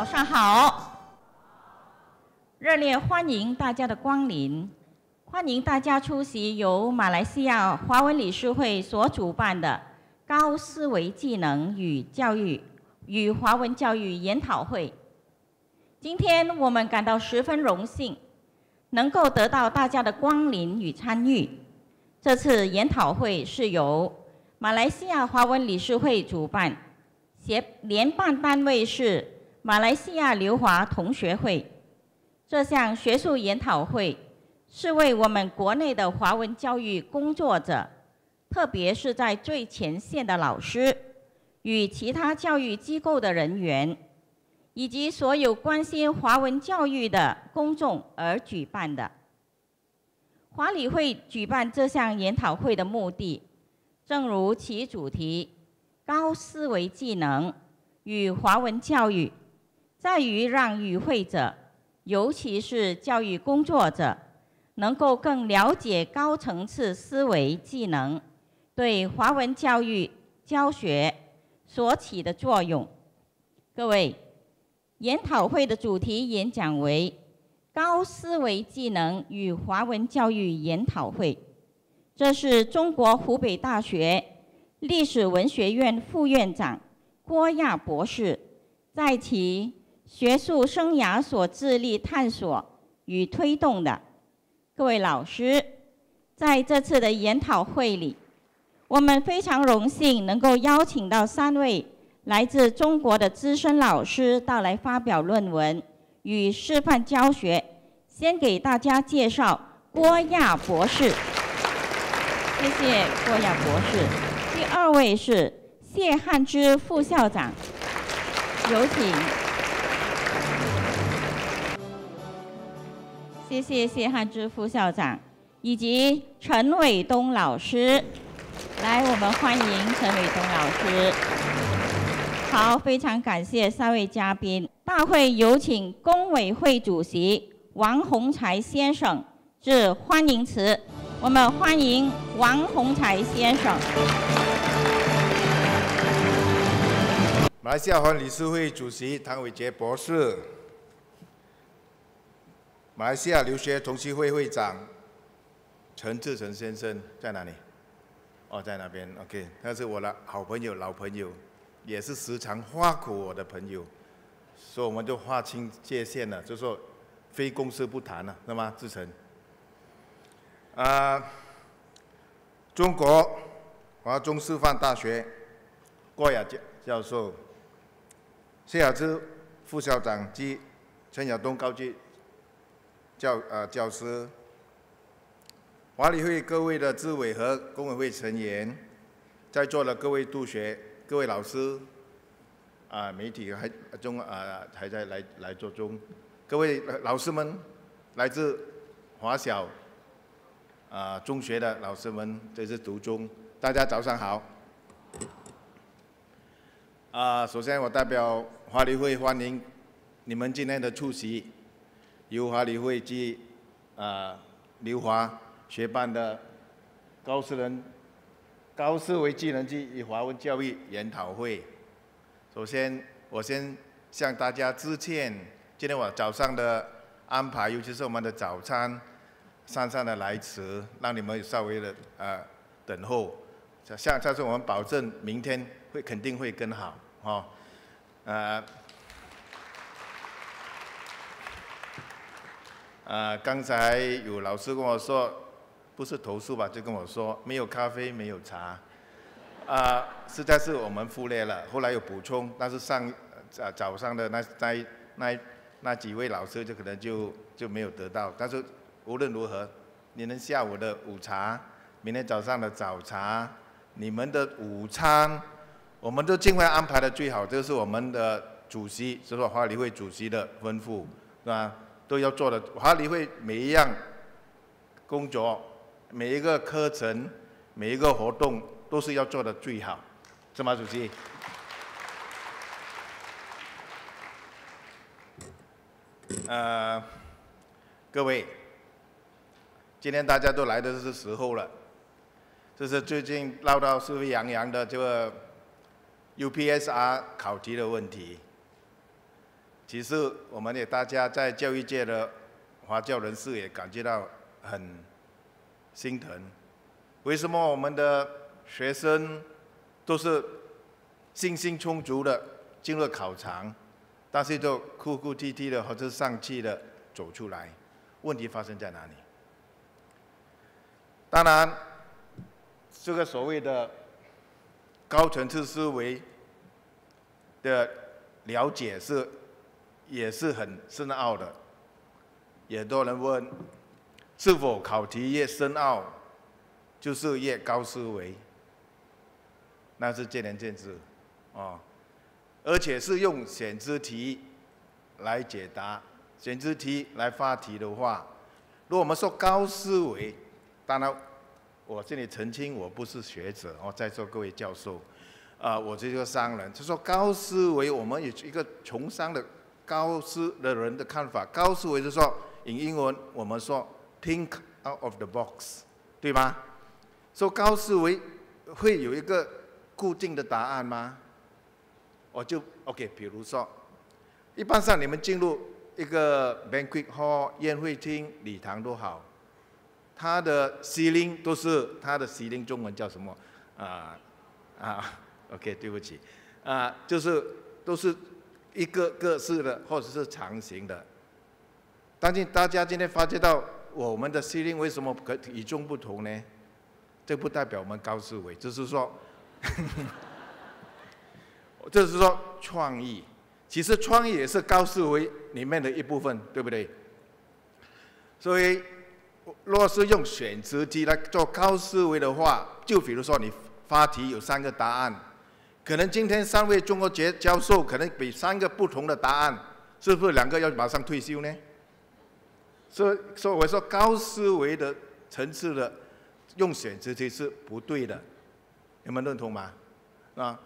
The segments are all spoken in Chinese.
早上好，热烈欢迎大家的光临，欢迎大家出席由马来西亚华文理事会所主办的高思维技能与教育与华文教育研讨会。今天我们感到十分荣幸，能够得到大家的光临与参与。这次研讨会是由马来西亚华文理事会主办，协联办单位是马来西亚留华同学会。这项学术研讨会是为我们国内的华文教育工作者，特别是在最前线的老师与其他教育机构的人员，以及所有关心华文教育的公众而举办的。华理会举办这项研讨会的目的，正如其主题“高思维技能与华文教育”，在于让与会者，尤其是教育工作者，能够更了解高层次思维技能对华文教育教学所起的作用。各位，研讨会的主题演讲为。高思维技能与华文教育研讨会，这是中国湖北大学历史文学院副院长郭亚博士在其学术生涯所致力探索与推动的。各位老师，在这次的研讨会里，我们非常荣幸能够邀请到三位来自中国的资深老师到来发表论文。与示范教学，先给大家介绍郭亚博士。谢谢郭亚博士。第二位是谢汉之副校长，有请。谢谢谢汉之副校长，以及陈伟东老师。来，我们欢迎陈伟东老师。好，非常感谢三位嘉宾。大会有请工委会主席王洪才先生致欢迎词。我们欢迎王洪才先生。马来西亚华理事会主席唐伟杰博士，马来西亚留学同学会会长陈志成先生在哪里？哦，在那边。OK，他是我的好朋友，老朋友。也是时常挖苦我的朋友，所以我们就划清界限了，就说非公司不谈了，是吗志成，啊，中国华中师范大学郭亚教教授、谢雅芝副校长及陈晓东高级教呃教师，华理会各位的执委和工委会成员，在座的各位督学。各位老师，啊，媒体还中啊还在来来做中，各位老师们，来自华小啊中学的老师们，这是读中，大家早上好。啊，首先我代表华理会欢迎你们今天的出席，由华理会及啊刘华学办的高师人。高思维技能及与华文教育研讨会。首先，我先向大家致歉，今天我早上的安排，尤其是我们的早餐，姗姗的来迟，让你们稍微的呃等候。下下次我们保证明天会肯定会更好，哦，呃，呃，刚才有老师跟我说。不是投诉吧？就跟我说没有咖啡，没有茶，啊，实在是我们忽略了。后来有补充，但是上早早上的那那那那几位老师就可能就就没有得到。但是无论如何，你们下午的午茶，明天早上的早茶，你们的午餐，我们都尽快安排的最好。这是我们的主席，是说华理会主席的吩咐，是吧？都要做的。华理会每一样工作。每一个课程，每一个活动都是要做的最好，是吗，主席？呃，各位，今天大家都来的是时候了，这是最近闹到沸沸扬扬的这个 UPSR 考题的问题。其实我们也大家在教育界的华教人士也感觉到很心疼。为什么我们的学生都是信心充足的进入考场，但是就哭哭啼啼的或者丧气的走出来？问题发生在哪里？当然，这个所谓的高层次思维的了解是也是很深奥的。也多人问，是否考题越深奥，就是越高思维？那是见仁见智，哦，而且是用选择题来解答，选择题来发题的话，如果我们说高思维。当然，我这里澄清，我不是学者哦，在座各位教授，啊，我这个商人。就说高思维，我们有一个从商的高思的人的看法。高思维是说，用英文我们说 think out of the box，对吗？说高思维会有一个固定的答案吗？我就 OK，比如说，一般上你们进入一个 banquet hall 宴会厅、礼堂都好。它的 ceiling 都是它的 ceiling，中文叫什么？啊啊，OK，对不起，啊，就是都是一个个式的或者是长形的。但是大家今天发觉到我们的司令为什么可与众不同呢？这不代表我们高思维，就是说，这是说创意。其实创意也是高思维里面的一部分，对不对？所以。若是用选择题来做高思维的话，就比如说你发题有三个答案，可能今天三位中国节教授可能给三个不同的答案，是不是两个要马上退休呢？所以，所以我说高思维的层次的用选择题是不对的，你们认同吗？啊，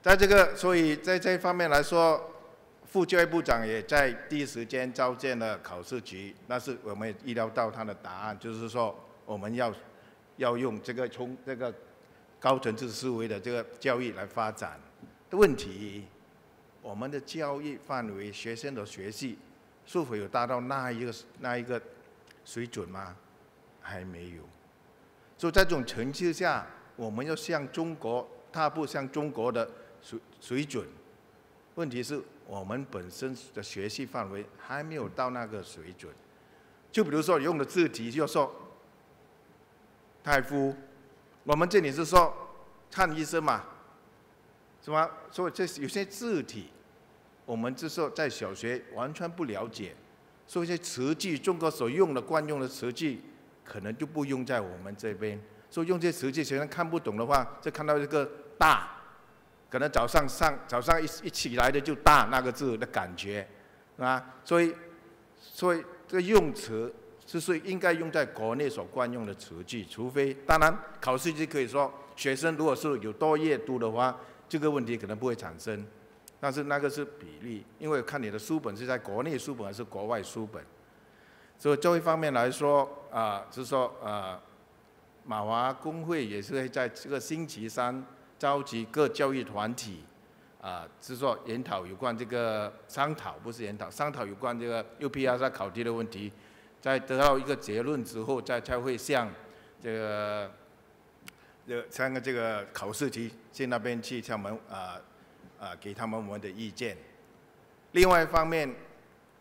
在这个，所以在这方面来说。副教育部长也在第一时间召见了考试局，那是我们意料到他的答案，就是说我们要要用这个从这个高层次思维的这个教育来发展的问题，我们的教育范围、学生的学习是否有达到那一个那一个水准吗？还没有。所以在这种层次下，我们要向中国踏步向中国的水水准，问题是。我们本身的学习范围还没有到那个水准，就比如说用的字体，就说太夫，我们这里是说看医生嘛，是吧？所以这有些字体，我们这时候在小学完全不了解，所以一些词句，中国所用的惯用的词句，可能就不用在我们这边。所以用这些词句，学生看不懂的话，就看到一个大。可能早上上早上一一起来的就大那个字的感觉，啊，所以所以这个用词就是应该用在国内所惯用的词句，除非当然考试就可以说学生如果是有多阅读的话，这个问题可能不会产生，但是那个是比例，因为看你的书本是在国内书本还是国外书本，所以这一方面来说啊，是说啊，马华工会也是会在这个星期三。召集各教育团体，啊，是说研讨有关这个商讨，不是研讨，商讨有关这个 UPR 考题的问题，在得到一个结论之后，再才会向这个这三个这个考试题去那边去他们啊啊给他们我们的意见。另外一方面，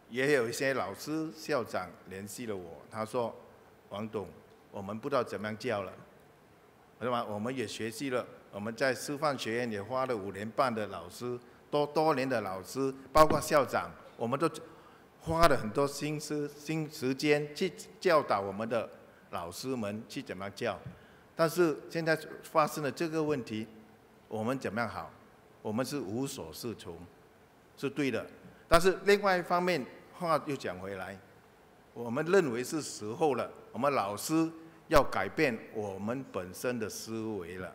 也有一些老师校长联系了我，他说：“王董，我们不知道怎么样教了，是吧？我们也学习了。”我们在师范学院也花了五年半的老师，多多年的老师，包括校长，我们都花了很多心思、心时间去教导我们的老师们去怎么教。但是现在发生了这个问题，我们怎么样好？我们是无所适从，是对的。但是另外一方面，话又讲回来，我们认为是时候了，我们老师要改变我们本身的思维了。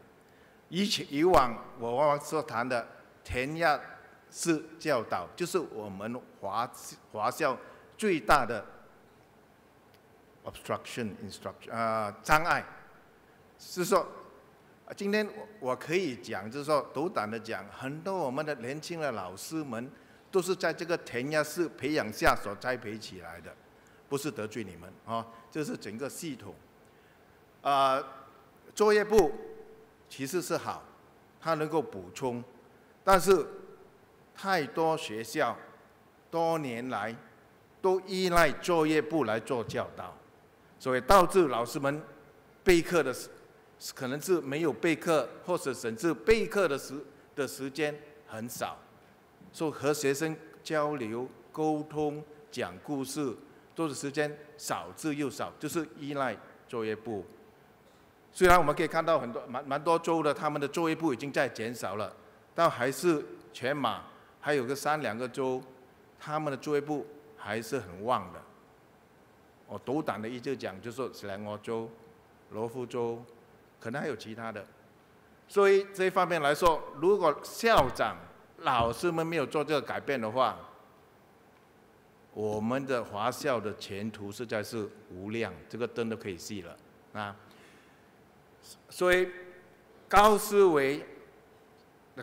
以前以往我往往所谈的填鸭式教导，就是我们华华校最大的 obstruction instruction 啊障碍，是说，今天我可以讲，就是说斗胆的讲，很多我们的年轻的老师们都是在这个填鸭式培养下所栽培起来的，不是得罪你们啊，这是整个系统。啊，作业部其实是好，它能够补充，但是太多学校多年来都依赖作业部来做教导，所以导致老师们备课的时可能是没有备课，或者甚至备课的时的时间很少，说和学生交流、沟通、讲故事，都是时间少之又少，就是依赖作业部。虽然我们可以看到很多蛮蛮多州的他们的作业部已经在减少了，但还是全马还有个三两个州，他们的作业部还是很旺的。我斗胆的一直讲，就说两个州、罗浮州，可能还有其他的。所以这一方面来说，如果校长、老师们没有做这个改变的话，我们的华校的前途实在是无量，这个灯都可以熄了啊。所以，高思维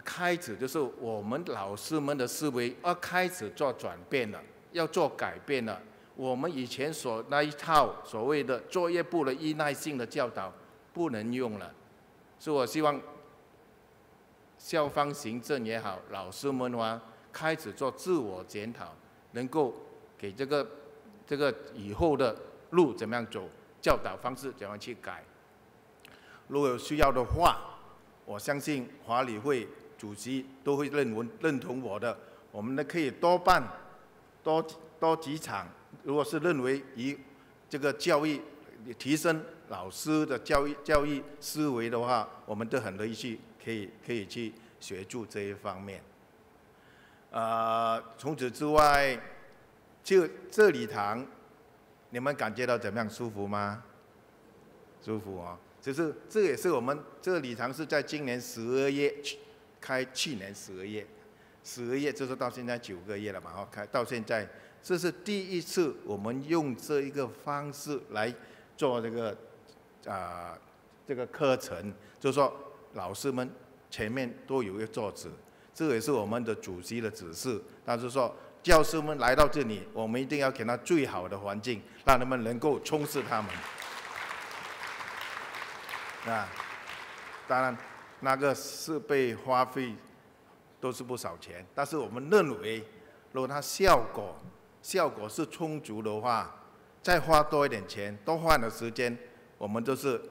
开始就是我们老师们的思维要开始做转变了，要做改变了。我们以前所那一套所谓的作业部的依赖性的教导不能用了，所以我希望校方行政也好，老师们啊，开始做自我检讨，能够给这个这个以后的路怎么样走，教导方式怎样去改。如果有需要的话，我相信华理会主席都会认为认同我的。我们呢可以多办多多几场。如果是认为以这个教育提升老师的教育教育思维的话，我们都很乐意去可以可以去协助这一方面。呃，除此之外，就这礼堂，你们感觉到怎么样？舒服吗？舒服啊。就是这也是我们这礼堂是在今年十二月开，去年十二月，十二月就是到现在九个月了嘛，哦，开到现在，这是第一次我们用这一个方式来做这个啊这个课程，就是说老师们前面都有一个桌子，这也是我们的主席的指示，但是说教师们来到这里，我们一定要给他最好的环境，让他们能够充实他们。啊，当然，那个设备花费都是不少钱，但是我们认为，如果它效果效果是充足的话，再花多一点钱，多花点时间，我们都是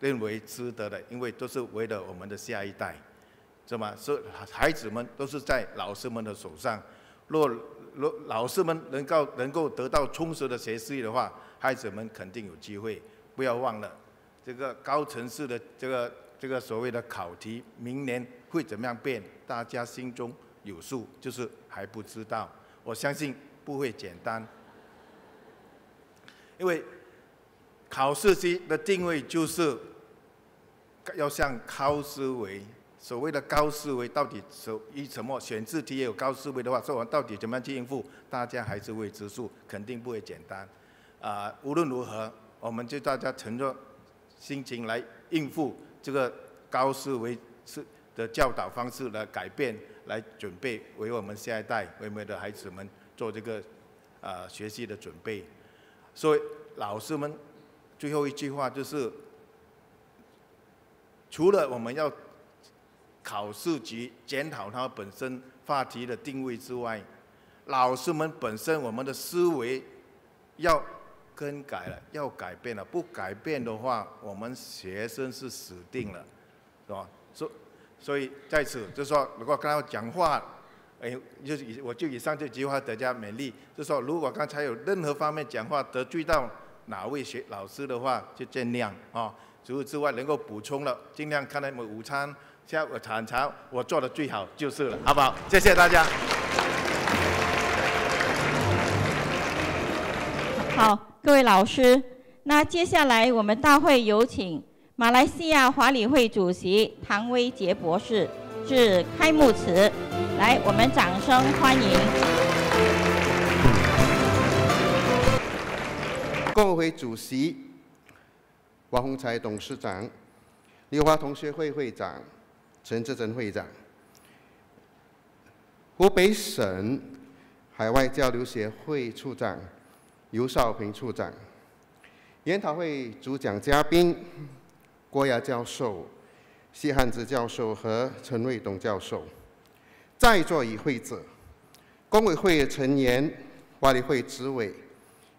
认为值得的，因为都是为了我们的下一代，是吗？是孩子们都是在老师们的手上，若若老师们能够能够得到充实的学习的话，孩子们肯定有机会。不要忘了。这个高层次的这个这个所谓的考题，明年会怎么样变？大家心中有数，就是还不知道。我相信不会简单，因为考试机的定位就是要向高思维。所谓的高思维到底是以什么？选字题也有高思维的话，说完到底怎么样去应付？大家还是未知数，肯定不会简单。啊，无论如何，我们就大家沉着。心情来应付这个高思维是的教导方式来改变，来准备为我们下一代、为我们的孩子们做这个啊学习的准备。所以老师们最后一句话就是：除了我们要考试及检讨它本身话题的定位之外，老师们本身我们的思维要。更改了，要改变了，不改变的话，我们学生是死定了，是吧？所所以在此就说，如果刚才讲话，哎，就是以我就以上这句话得加勉励，就说如果刚才有任何方面讲话得罪到哪位学老师的话，就见谅啊。除此之外，能够补充了，尽量看他们午餐、下午茶茶，我做的最好就是了，好不好？谢谢大家。好。各位老师，那接下来我们大会有请马来西亚华理会主席唐威杰博士致开幕词，来，我们掌声欢迎。共会主席王洪才董事长、刘华同学会会长陈志珍会长、湖北省海外交流协会处长尤少平处长，研讨会主讲嘉宾郭亚教授、谢汉之教授和陈卫东教授，在座与会者、工委会成员、管理会执委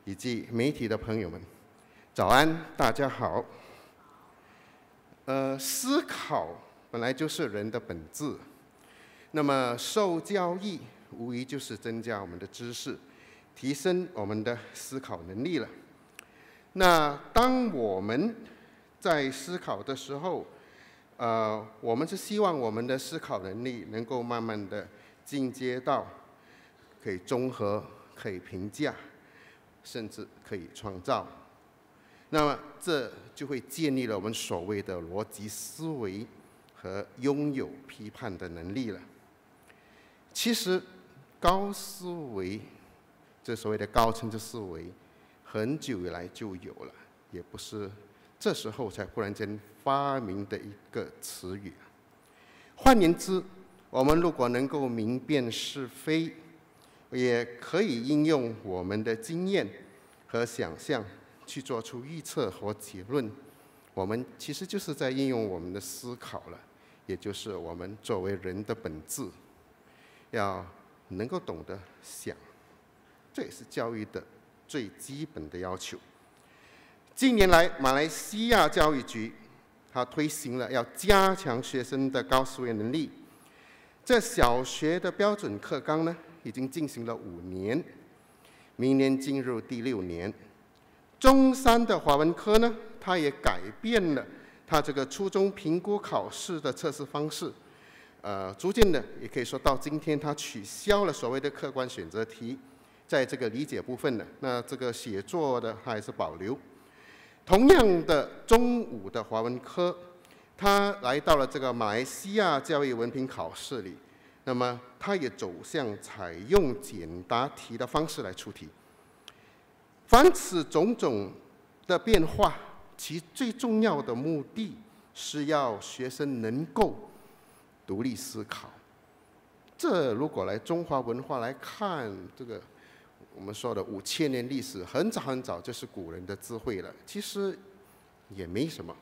以及媒体的朋友们，早安，大家好。呃，思考本来就是人的本质，那么受教育无疑就是增加我们的知识，提升我们的思考能力了。那当我们在思考的时候，呃，我们是希望我们的思考能力能够慢慢的进阶到可以综合、可以评价，甚至可以创造。那么，这就会建立了我们所谓的逻辑思维和拥有批判的能力了。其实，高思维，这所谓的高层次思维，很久以来就有了，也不是这时候才忽然间发明的一个词语。换言之，我们如果能够明辨是非，也可以应用我们的经验和想象。去做出预测和结论，我们其实就是在应用我们的思考了，也就是我们作为人的本质，要能够懂得想，这也是教育的最基本的要求。近年来，马来西亚教育局它推行了要加强学生的高思维能力，这小学的标准课纲呢，已经进行了五年，明年进入第六年。中山的华文科呢，它也改变了它这个初中评估考试的测试方式，呃，逐渐的也可以说到今天，它取消了所谓的客观选择题，在这个理解部分呢，那这个写作的还是保留。同样的，中五的华文科，他来到了这个马来西亚教育文凭考试里，那么他也走向采用简答题的方式来出题。凡此种种的变化，其最重要的目的是要学生能够独立思考。这如果来中华文化来看，这个我们说的五千年历史，很早很早就是古人的智慧了。其实也没什么，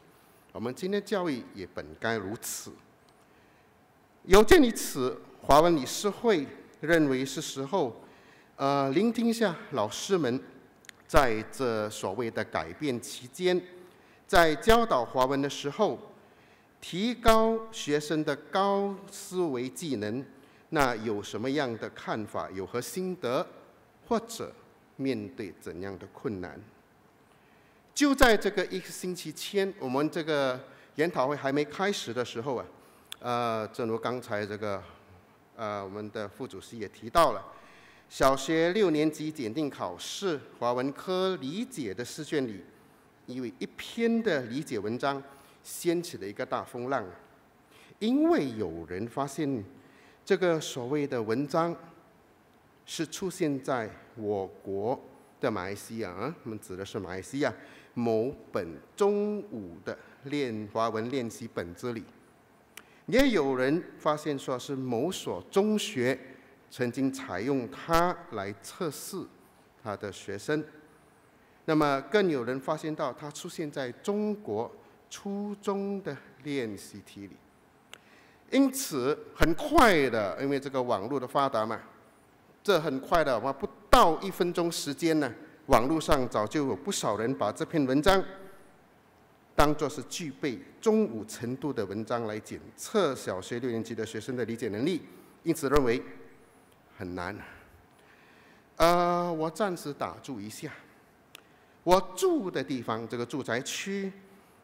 我们今天教育也本该如此。有鉴于此，华文理事会认为是时候，呃，聆听一下老师们。在这所谓的改变期间，在教导华文的时候，提高学生的高思维技能，那有什么样的看法？有何心得？或者面对怎样的困难？就在这个一个星期前，我们这个研讨会还没开始的时候啊，呃，正如刚才这个呃我们的副主席也提到了。小学六年级检定考试华文科理解的试卷里，因为一篇的理解文章掀起了一个大风浪，因为有人发现这个所谓的文章是出现在我国的马来西亚啊，我们指的是马来西亚某本中五的练华文练习本子里，也有人发现说是某所中学。曾经采用它来测试他的学生，那么更有人发现到它出现在中国初中的练习题里，因此很快的，因为这个网络的发达嘛，这很快的话不到一分钟时间呢，网络上早就有不少人把这篇文章当做是具备中五程度的文章来检测小学六年级的学生的理解能力，因此认为。很难。呃，我暂时打住一下。我住的地方，这个住宅区，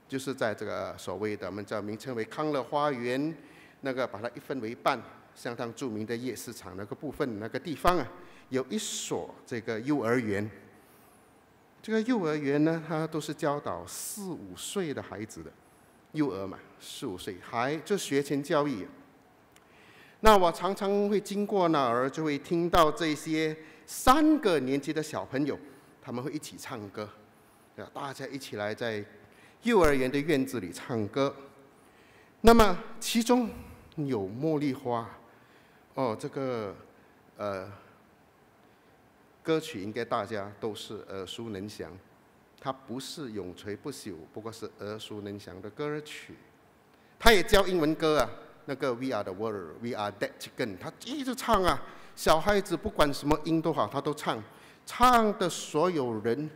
就是在这个所谓的我们叫名称为康乐花园，那个把它一分为半，相当著名的夜市场那个部分那个地方啊，有一所这个幼儿园。这个幼儿园呢，它都是教导四五岁的孩子的，幼儿嘛，四五岁还就学前教育。那我常常会经过那儿，就会听到这些三个年级的小朋友，他们会一起唱歌，大家一起来在幼儿园的院子里唱歌。那么其中有茉莉花，哦，这个呃歌曲应该大家都是耳熟能详，它不是永垂不朽，不过是耳熟能详的歌曲。他也教英文歌啊，那个 We Are the World，We Are That Chicken，他一直唱啊，小孩子不管什么音都好，他都唱，唱的所有人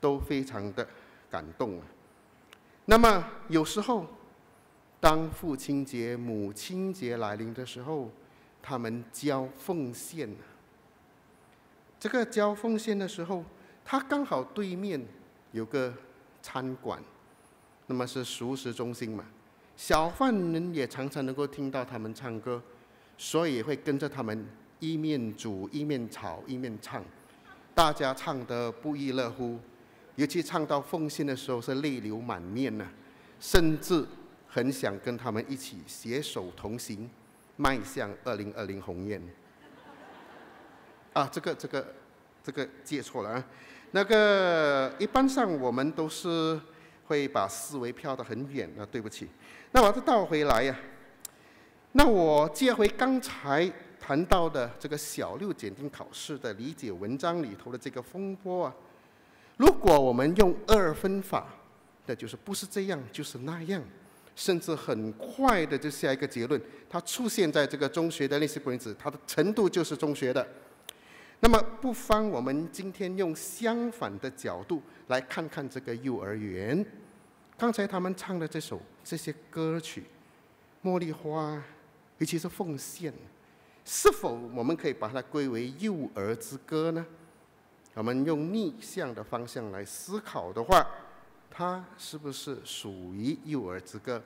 都非常的感动啊。那么有时候，当父亲节、母亲节来临的时候，他们交奉献。这个交奉献的时候，他刚好对面有个餐馆，那么是熟食中心嘛。小贩人也常常能够听到他们唱歌，所以会跟着他们一面煮一面炒一面唱，大家唱得不亦乐乎。尤其唱到奉献的时候，是泪流满面呢，甚至很想跟他们一起携手同行，迈向二零二零鸿雁。啊，这个这个这个记错了啊！那个一般上我们都是会把思维飘得很远啊，对不起。那我再倒回来呀，那我接回刚才谈到的这个小六检定考试的理解文章里头的这个风波啊，如果我们用二分法，那就是不是这样就是那样，甚至很快的就下一个结论，它出现在这个中学的那些本子，它的程度就是中学的。那么，不妨我们今天用相反的角度来看看这个幼儿园。刚才他们唱的这首这些歌曲，《茉莉花》，尤其是《奉献》，是否我们可以把它归为幼儿之歌呢？我们用逆向的方向来思考的话，它是不是属于幼儿之歌？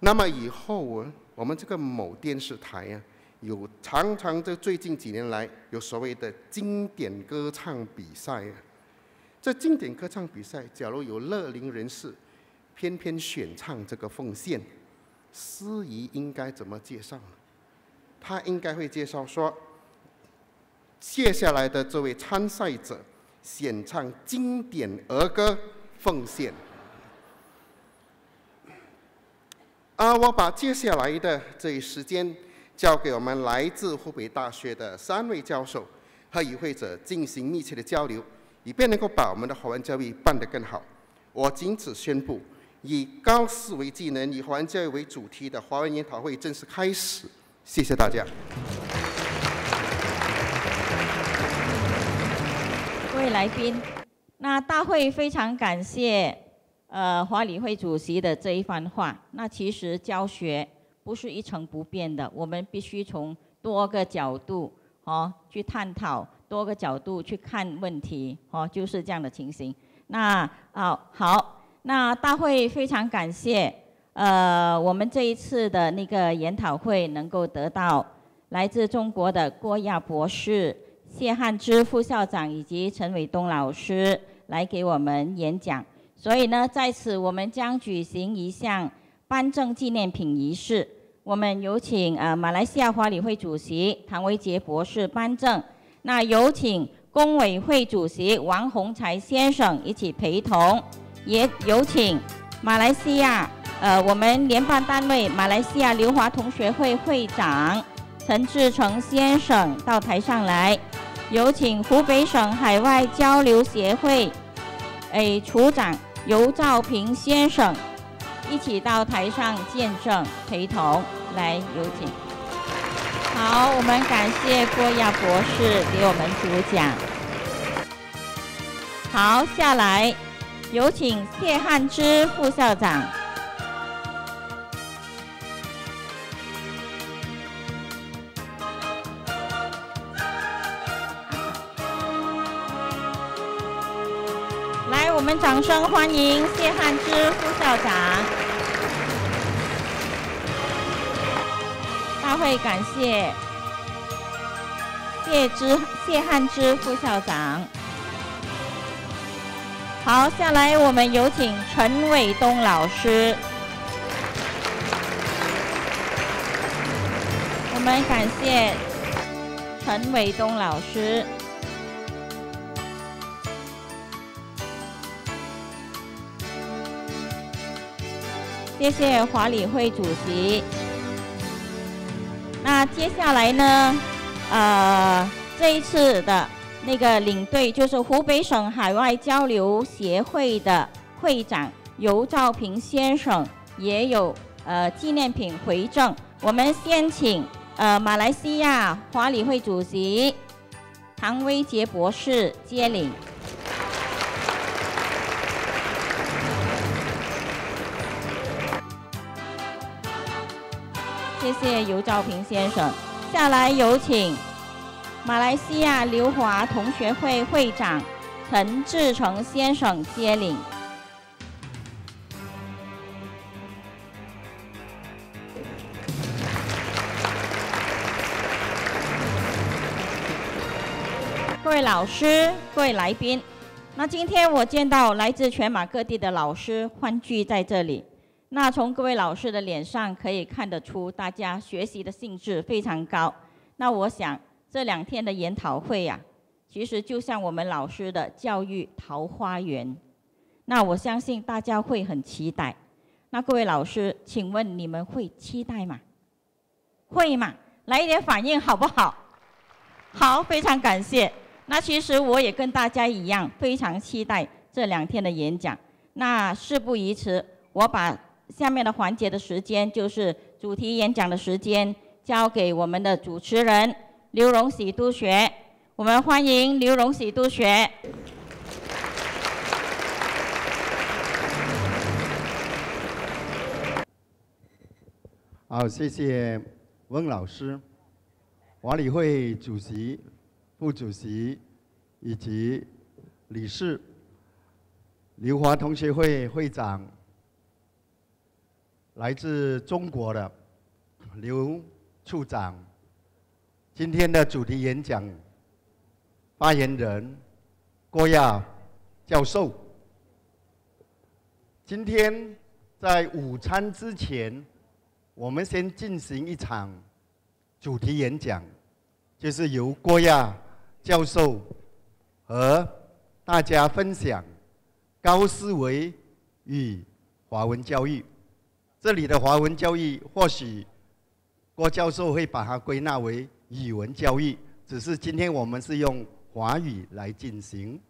那么以后啊，我们这个某电视台呀。有常常在最近几年来有所谓的经典歌唱比赛啊，这经典歌唱比赛，假如有乐龄人士偏偏选唱这个奉献，司仪应该怎么介绍呢？他应该会介绍说，接下来的这位参赛者选唱经典儿歌奉献。啊，我把接下来的这一时间。交给我们来自湖北大学的三位教授和与会者进行密切的交流，以便能够把我们的华文教育办得更好。我仅此宣布，以高思维技能、以华文教育为主题的华文研讨会正式开始。谢谢大家。各位来宾，那大会非常感谢呃华理会主席的这一番话。那其实教学。不是一成不变的，我们必须从多个角度哦去探讨，多个角度去看问题哦，就是这样的情形。那啊好，那大会非常感谢呃我们这一次的那个研讨会能够得到来自中国的郭亚博士、谢汉之副校长以及陈伟东老师来给我们演讲。所以呢，在此我们将举行一项。颁证纪念品仪式，我们有请呃马来西亚华理会主席唐维杰博士颁证。那有请工委会主席王洪才先生一起陪同，也有请马来西亚呃我们联办单位马来西亚留华同学会会长陈志成先生到台上来。有请湖北省海外交流协会诶处长尤兆平先生。一起到台上见证陪同，来有请。好，我们感谢郭亚博士给我们主讲。好，下来有请谢汉之副校长。我们掌声欢迎谢汉之副校长。大会感谢谢之谢汉之副校长。好，下来我们有请陈伟东老师。我们感谢陈伟东老师。谢谢华理会主席。那接下来呢？呃，这一次的那个领队就是湖北省海外交流协会的会长尤兆平先生，也有呃纪念品回赠。我们先请呃马来西亚华理会主席唐威杰博士接领。谢谢尤兆平先生。下来有请马来西亚留华同学会会长陈志成先生接领。各位老师、各位来宾，那今天我见到来自全马各地的老师欢聚在这里。那从各位老师的脸上可以看得出，大家学习的兴致非常高。那我想这两天的研讨会呀，其实就像我们老师的教育桃花源。那我相信大家会很期待。那各位老师，请问你们会期待吗？会吗？来一点反应好不好？好，非常感谢。那其实我也跟大家一样，非常期待这两天的演讲。那事不宜迟，我把下面的环节的时间，就是主题演讲的时间，交给我们的主持人刘荣喜督学。我们欢迎刘荣喜督学。好，谢谢温老师，华理会主席。副主席以及理事、刘华同学会会长、来自中国的刘处长，今天的主题演讲发言人郭亚教授，今天在午餐之前，我们先进行一场主题演讲，就是由郭亚。教授和大家分享高思维与华文教育。这里的华文教育，或许郭教授会把它归纳为语文教育，只是今天我们是用华语来进行。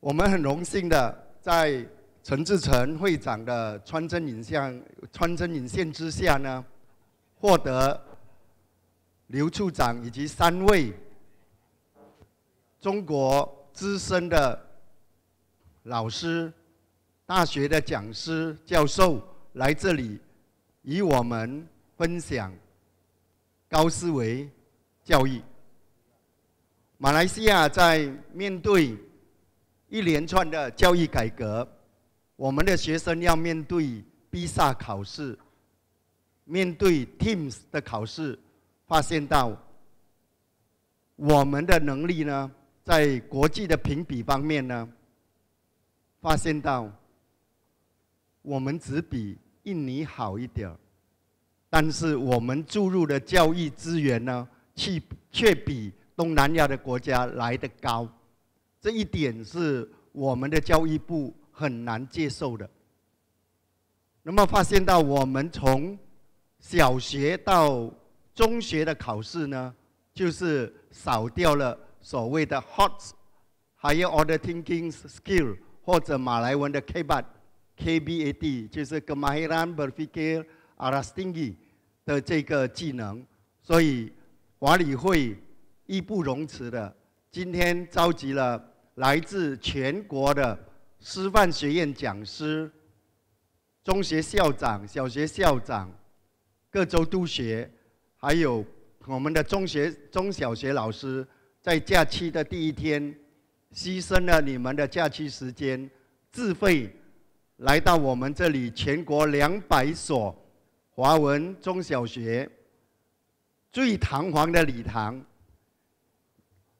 我们很荣幸的在陈志成会长的穿针引线、穿针引线之下呢，获得。刘处长以及三位中国资深的老师、大学的讲师、教授来这里与我们分享高思维教育。马来西亚在面对一连串的教育改革，我们的学生要面对 B 萨考试，面对 Teams 的考试。发现到我们的能力呢，在国际的评比方面呢，发现到我们只比印尼好一点儿但是我们注入的教育资源呢，却却比东南亚的国家来得高，这一点是我们的教育部很难接受的。那么发现到我们从小学到中学的考试呢，就是少掉了所谓的 HOT Higher Order Thinking Skill 或者马来文的 KBAD KBAD，就是 Kemahiran Berfikir Arastingi 的这个技能。所以华理会义不容辞的，今天召集了来自全国的师范学院讲师、中学校长、小学校长、各州督学。还有我们的中学、中小学老师，在假期的第一天，牺牲了你们的假期时间，自费来到我们这里全国两百所华文中小学最堂皇的礼堂，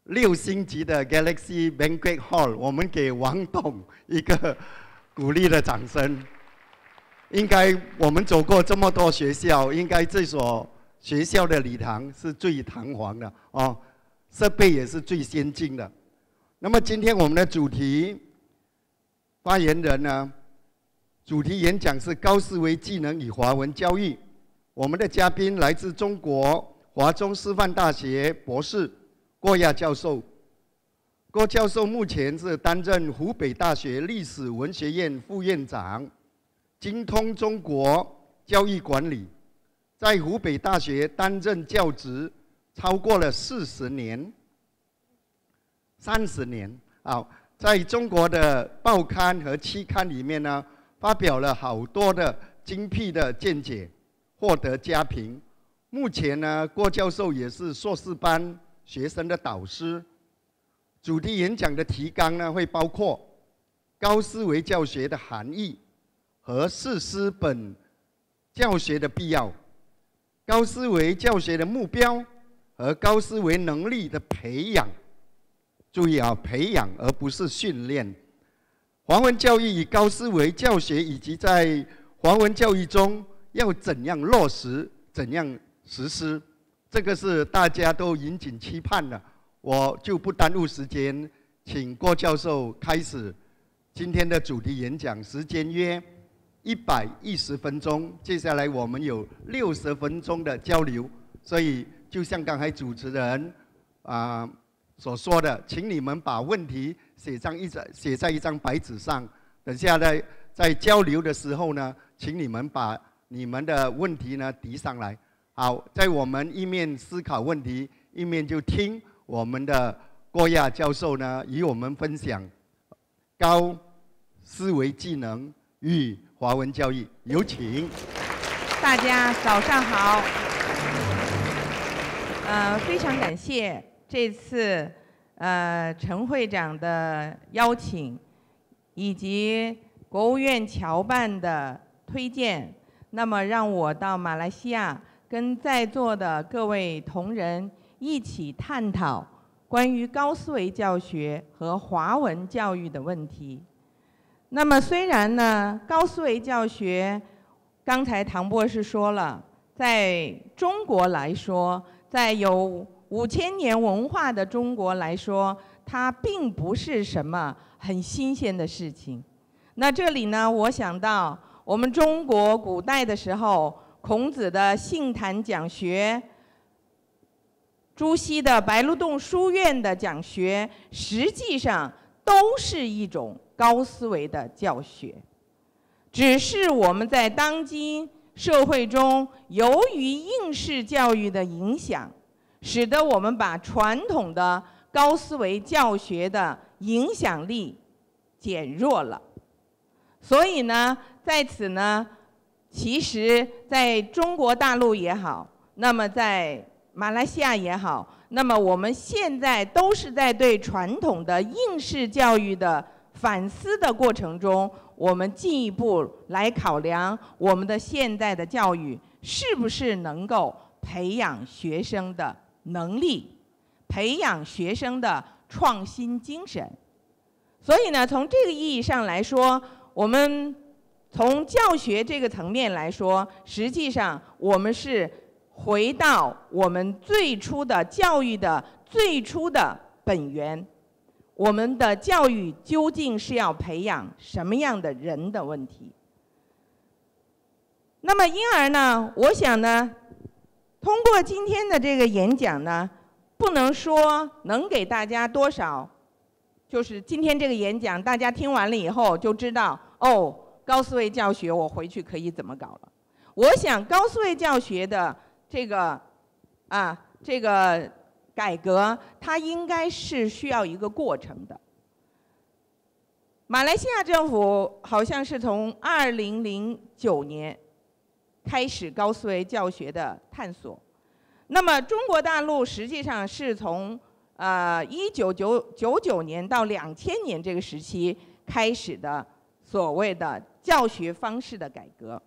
六星级的 Galaxy Banquet Hall，我们给王董一个鼓励的掌声。应该我们走过这么多学校，应该这所。学校的礼堂是最堂皇的哦，设备也是最先进的。那么今天我们的主题发言人呢，主题演讲是高思维技能与华文教育。我们的嘉宾来自中国华中师范大学博士郭亚教授。郭教授目前是担任湖北大学历史文学院副院长，精通中国教育管理，在湖北大学担任教职超过了四十年、三十年。啊，在中国的报刊和期刊里面呢，发表了好多的精辟的见解，获得佳评。目前呢，郭教授也是硕士班学生的导师。主题演讲的提纲呢，会包括高思维教学的含义和四师本教学的必要，高思维教学的目标和高思维能力的培养。注意啊，培养而不是训练。华文教育以高思维教学，以及在华文教育中要怎样落实、怎样实施，这个是大家都引颈期盼的。我就不耽误时间，请郭教授开始今天的主题演讲，时间约一百一十分钟。接下来我们有六十分钟的交流，所以就像刚才主持人啊所说的，请你们把问题写上一张写在一张白纸上。等下在在交流的时候呢，请你们把你们的问题呢提上来。好，在我们一面思考问题，一面就听。我们的郭亚教授呢，与我们分享高思维技能与华文教育，有请。大家早上好。呃，非常感谢这次呃陈会长的邀请，以及国务院侨办的推荐，那么让我到马来西亚跟在座的各位同仁。一起探讨关于高思维教学和华文教育的问题。那么，虽然呢，高思维教学，刚才唐博士说了，在中国来说，在有五千年文化的中国来说，它并不是什么很新鲜的事情。那这里呢，我想到我们中国古代的时候，孔子的杏坛讲学。朱熹的白鹿洞书院的讲学，实际上都是一种高思维的教学，只是我们在当今社会中，由于应试教育的影响，使得我们把传统的高思维教学的影响力减弱了。所以呢，在此呢，其实在中国大陆也好，那么在。马来西亚也好，那么我们现在都是在对传统的应试教育的反思的过程中，我们进一步来考量我们的现在的教育是不是能够培养学生的能力，培养学生的创新精神。所以呢，从这个意义上来说，我们从教学这个层面来说，实际上我们是。回到我们最初的教育的最初的本源，我们的教育究竟是要培养什么样的人的问题？那么，因而呢，我想呢，通过今天的这个演讲呢，不能说能给大家多少，就是今天这个演讲，大家听完了以后就知道哦，高思维教学我回去可以怎么搞了。我想高思维教学的。这个啊，这个改革它应该是需要一个过程的。马来西亚政府好像是从二零零九年开始高思维教学的探索，那么中国大陆实际上是从呃一九九九九年到两千年这个时期开始的所谓的教学方式的改革。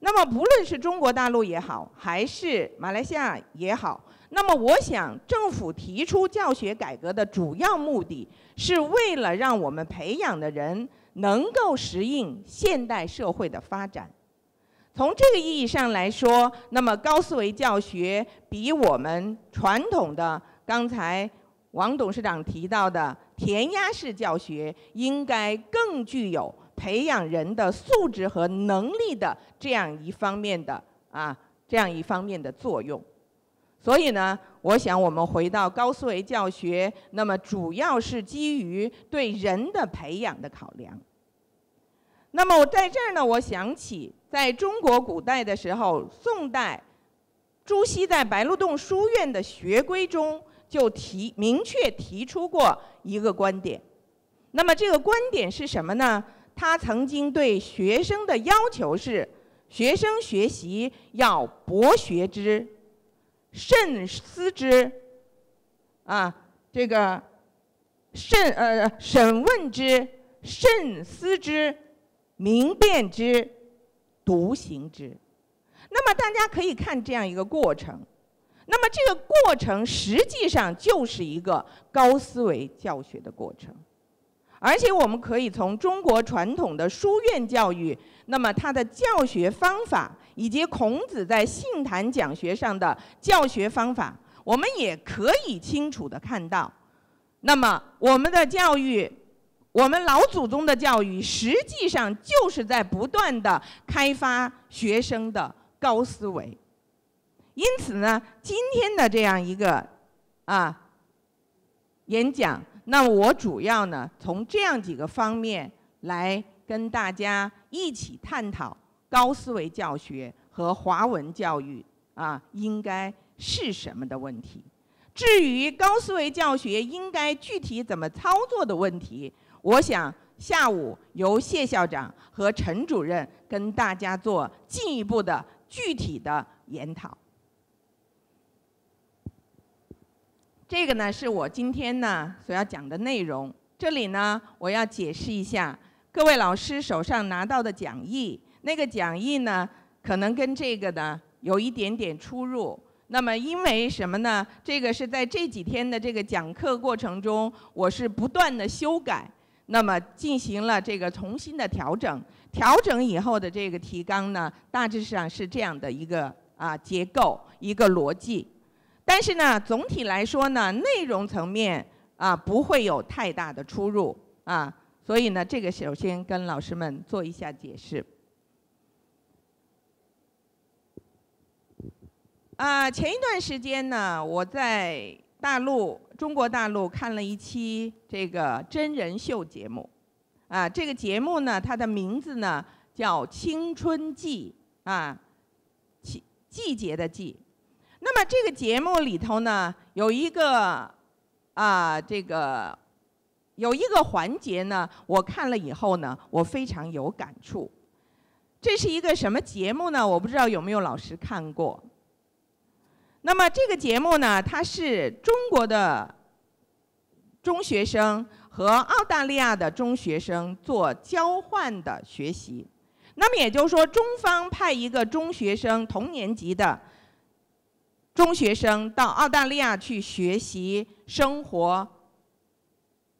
那么，不论是中国大陆也好，还是马来西亚也好，那么我想，政府提出教学改革的主要目的，是为了让我们培养的人能够适应现代社会的发展。从这个意义上来说，那么高思维教学比我们传统的刚才王董事长提到的填鸭式教学，应该更具有。培养人的素质和能力的这样一方面的啊，这样一方面的作用。所以呢，我想我们回到高思维教学，那么主要是基于对人的培养的考量。那么我在这儿呢，我想起在中国古代的时候，宋代朱熹在白鹿洞书院的学规中就提明确提出过一个观点。那么这个观点是什么呢？他曾经对学生的要求是：学生学习要博学之。慎思之，啊，这个慎呃审问之，慎思之，明辨之，笃行之。那么大家可以看这样一个过程，那么这个过程实际上就是一个高思维教学的过程。而且我们可以从中国传统的书院教育，那么它的教学方法，以及孔子在信坛讲学上的教学方法，我们也可以清楚的看到，那么我们的教育，我们老祖宗的教育，实际上就是在不断的开发学生的高思维。因此呢，今天的这样一个啊演讲。那我主要呢，从这样几个方面来跟大家一起探讨高思维教学和华文教育啊，应该是什么的问题。至于高思维教学应该具体怎么操作的问题，我想下午由谢校长和陈主任跟大家做进一步的具体的研讨。这个呢是我今天呢所要讲的内容。这里呢我要解释一下，各位老师手上拿到的讲义，那个讲义呢可能跟这个呢有一点点出入。那么因为什么呢？这个是在这几天的这个讲课过程中，我是不断的修改，那么进行了这个重新的调整。调整以后的这个提纲呢，大致上是这样的一个啊结构，一个逻辑。但是呢，总体来说呢，内容层面啊不会有太大的出入啊，所以呢，这个首先跟老师们做一下解释。啊，前一段时间呢，我在大陆中国大陆看了一期这个真人秀节目，啊，这个节目呢，它的名字呢叫《青春季》啊，季季节的季。那么这个节目里头呢，有一个啊，这个有一个环节呢，我看了以后呢，我非常有感触。这是一个什么节目呢？我不知道有没有老师看过。那么这个节目呢，它是中国的中学生和澳大利亚的中学生做交换的学习。那么也就是说，中方派一个中学生同年级的。中学生到澳大利亚去学习生活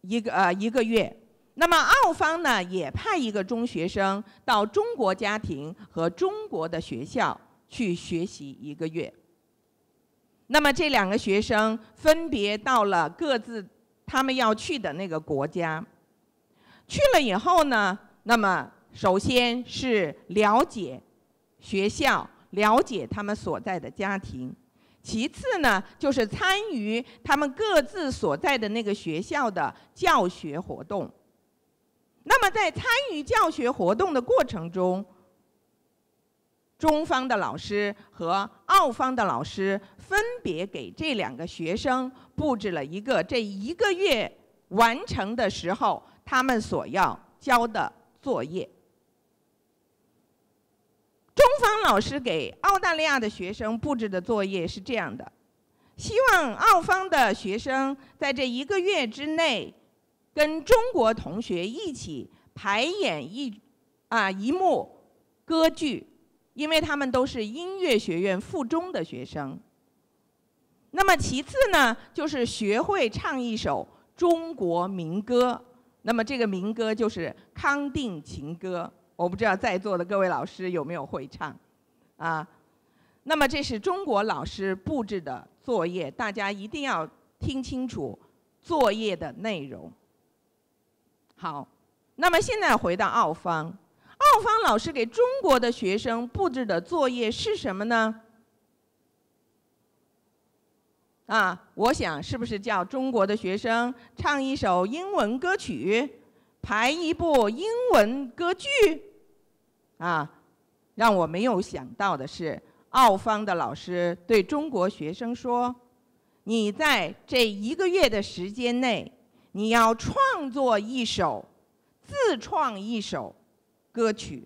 一个呃一个月，那么澳方呢也派一个中学生到中国家庭和中国的学校去学习一个月。那么这两个学生分别到了各自他们要去的那个国家，去了以后呢，那么首先是了解学校，了解他们所在的家庭。其次呢，就是参与他们各自所在的那个学校的教学活动。那么在参与教学活动的过程中，中方的老师和澳方的老师分别给这两个学生布置了一个这一个月完成的时候他们所要交的作业。中方老师给澳大利亚的学生布置的作业是这样的：希望澳方的学生在这一个月之内，跟中国同学一起排演一啊一幕歌剧，因为他们都是音乐学院附中的学生。那么其次呢，就是学会唱一首中国民歌，那么这个民歌就是《康定情歌》。我不知道在座的各位老师有没有会唱，啊，那么这是中国老师布置的作业，大家一定要听清楚作业的内容。好，那么现在回到澳方，澳方老师给中国的学生布置的作业是什么呢？啊，我想是不是叫中国的学生唱一首英文歌曲，排一部英文歌剧？啊，让我没有想到的是，澳方的老师对中国学生说：“你在这一个月的时间内，你要创作一首，自创一首歌曲，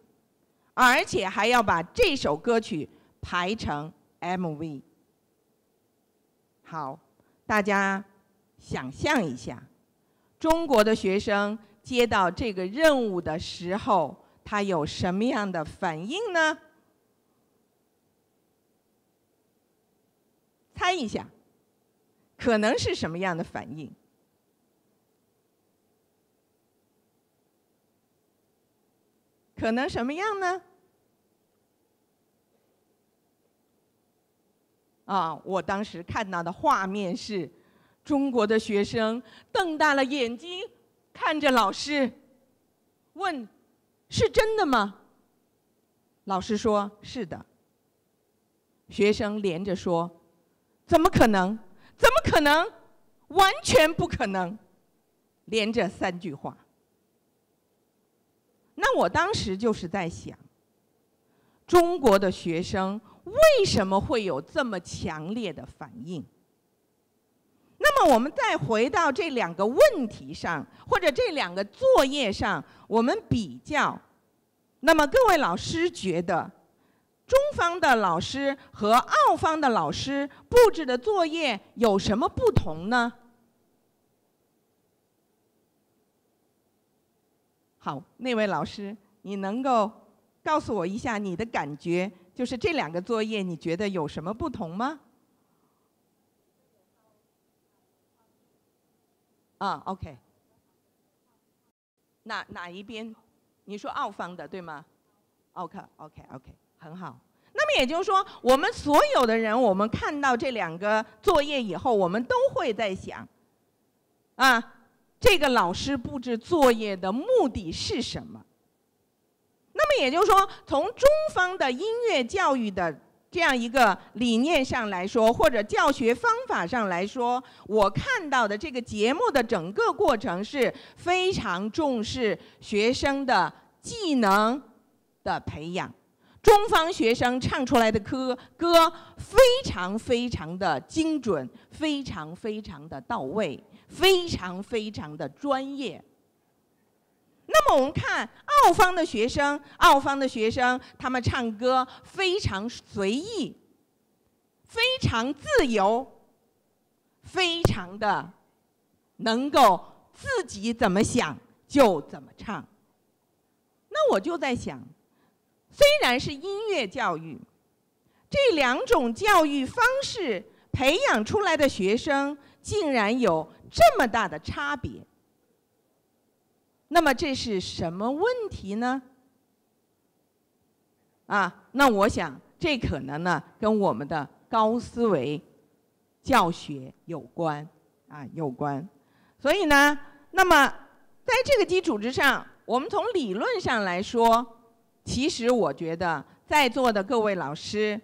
而且还要把这首歌曲排成 MV。”好，大家想象一下，中国的学生接到这个任务的时候，他有什么样的反应呢？猜一下，可能是什么样的反应？可能什么样呢？啊！我当时看到的画面是，中国的学生瞪大了眼睛看着老师，问：“是真的吗？”老师说：“是的。”学生连着说：“怎么可能？怎么可能？完全不可能！”连着三句话。那我当时就是在想，中国的学生。为什么会有这么强烈的反应？那么我们再回到这两个问题上，或者这两个作业上，我们比较。那么各位老师觉得，中方的老师和澳方的老师布置的作业有什么不同呢？好，那位老师，你能够告诉我一下你的感觉？就是这两个作业，你觉得有什么不同吗？啊，OK。哪哪一边？你说澳方的对吗？OK，OK，OK，很好。那么也就是说，我们所有的人，我们看到这两个作业以后，我们都会在想：啊，这个老师布置作业的目的是什么？那么也就是说，从中方的音乐教育的这样一个理念上来说，或者教学方法上来说，我看到的这个节目的整个过程是非常重视学生的技能的培养。中方学生唱出来的歌歌非常非常的精准，非常非常的到位，非常非常的专业。那么我们看澳方的学生，澳方的学生他们唱歌非常随意，非常自由，非常的能够自己怎么想就怎么唱。那我就在想，虽然是音乐教育，这两种教育方式培养出来的学生，竟然有这么大的差别。那么这是什么问题呢？啊，那我想这可能呢跟我们的高思维教学有关啊有关。所以呢，那么在这个基础之上，我们从理论上来说，其实我觉得在座的各位老师，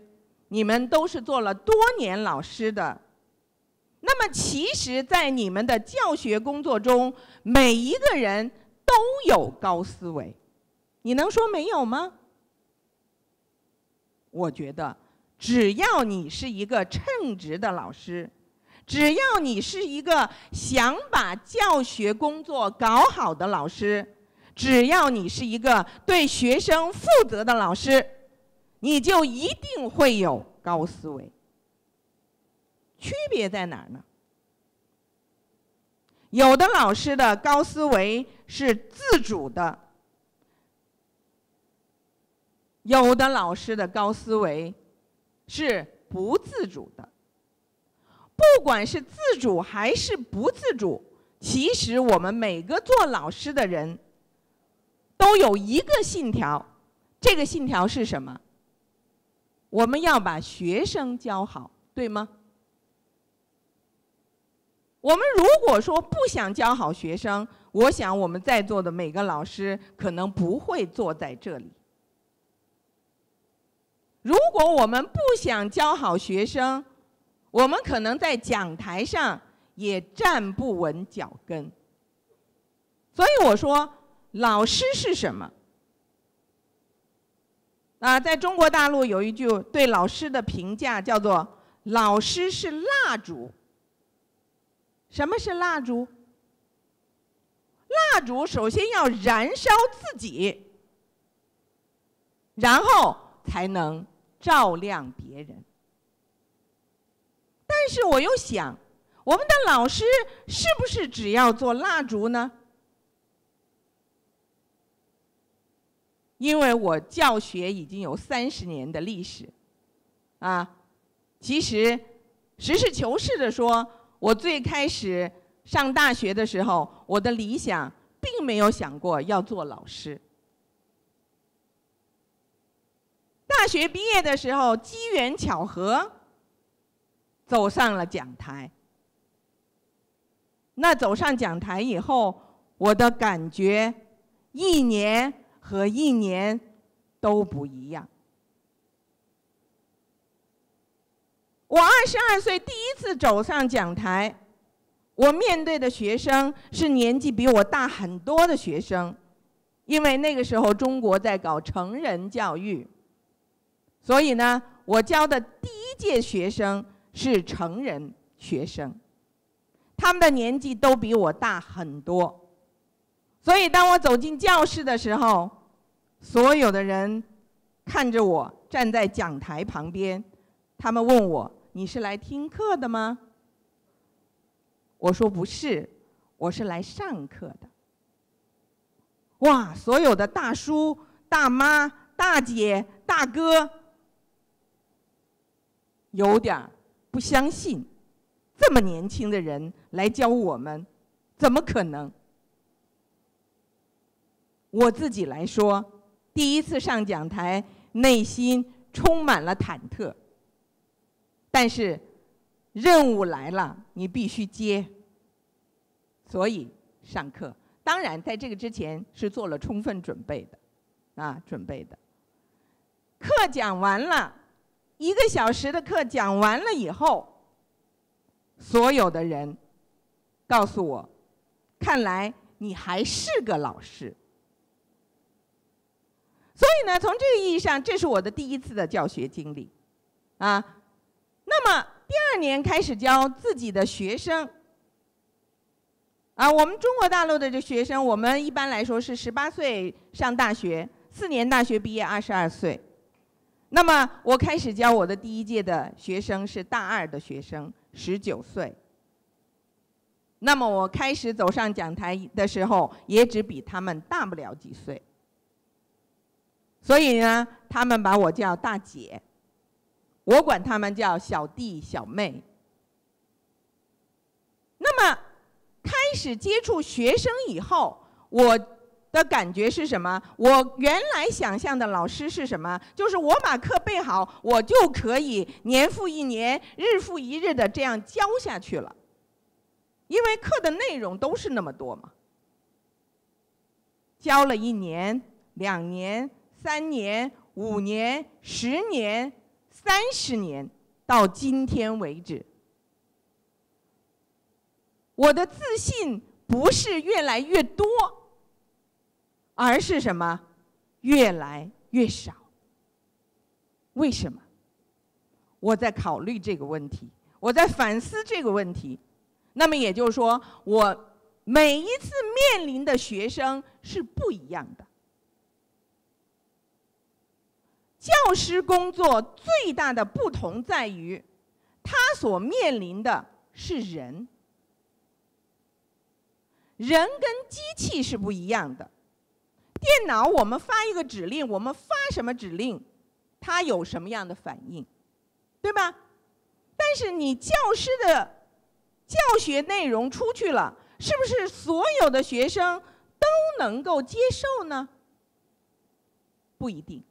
你们都是做了多年老师的。那么其实，在你们的教学工作中，每一个人。都有高思维，你能说没有吗？我觉得，只要你是一个称职的老师，只要你是一个想把教学工作搞好的老师，只要你是一个对学生负责的老师，你就一定会有高思维。区别在哪儿呢？有的老师的高思维是自主的，有的老师的高思维是不自主的。不管是自主还是不自主，其实我们每个做老师的人都有一个信条，这个信条是什么？我们要把学生教好，对吗？我们如果说不想教好学生，我想我们在座的每个老师可能不会坐在这里。如果我们不想教好学生，我们可能在讲台上也站不稳脚跟。所以我说，老师是什么？啊，在中国大陆有一句对老师的评价叫做“老师是蜡烛”。什么是蜡烛？蜡烛首先要燃烧自己，然后才能照亮别人。但是我又想，我们的老师是不是只要做蜡烛呢？因为我教学已经有三十年的历史，啊，其实实事求是的说，我最开始上大学的时候，我的理想并没有想过要做老师。大学毕业的时候，机缘巧合，走上了讲台。那走上讲台以后，我的感觉，一年。和一年都不一样。我二十二岁第一次走上讲台，我面对的学生是年纪比我大很多的学生，因为那个时候中国在搞成人教育，所以呢，我教的第一届学生是成人学生，他们的年纪都比我大很多，所以当我走进教室的时候。所有的人看着我站在讲台旁边，他们问我：“你是来听课的吗？”我说：“不是，我是来上课的。”哇！所有的大叔、大妈、大姐、大哥，有点不相信，这么年轻的人来教我们，怎么可能？我自己来说。第一次上讲台，内心充满了忐忑。但是，任务来了，你必须接。所以上课，当然在这个之前是做了充分准备的，啊，准备的。课讲完了，一个小时的课讲完了以后，所有的人告诉我，看来你还是个老师。所以呢，从这个意义上，这是我的第一次的教学经历，啊，那么第二年开始教自己的学生，啊，我们中国大陆的这学生，我们一般来说是十八岁上大学，四年大学毕业二十二岁，那么我开始教我的第一届的学生是大二的学生，十九岁，那么我开始走上讲台的时候，也只比他们大不了几岁。所以呢，他们把我叫大姐，我管他们叫小弟小妹。那么，开始接触学生以后，我的感觉是什么？我原来想象的老师是什么？就是我把课备好，我就可以年复一年、日复一日的这样教下去了，因为课的内容都是那么多嘛。教了一年、两年。三年、五年、十年、三十年，到今天为止，我的自信不是越来越多，而是什么？越来越少。为什么？我在考虑这个问题，我在反思这个问题。那么也就是说，我每一次面临的学生是不一样的。教师工作最大的不同在于，他所面临的是人。人跟机器是不一样的。电脑我们发一个指令，我们发什么指令，它有什么样的反应，对吧？但是你教师的教学内容出去了，是不是所有的学生都能够接受呢？不一定。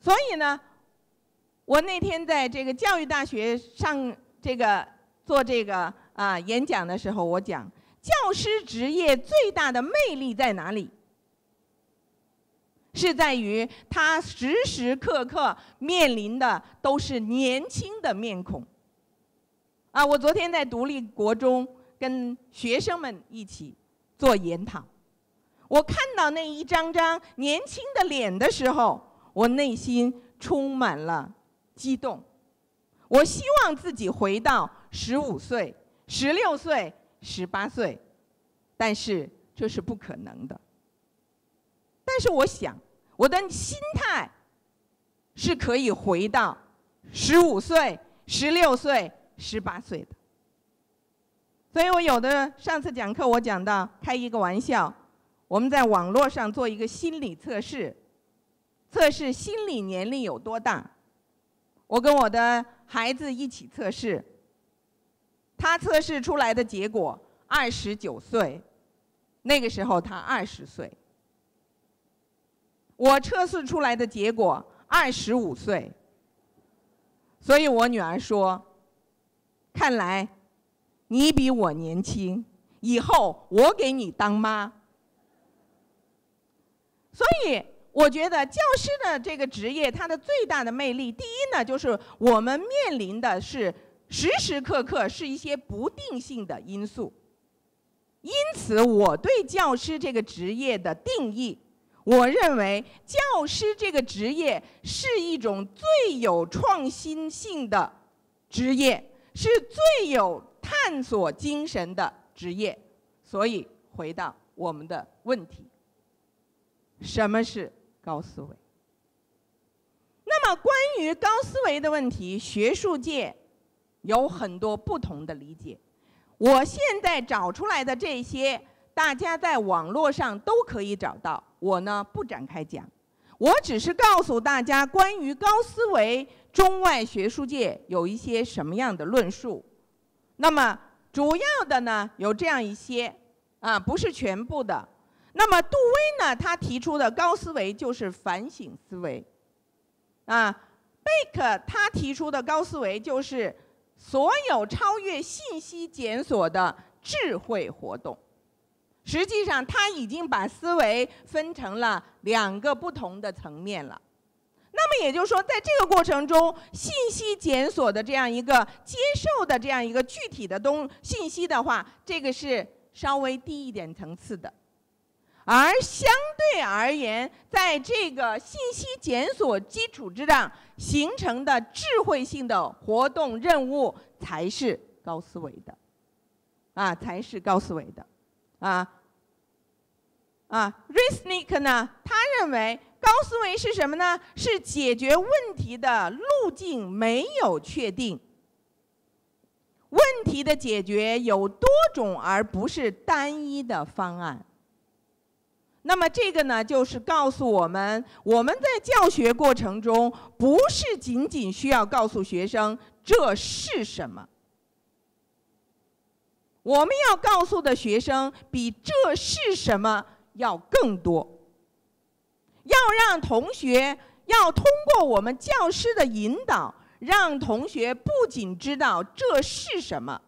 所以呢，我那天在这个教育大学上这个做这个啊演讲的时候，我讲教师职业最大的魅力在哪里？是在于他时时刻刻面临的都是年轻的面孔。啊，我昨天在独立国中跟学生们一起做研讨，我看到那一张张年轻的脸的时候，我内心充满了激动。我希望自己回到十五岁、十六岁、十八岁，但是这是不可能的。但是我想，我的心态是可以回到十五岁、十六岁、十八岁的。所以我有的上次讲课，我讲到开一个玩笑，我们在网络上做一个心理测试，测试心理年龄有多大。我跟我的孩子一起测试，他测试出来的结果二十九岁，那个时候他二十岁。我测试出来的结果二十五岁，所以我女儿说：“看来你比我年轻，以后我给你当妈。”所以我觉得教师的这个职业，它的最大的魅力，第一呢，就是我们面临的是时时刻刻是一些不定性的因素，因此我对教师这个职业的定义。我认为教师这个职业是一种最有创新性的职业，是最有探索精神的职业。所以回到我们的问题：什么是高思维？那么关于高思维的问题，学术界有很多不同的理解。我现在找出来的这些。大家在网络上都可以找到，我呢不展开讲，我只是告诉大家关于高思维，中外学术界有一些什么样的论述。那么主要的呢有这样一些，啊不是全部的。那么杜威呢他提出的高思维就是反省思维，啊贝克他提出的高思维就是所有超越信息检索的智慧活动。实际上，他已经把思维分成了两个不同的层面了。那么也就是说，在这个过程中，信息检索的这样一个接受的这样一个具体的东信息的话，这个是稍微低一点层次的。而相对而言，在这个信息检索基础之上形成的智慧性的活动任务，才是高思维的，啊，才是高思维的，啊。啊 r i s n i k 呢？他认为高思维是什么呢？是解决问题的路径没有确定，问题的解决有多种，而不是单一的方案。那么这个呢，就是告诉我们，我们在教学过程中，不是仅仅需要告诉学生这是什么，我们要告诉的学生比这是什么。要更多，要让同学要通过我们教师的引导，让同学不仅知道这是什么，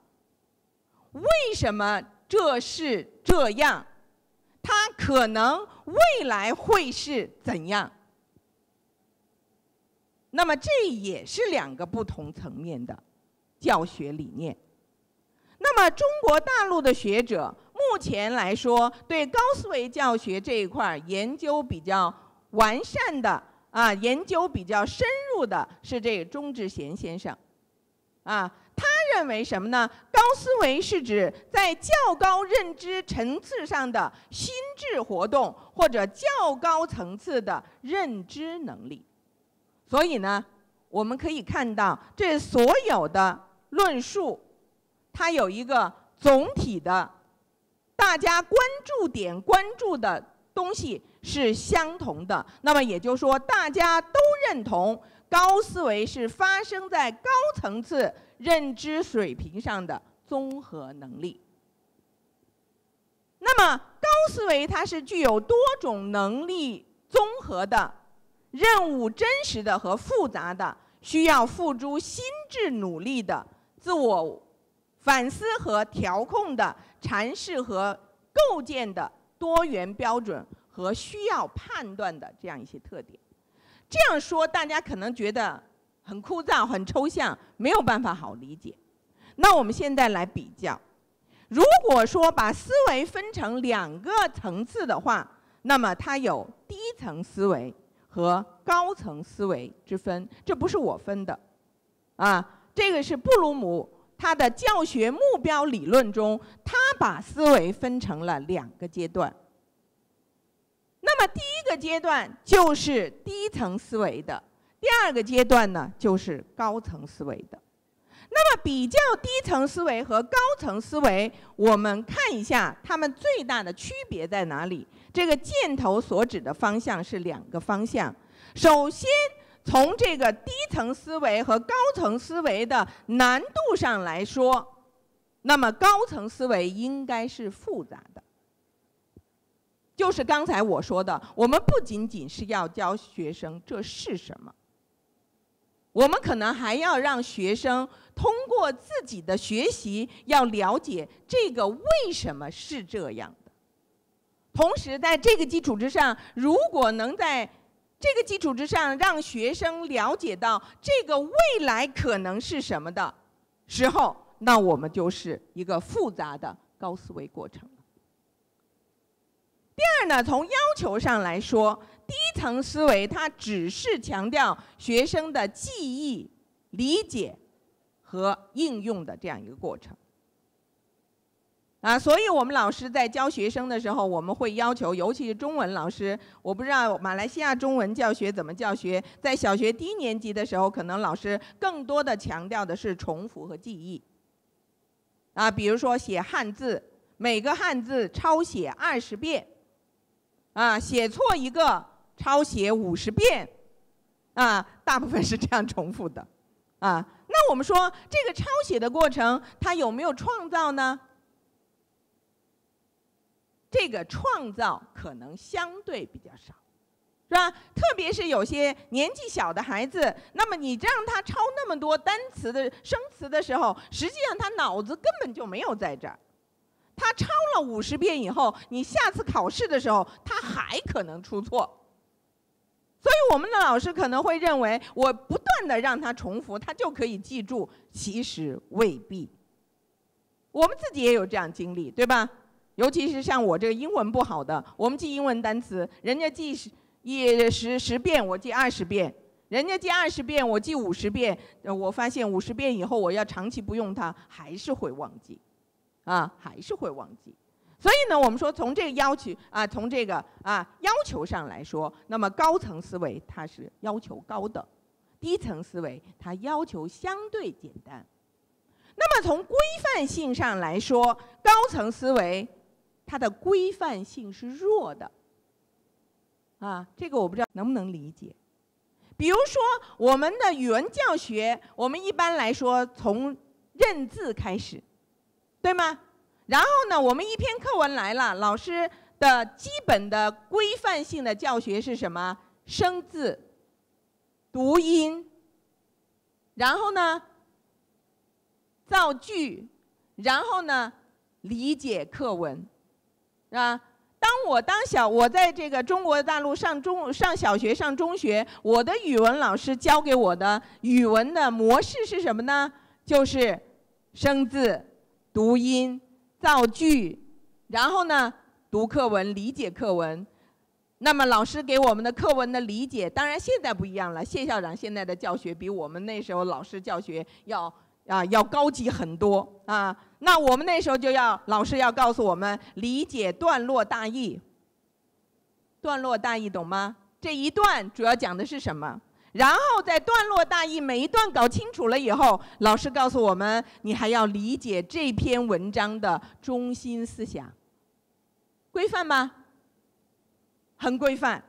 为什么这是这样，它可能未来会是怎样。那么这也是两个不同层面的教学理念。那么中国大陆的学者。目前来说，对高思维教学这一块研究比较完善的啊，研究比较深入的是这个钟志贤先生，啊，他认为什么呢？高思维是指在较高认知层次上的心智活动或者较高层次的认知能力。所以呢，我们可以看到这所有的论述，它有一个总体的。大家关注点关注的东西是相同的，那么也就是说，大家都认同高思维是发生在高层次认知水平上的综合能力。那么，高思维它是具有多种能力综合的，任务真实的和复杂的，需要付诸心智努力的自我。反思和调控的阐释和构建的多元标准和需要判断的这样一些特点。这样说，大家可能觉得很枯燥、很抽象，没有办法好理解。那我们现在来比较，如果说把思维分成两个层次的话，那么它有低层思维和高层思维之分。这不是我分的，啊，这个是布鲁姆他的教学目标理论中，他把思维分成了两个阶段。那么第一个阶段就是低层思维的，第二个阶段呢就是高层思维的。那么比较低层思维和高层思维，我们看一下它们最大的区别在哪里。这个箭头所指的方向是两个方向。首先从这个低层思维和高层思维的难度上来说，那么高层思维应该是复杂的。就是刚才我说的，我们不仅仅是要教学生这是什么，我们可能还要让学生通过自己的学习，要了解这个为什么是这样的。同时，在这个基础之上，如果能在这个基础之上让学生了解到这个未来可能是什么的时候，那我们就是一个复杂的高思维过程。第二呢，从要求上来说，低层思维它只是强调学生的记忆、理解和应用的这样一个过程。啊，所以我们老师在教学生的时候，我们会要求，尤其是中文老师，我不知道马来西亚中文教学怎么教学，在小学低年级的时候，可能老师更多的强调的是重复和记忆。啊，比如说写汉字，每个汉字抄写二十遍。啊，写错一个，抄写五十遍，啊，大部分是这样重复的，啊，那我们说这个抄写的过程，它有没有创造呢？这个创造可能相对比较少，是吧？特别是有些年纪小的孩子，那么你让他抄那么多单词的生词的时候，实际上他脑子根本就没有在这儿。他抄了五十遍以后，你下次考试的时候，他还可能出错。所以我们的老师可能会认为，我不断的让他重复，他就可以记住。其实未必。我们自己也有这样经历，对吧？尤其是像我这个英文不好的，我们记英文单词，人家记十一十十遍，我记二十遍；人家记二十遍，我记五十遍。我发现五十遍以后，我要长期不用它，还是会忘记。啊，还是会忘记，所以呢，我们说从这个要求啊，从这个啊要求上来说，那么高层思维它是要求高的，低层思维它要求相对简单。那么从规范性上来说，高层思维它的规范性是弱的。啊，这个我不知道能不能理解。比如说我们的语文教学，我们一般来说从认字开始。对吗？然后呢，我们一篇课文来了，老师的基本的规范性的教学是什么？生字、读音，然后呢，造句，然后呢，理解课文，是吧？当我当小，我在这个中国大陆上中上小学、上中学，我的语文老师教给我的语文的模式是什么呢？就是生字。读音、造句，然后呢，读课文、理解课文。那么老师给我们的课文的理解，当然现在不一样了。谢校长现在的教学比我们那时候老师教学要啊要高级很多啊。那我们那时候就要老师要告诉我们理解段落大意。段落大意懂吗？这一段主要讲的是什么？然后在段落大意每一段搞清楚了以后，老师告诉我们，你还要理解这篇文章的中心思想。规范吗？很规范。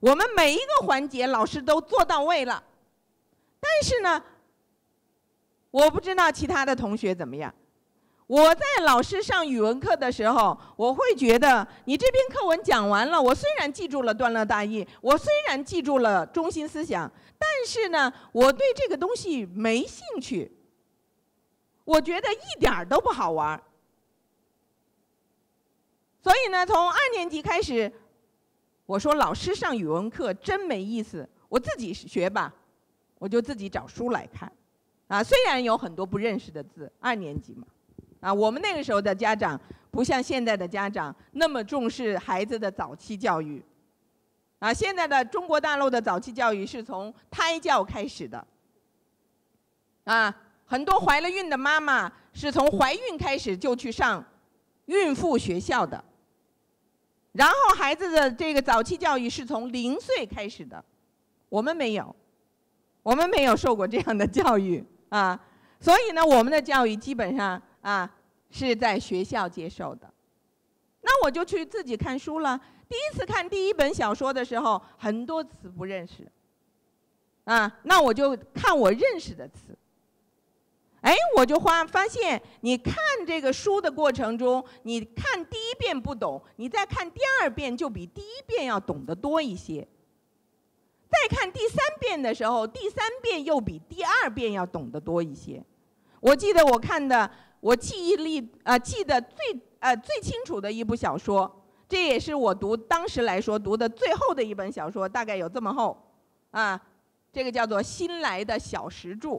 我们每一个环节老师都做到位了。但是呢，我不知道其他的同学怎么样。我在老师上语文课的时候，我会觉得你这篇课文讲完了，我虽然记住了段落大意，我虽然记住了中心思想，但是呢，我对这个东西没兴趣。我觉得一点儿都不好玩儿所以呢，从二年级开始，我说老师上语文课真没意思，我自己学吧，我就自己找书来看。啊，虽然有很多不认识的字，二年级嘛，啊，我们那个时候的家长不像现在的家长那么重视孩子的早期教育。啊，现在的中国大陆的早期教育是从胎教开始的。啊，很多怀了孕的妈妈是从怀孕开始就去上孕妇学校的。然后孩子的这个早期教育是从零岁开始的，我们没有，我们没有受过这样的教育啊，所以呢，我们的教育基本上啊是在学校接受的。那我就去自己看书了。第一次看第一本小说的时候，很多词不认识，啊，那我就看我认识的词。哎，我就发发现，你看这个书的过程中，你看第一遍不懂，你再看第二遍就比第一遍要懂得多一些。再看第三遍的时候，第三遍又比第二遍要懂得多一些。我记得我看的，我记忆力啊记得最呃最清楚的一部小说，这也是我读当时来说读的最后的一本小说，大概有这么厚，啊，这个叫做《新来的小石柱》。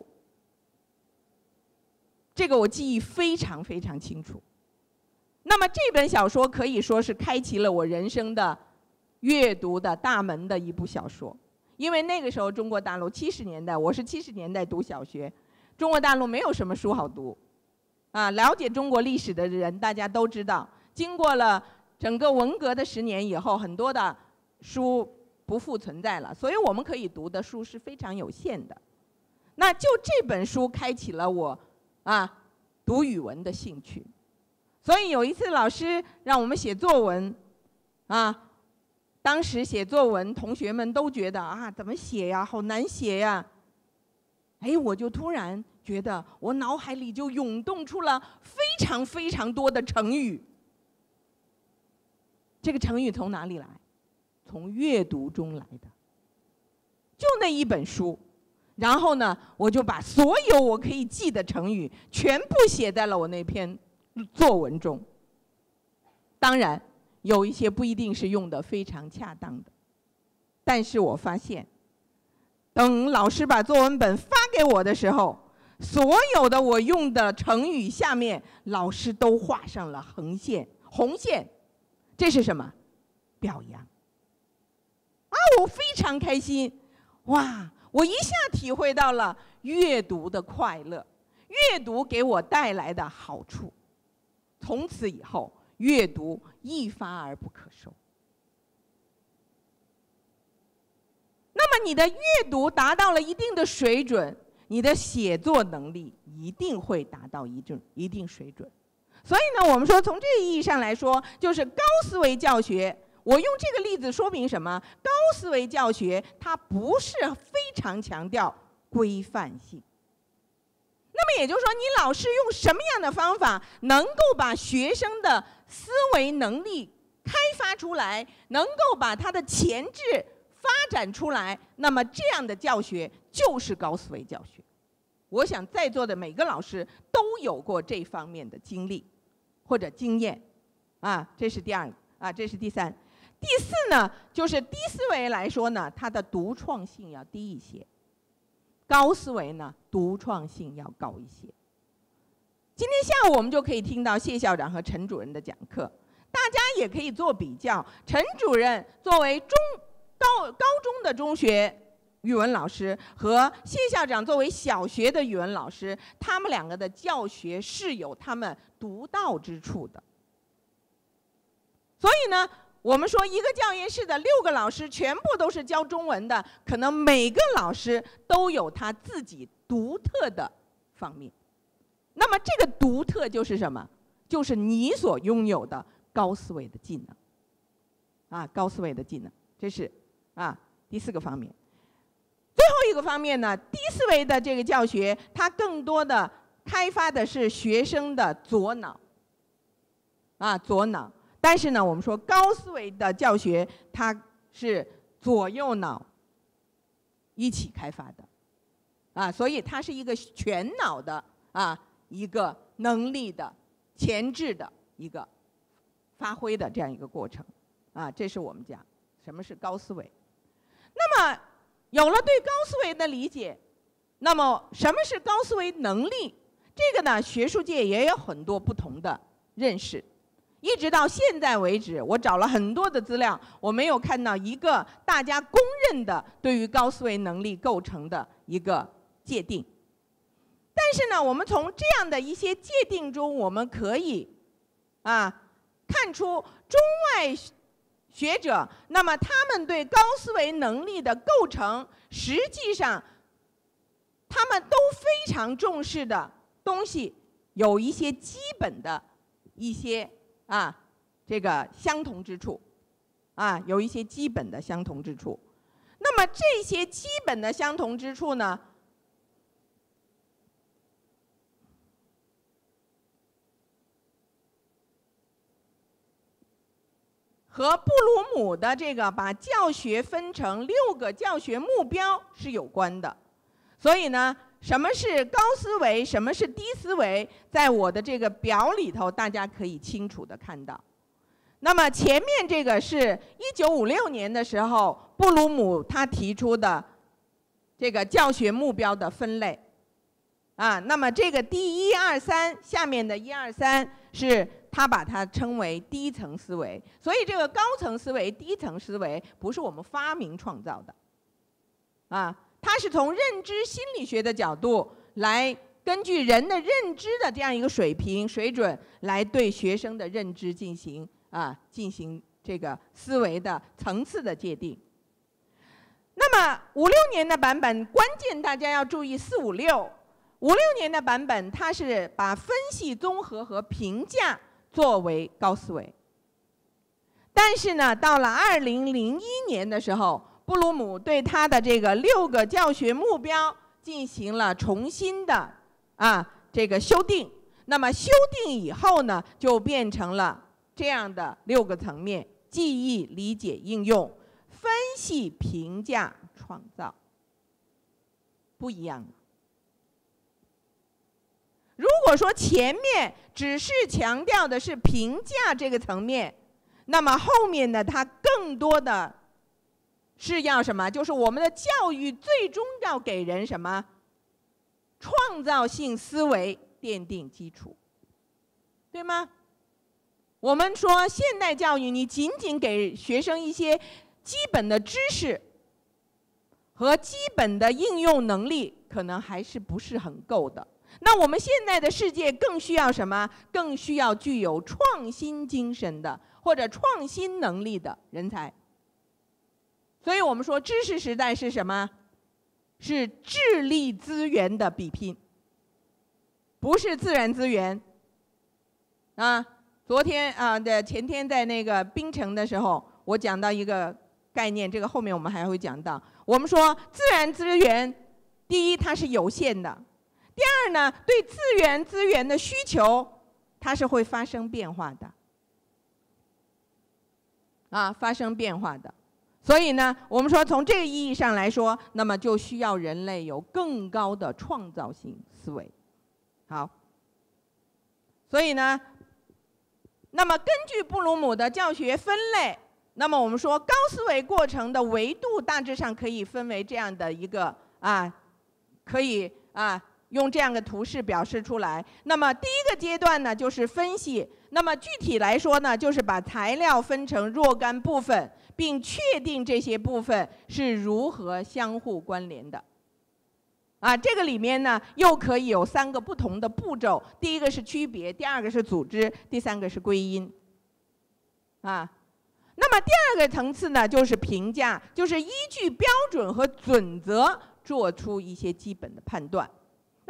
这个我记忆非常非常清楚。那么这本小说可以说是开启了我人生的阅读的大门的一部小说，因为那个时候中国大陆七十年代，我是七十年代读小学，中国大陆没有什么书好读，啊，了解中国历史的人大家都知道，经过了整个文革的十年以后，很多的书不复存在了，所以我们可以读的书是非常有限的。那就这本书开启了我。啊，读语文的兴趣，所以有一次老师让我们写作文，啊，当时写作文，同学们都觉得啊，怎么写呀，好难写呀。哎，我就突然觉得，我脑海里就涌动出了非常非常多的成语。这个成语从哪里来？从阅读中来的。就那一本书。然后呢，我就把所有我可以记的成语全部写在了我那篇作文中。当然，有一些不一定是用的非常恰当的，但是我发现，等老师把作文本发给我的时候，所有的我用的成语下面，老师都画上了横线、红线，这是什么？表扬。啊，我非常开心，哇！我一下体会到了阅读的快乐，阅读给我带来的好处。从此以后，阅读一发而不可收。那么，你的阅读达到了一定的水准，你的写作能力一定会达到一定一定水准。所以呢，我们说从这个意义上来说，就是高思维教学。我用这个例子说明什么？高思维教学它不是非常强调规范性。那么也就是说，你老师用什么样的方法能够把学生的思维能力开发出来，能够把他的潜质发展出来，那么这样的教学就是高思维教学。我想在座的每个老师都有过这方面的经历或者经验，啊，这是第二啊，这是第三。第四呢，就是低思维来说呢，它的独创性要低一些；高思维呢，独创性要高一些。今天下午我们就可以听到谢校长和陈主任的讲课，大家也可以做比较。陈主任作为中高高中的中学语文老师，和谢校长作为小学的语文老师，他们两个的教学是有他们独到之处的。所以呢。我们说，一个教研室的六个老师全部都是教中文的，可能每个老师都有他自己独特的方面。那么，这个独特就是什么？就是你所拥有的高思维的技能。啊，高思维的技能，这是啊第四个方面。最后一个方面呢，低思维的这个教学，它更多的开发的是学生的左脑。啊，左脑。但是呢，我们说高思维的教学，它是左右脑一起开发的，啊，所以它是一个全脑的啊一个能力的前置的一个发挥的这样一个过程，啊，这是我们讲。什么是高思维。那么有了对高思维的理解，那么什么是高思维能力？这个呢，学术界也有很多不同的认识。一直到现在为止，我找了很多的资料，我没有看到一个大家公认的对于高思维能力构成的一个界定。但是呢，我们从这样的一些界定中，我们可以啊看出中外学者，那么他们对高思维能力的构成，实际上他们都非常重视的东西，有一些基本的一些。啊，这个相同之处，啊，有一些基本的相同之处。那么这些基本的相同之处呢，和布鲁姆的这个把教学分成六个教学目标是有关的。所以呢。什么是高思维？什么是低思维？在我的这个表里头，大家可以清楚的看到。那么前面这个是一九五六年的时候，布鲁姆他提出的这个教学目标的分类，啊，那么这个第一二三下面的一二三是他把它称为低层思维。所以这个高层思维、低层思维不是我们发明创造的，啊。它是从认知心理学的角度来，根据人的认知的这样一个水平水准，来对学生的认知进行啊进行这个思维的层次的界定。那么五六年的版本，关键大家要注意四五六。五六年的版本，它是把分析、综合和评价作为高思维。但是呢，到了二零零一年的时候。布鲁姆对他的这个六个教学目标进行了重新的啊这个修订。那么修订以后呢，就变成了这样的六个层面：记忆、理解、应用、分析、评价、创造。不一样。如果说前面只是强调的是评价这个层面，那么后面呢，它更多的。是要什么？就是我们的教育最终要给人什么？创造性思维奠定基础，对吗？我们说现代教育，你仅仅给学生一些基本的知识和基本的应用能力，可能还是不是很够的。那我们现在的世界更需要什么？更需要具有创新精神的或者创新能力的人才。所以我们说，知识时代是什么？是智力资源的比拼，不是自然资源。啊，昨天啊的前天在那个冰城的时候，我讲到一个概念，这个后面我们还会讲到。我们说，自然资源，第一它是有限的，第二呢，对资源资源的需求，它是会发生变化的。啊，发生变化的。所以呢，我们说从这个意义上来说，那么就需要人类有更高的创造性思维。好，所以呢，那么根据布鲁姆的教学分类，那么我们说高思维过程的维度大致上可以分为这样的一个啊，可以啊用这样的图示表示出来。那么第一个阶段呢，就是分析。那么具体来说呢，就是把材料分成若干部分。并确定这些部分是如何相互关联的。啊，这个里面呢，又可以有三个不同的步骤：第一个是区别，第二个是组织，第三个是归因。啊，那么第二个层次呢，就是评价，就是依据标准和准则做出一些基本的判断。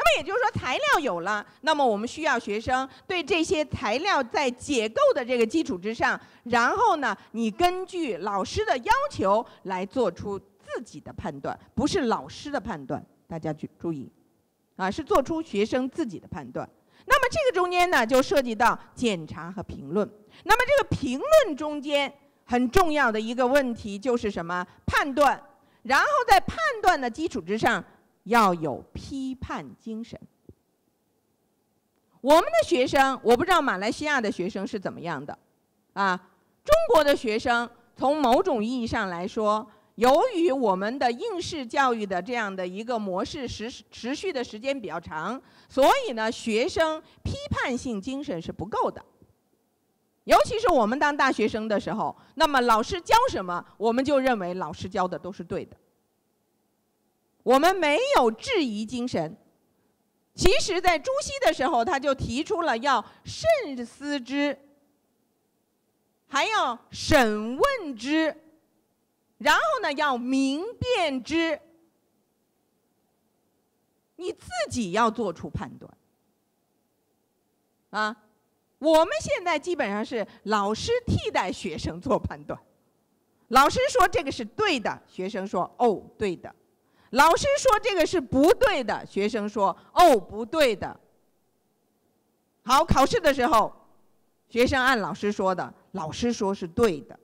那么也就是说，材料有了，那么我们需要学生对这些材料在解构的这个基础之上，然后呢，你根据老师的要求来做出自己的判断，不是老师的判断，大家去注意，啊，是做出学生自己的判断。那么这个中间呢，就涉及到检查和评论。那么这个评论中间很重要的一个问题就是什么？判断，然后在判断的基础之上。要有批判精神。我们的学生，我不知道马来西亚的学生是怎么样的，啊，中国的学生从某种意义上来说，由于我们的应试教育的这样的一个模式持持续的时间比较长，所以呢，学生批判性精神是不够的。尤其是我们当大学生的时候，那么老师教什么，我们就认为老师教的都是对的。我们没有质疑精神。其实，在朱熹的时候，他就提出了要慎思之，还要审问之，然后呢，要明辨之。你自己要做出判断。啊，我们现在基本上是老师替代学生做判断，老师说这个是对的，学生说哦，对的。老师说这个是不对的，学生说哦不对的。好，考试的时候，学生按老师说的，老师说是对的，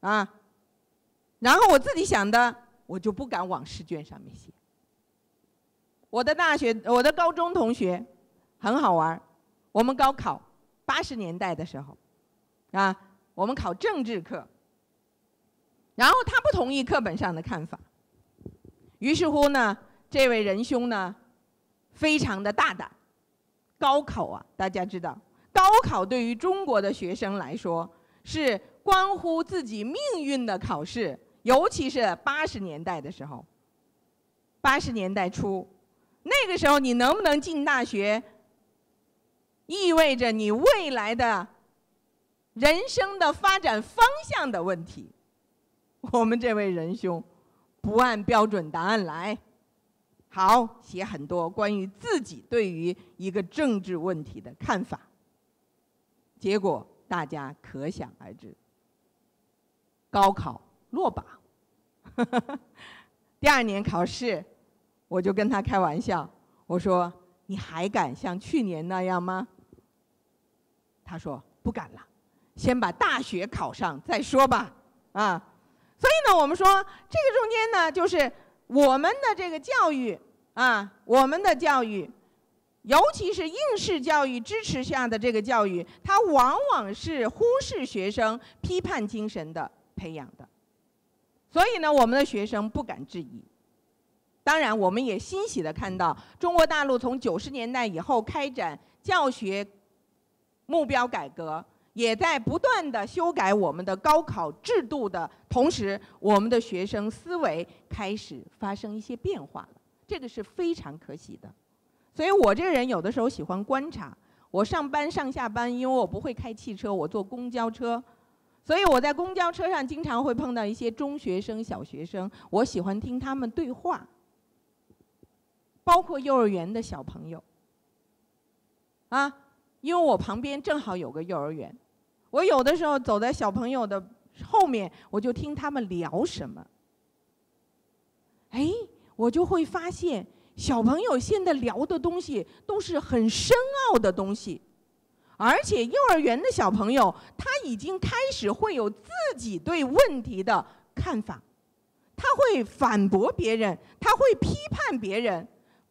啊，然后我自己想的，我就不敢往试卷上面写。我的大学，我的高中同学很好玩我们高考八十年代的时候，啊，我们考政治课，然后他不同意课本上的看法。于是乎呢，这位仁兄呢，非常的大胆。高考啊，大家知道，高考对于中国的学生来说是关乎自己命运的考试，尤其是八十年代的时候。八十年代初，那个时候你能不能进大学，意味着你未来的人生的发展方向的问题。我们这位仁兄。不按标准答案来，好写很多关于自己对于一个政治问题的看法。结果大家可想而知，高考落榜。第二年考试，我就跟他开玩笑，我说：“你还敢像去年那样吗？”他说：“不敢了，先把大学考上再说吧。”啊。所以呢，我们说这个中间呢，就是我们的这个教育啊，我们的教育，尤其是应试教育支持下的这个教育，它往往是忽视学生批判精神的培养的。所以呢，我们的学生不敢质疑。当然，我们也欣喜的看到，中国大陆从九十年代以后开展教学目标改革。也在不断的修改我们的高考制度的同时，我们的学生思维开始发生一些变化了，这个是非常可喜的。所以我这个人有的时候喜欢观察，我上班上下班，因为我不会开汽车，我坐公交车，所以我在公交车上经常会碰到一些中学生、小学生，我喜欢听他们对话，包括幼儿园的小朋友，啊，因为我旁边正好有个幼儿园。我有的时候走在小朋友的后面，我就听他们聊什么。哎，我就会发现小朋友现在聊的东西都是很深奥的东西，而且幼儿园的小朋友他已经开始会有自己对问题的看法，他会反驳别人，他会批判别人，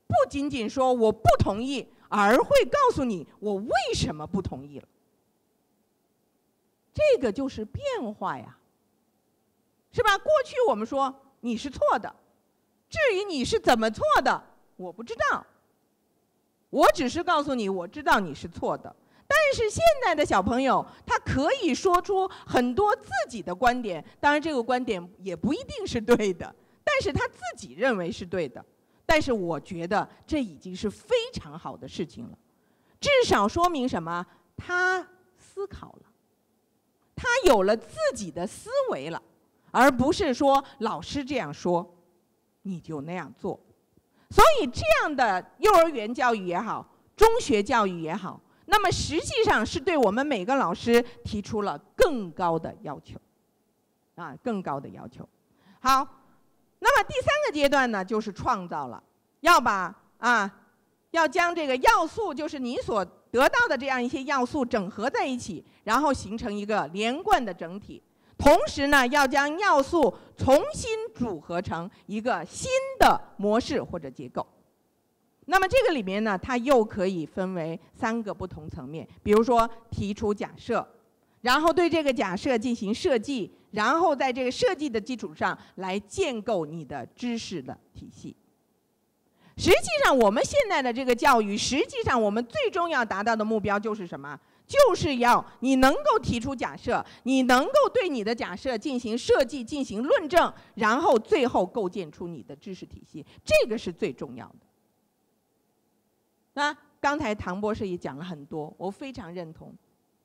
不仅仅说我不同意，而会告诉你我为什么不同意了。这个就是变化呀，是吧？过去我们说你是错的，至于你是怎么错的，我不知道。我只是告诉你，我知道你是错的。但是现在的小朋友，他可以说出很多自己的观点，当然这个观点也不一定是对的，但是他自己认为是对的。但是我觉得这已经是非常好的事情了，至少说明什么？他思考了。他有了自己的思维了，而不是说老师这样说，你就那样做。所以这样的幼儿园教育也好，中学教育也好，那么实际上是对我们每个老师提出了更高的要求，啊，更高的要求。好，那么第三个阶段呢，就是创造了，要把啊，要将这个要素，就是你所。得到的这样一些要素整合在一起，然后形成一个连贯的整体。同时呢，要将要素重新组合成一个新的模式或者结构。那么这个里面呢，它又可以分为三个不同层面。比如说，提出假设，然后对这个假设进行设计，然后在这个设计的基础上来建构你的知识的体系。实际上，我们现在的这个教育，实际上我们最终要达到的目标就是什么？就是要你能够提出假设，你能够对你的假设进行设计、进行论证，然后最后构建出你的知识体系，这个是最重要的。那刚才唐博士也讲了很多，我非常认同，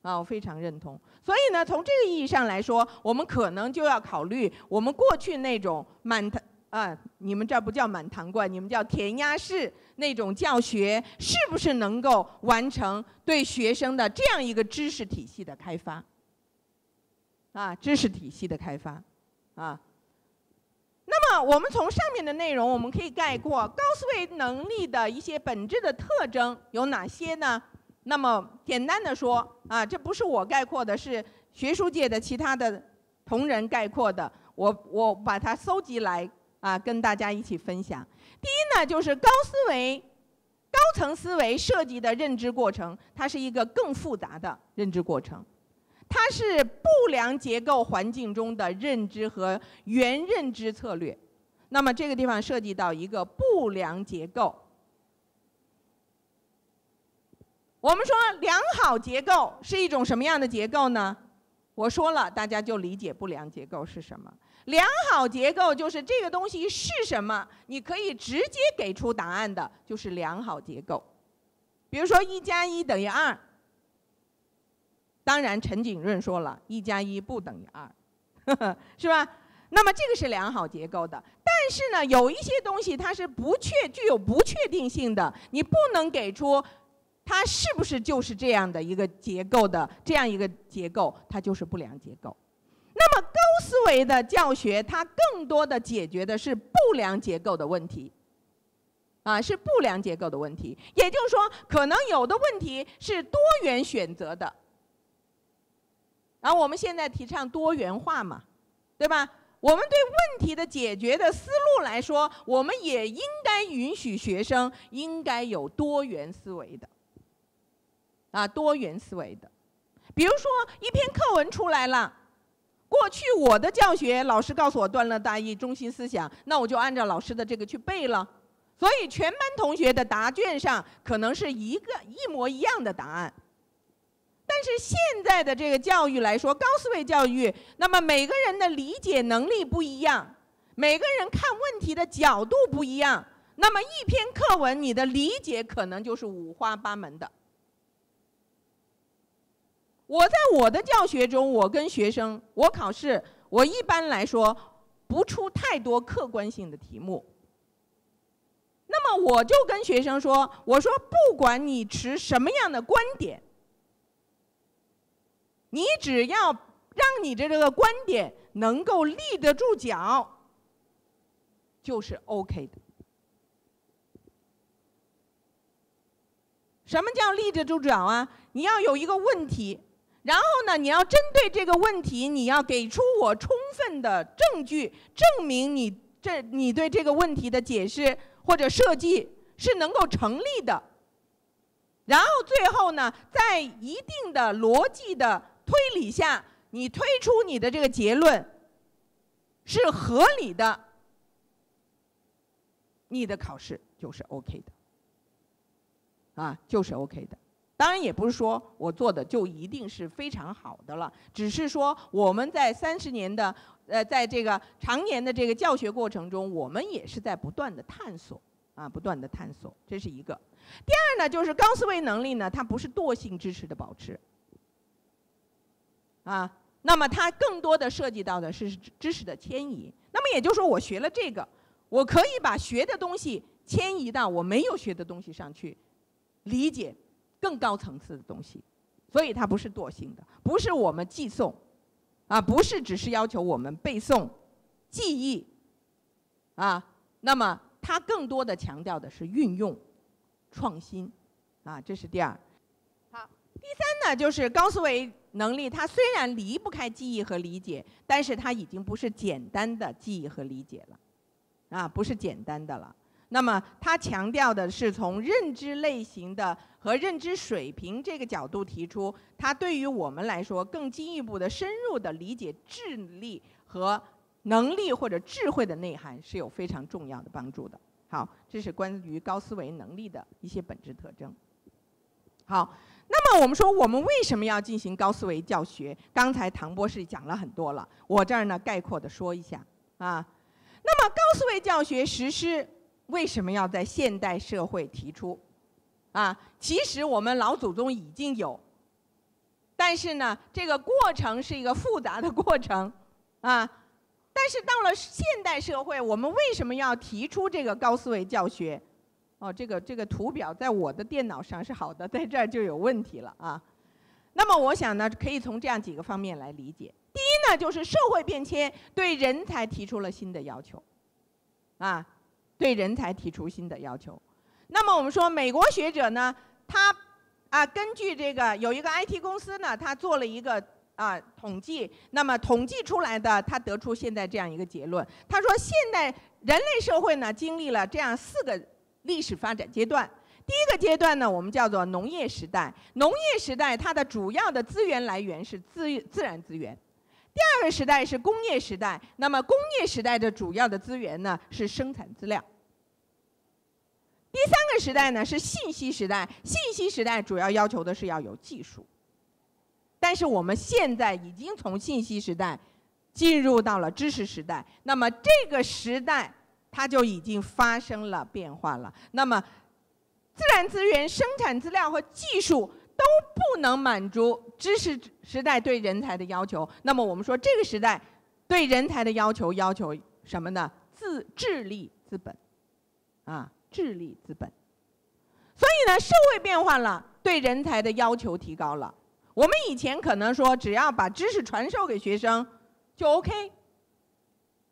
啊，我非常认同。所以呢，从这个意义上来说，我们可能就要考虑我们过去那种满堂啊，你们这不叫满堂灌，你们叫填鸭式那种教学，是不是能够完成对学生的这样一个知识体系的开发？啊，知识体系的开发，啊。那么，我们从上面的内容，我们可以概括高思维能力的一些本质的特征有哪些呢？那么，简单的说，啊，这不是我概括的，是学术界的其他的同仁概括的。我我把它搜集来啊，跟大家一起分享。第一呢，就是高思维、高层思维设计的认知过程，它是一个更复杂的认知过程。它是不良结构环境中的认知和原认知策略。那么这个地方涉及到一个不良结构。我们说良好结构是一种什么样的结构呢？我说了，大家就理解不良结构是什么。良好结构就是这个东西是什么，你可以直接给出答案的，就是良好结构。比如说一加一等于二。当然，陈景润说了一加一不等于二，是吧？那么这个是良好结构的。但是呢，有一些东西它是不确、具有不确定性的，你不能给出它是不是就是这样的一个结构的这样一个结构，它就是不良结构。那么思维的教学，它更多的解决的是不良结构的问题，啊，是不良结构的问题。也就是说，可能有的问题是多元选择的。而我们现在提倡多元化嘛，对吧？我们对问题的解决的思路来说，我们也应该允许学生应该有多元思维的，啊，多元思维的。比如说一篇课文出来了，过去我的教学老师告诉我段落大意、中心思想，那我就按照老师的这个去背了，所以全班同学的答卷上可能是一个一模一样的答案。但是现在的这个教育来说，高思维教育，那么每个人的理解能力不一样，每个人看问题的角度不一样，那么一篇课文你的理解可能就是五花八门的。我在我的教学中，我跟学生，我考试，我一般来说不出太多客观性的题目。那么我就跟学生说，我说不管你持什么样的观点。你只要让你的这个观点能够立得住脚，就是 OK 的。什么叫立得住脚啊？你要有一个问题，然后呢，你要针对这个问题，你要给出我充分的证据，证明你这你对这个问题的解释或者设计是能够成立的。然后最后呢，在一定的逻辑的。推理下，你推出你的这个结论是合理的，你的考试就是 OK 的，啊，就是 OK 的。当然，也不是说我做的就一定是非常好的了，只是说我们在三十年的呃，在这个常年的这个教学过程中，我们也是在不断的探索，啊，不断的探索，这是一个。第二呢，就是高思维能力呢，它不是惰性知识的保持。啊，那么它更多的涉及到的是知识的迁移。那么也就是说，我学了这个，我可以把学的东西迁移到我没有学的东西上去，理解更高层次的东西。所以它不是惰性的，不是我们记诵，啊，不是只是要求我们背诵、记忆，啊，那么它更多的强调的是运用、创新，啊，这是第二。好，第三呢，就是高思维。能力，它虽然离不开记忆和理解，但是它已经不是简单的记忆和理解了，啊，不是简单的了。那么他强调的是从认知类型的和认知水平这个角度提出，它对于我们来说更进一步的深入的理解智力和能力或者智慧的内涵是有非常重要的帮助的。好，这是关于高思维能力的一些本质特征。好，那么我们说我们为什么要进行高思维教学？刚才唐博士讲了很多了，我这儿呢概括的说一下啊。那么高思维教学实施。为什么要在现代社会提出？啊，其实我们老祖宗已经有，但是呢，这个过程是一个复杂的过程，啊，但是到了现代社会，我们为什么要提出这个高思维教学？哦，这个这个图表在我的电脑上是好的，在这儿就有问题了啊。那么我想呢，可以从这样几个方面来理解。第一呢，就是社会变迁对人才提出了新的要求，啊。对人才提出新的要求，那么我们说美国学者呢，他啊根据这个有一个 IT 公司呢，他做了一个啊统计，那么统计出来的他得出现在这样一个结论，他说现代人类社会呢经历了这样四个历史发展阶段，第一个阶段呢我们叫做农业时代，农业时代它的主要的资源来源是自自然资源。第二个时代是工业时代，那么工业时代的主要的资源呢是生产资料。第三个时代呢是信息时代，信息时代主要要求的是要有技术。但是我们现在已经从信息时代进入到了知识时代，那么这个时代它就已经发生了变化了。那么自然资源、生产资料和技术。都不能满足知识时代对人才的要求。那么我们说，这个时代对人才的要求要求什么呢？自智力资本，啊，智力资本。所以呢，社会变化了，对人才的要求提高了。我们以前可能说，只要把知识传授给学生就 OK。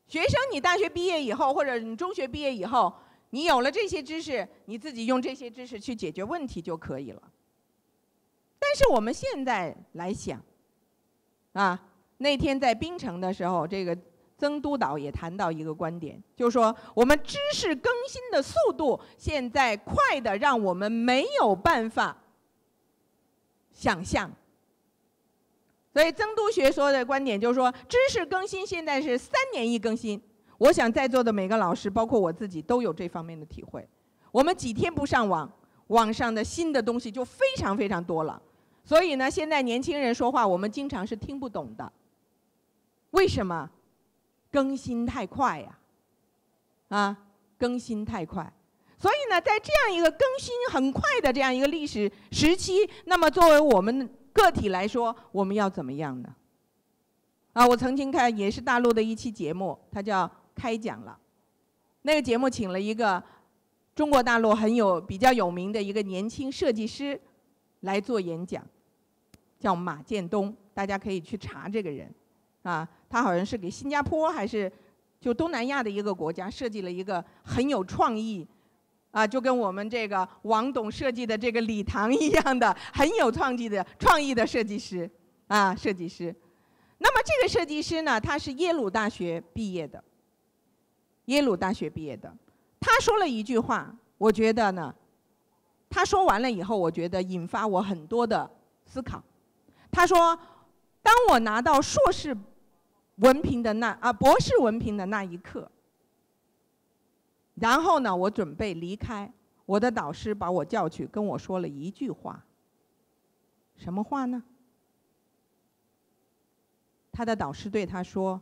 学生，你大学毕业以后，或者你中学毕业以后，你有了这些知识，你自己用这些知识去解决问题就可以了。但是我们现在来想，啊，那天在槟城的时候，这个曾督导也谈到一个观点，就是说我们知识更新的速度现在快的让我们没有办法想象。所以曾督学说的观点就是说，知识更新现在是三年一更新。我想在座的每个老师，包括我自己，都有这方面的体会。我们几天不上网，网上的新的东西就非常非常多了。所以呢，现在年轻人说话，我们经常是听不懂的。为什么？更新太快呀！啊，更新太快。所以呢，在这样一个更新很快的这样一个历史时期，那么作为我们个体来说，我们要怎么样呢？啊，我曾经看也是大陆的一期节目，它叫《开讲了》。那个节目请了一个中国大陆很有比较有名的一个年轻设计师来做演讲。叫马建东，大家可以去查这个人，啊，他好像是给新加坡还是就东南亚的一个国家设计了一个很有创意，啊，就跟我们这个王董设计的这个礼堂一样的很有创意的创意的设计师，啊，设计师。那么这个设计师呢，他是耶鲁大学毕业的，耶鲁大学毕业的。他说了一句话，我觉得呢，他说完了以后，我觉得引发我很多的思考。他说：“当我拿到硕士文凭的那啊博士文凭的那一刻，然后呢，我准备离开，我的导师把我叫去跟我说了一句话。什么话呢？他的导师对他说：‘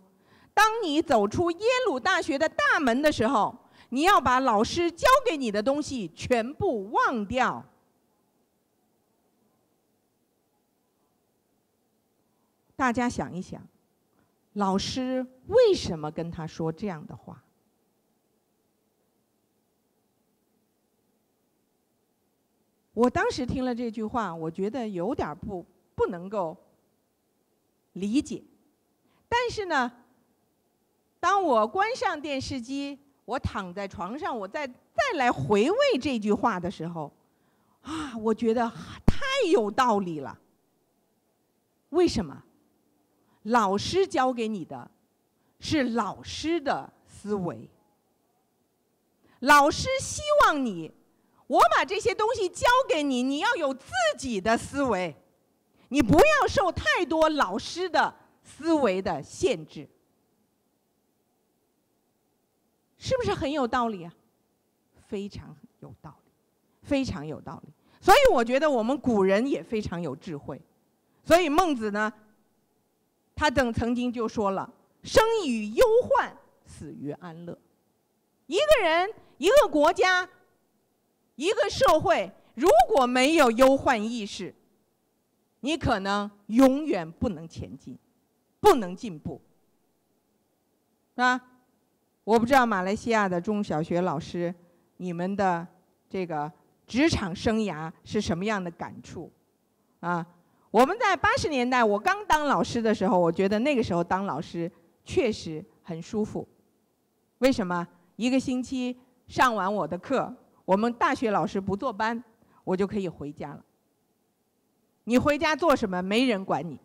当你走出耶鲁大学的大门的时候，你要把老师教给你的东西全部忘掉。’”大家想一想，老师为什么跟他说这样的话？我当时听了这句话，我觉得有点不不能够理解。但是呢，当我关上电视机，我躺在床上，我再再来回味这句话的时候，啊，我觉得太有道理了。为什么？老师教给你的，是老师的思维。老师希望你，我把这些东西教给你，你要有自己的思维，你不要受太多老师的思维的限制，是不是很有道理啊？非常有道理，非常有道理。所以我觉得我们古人也非常有智慧。所以孟子呢，他等曾经就说了：“生于忧患，死于安乐。”一个人、一个国家、一个社会，如果没有忧患意识，你可能永远不能前进，不能进步，是吧？我不知道马来西亚的中小学老师，你们的这个职场生涯是什么样的感触？啊？我们在八十年代，我刚当老师的时候，我觉得那个时候当老师确实很舒服。为什么？一个星期上完我的课，我们大学老师不坐班，我就可以回家了。你回家做什么？没人管你。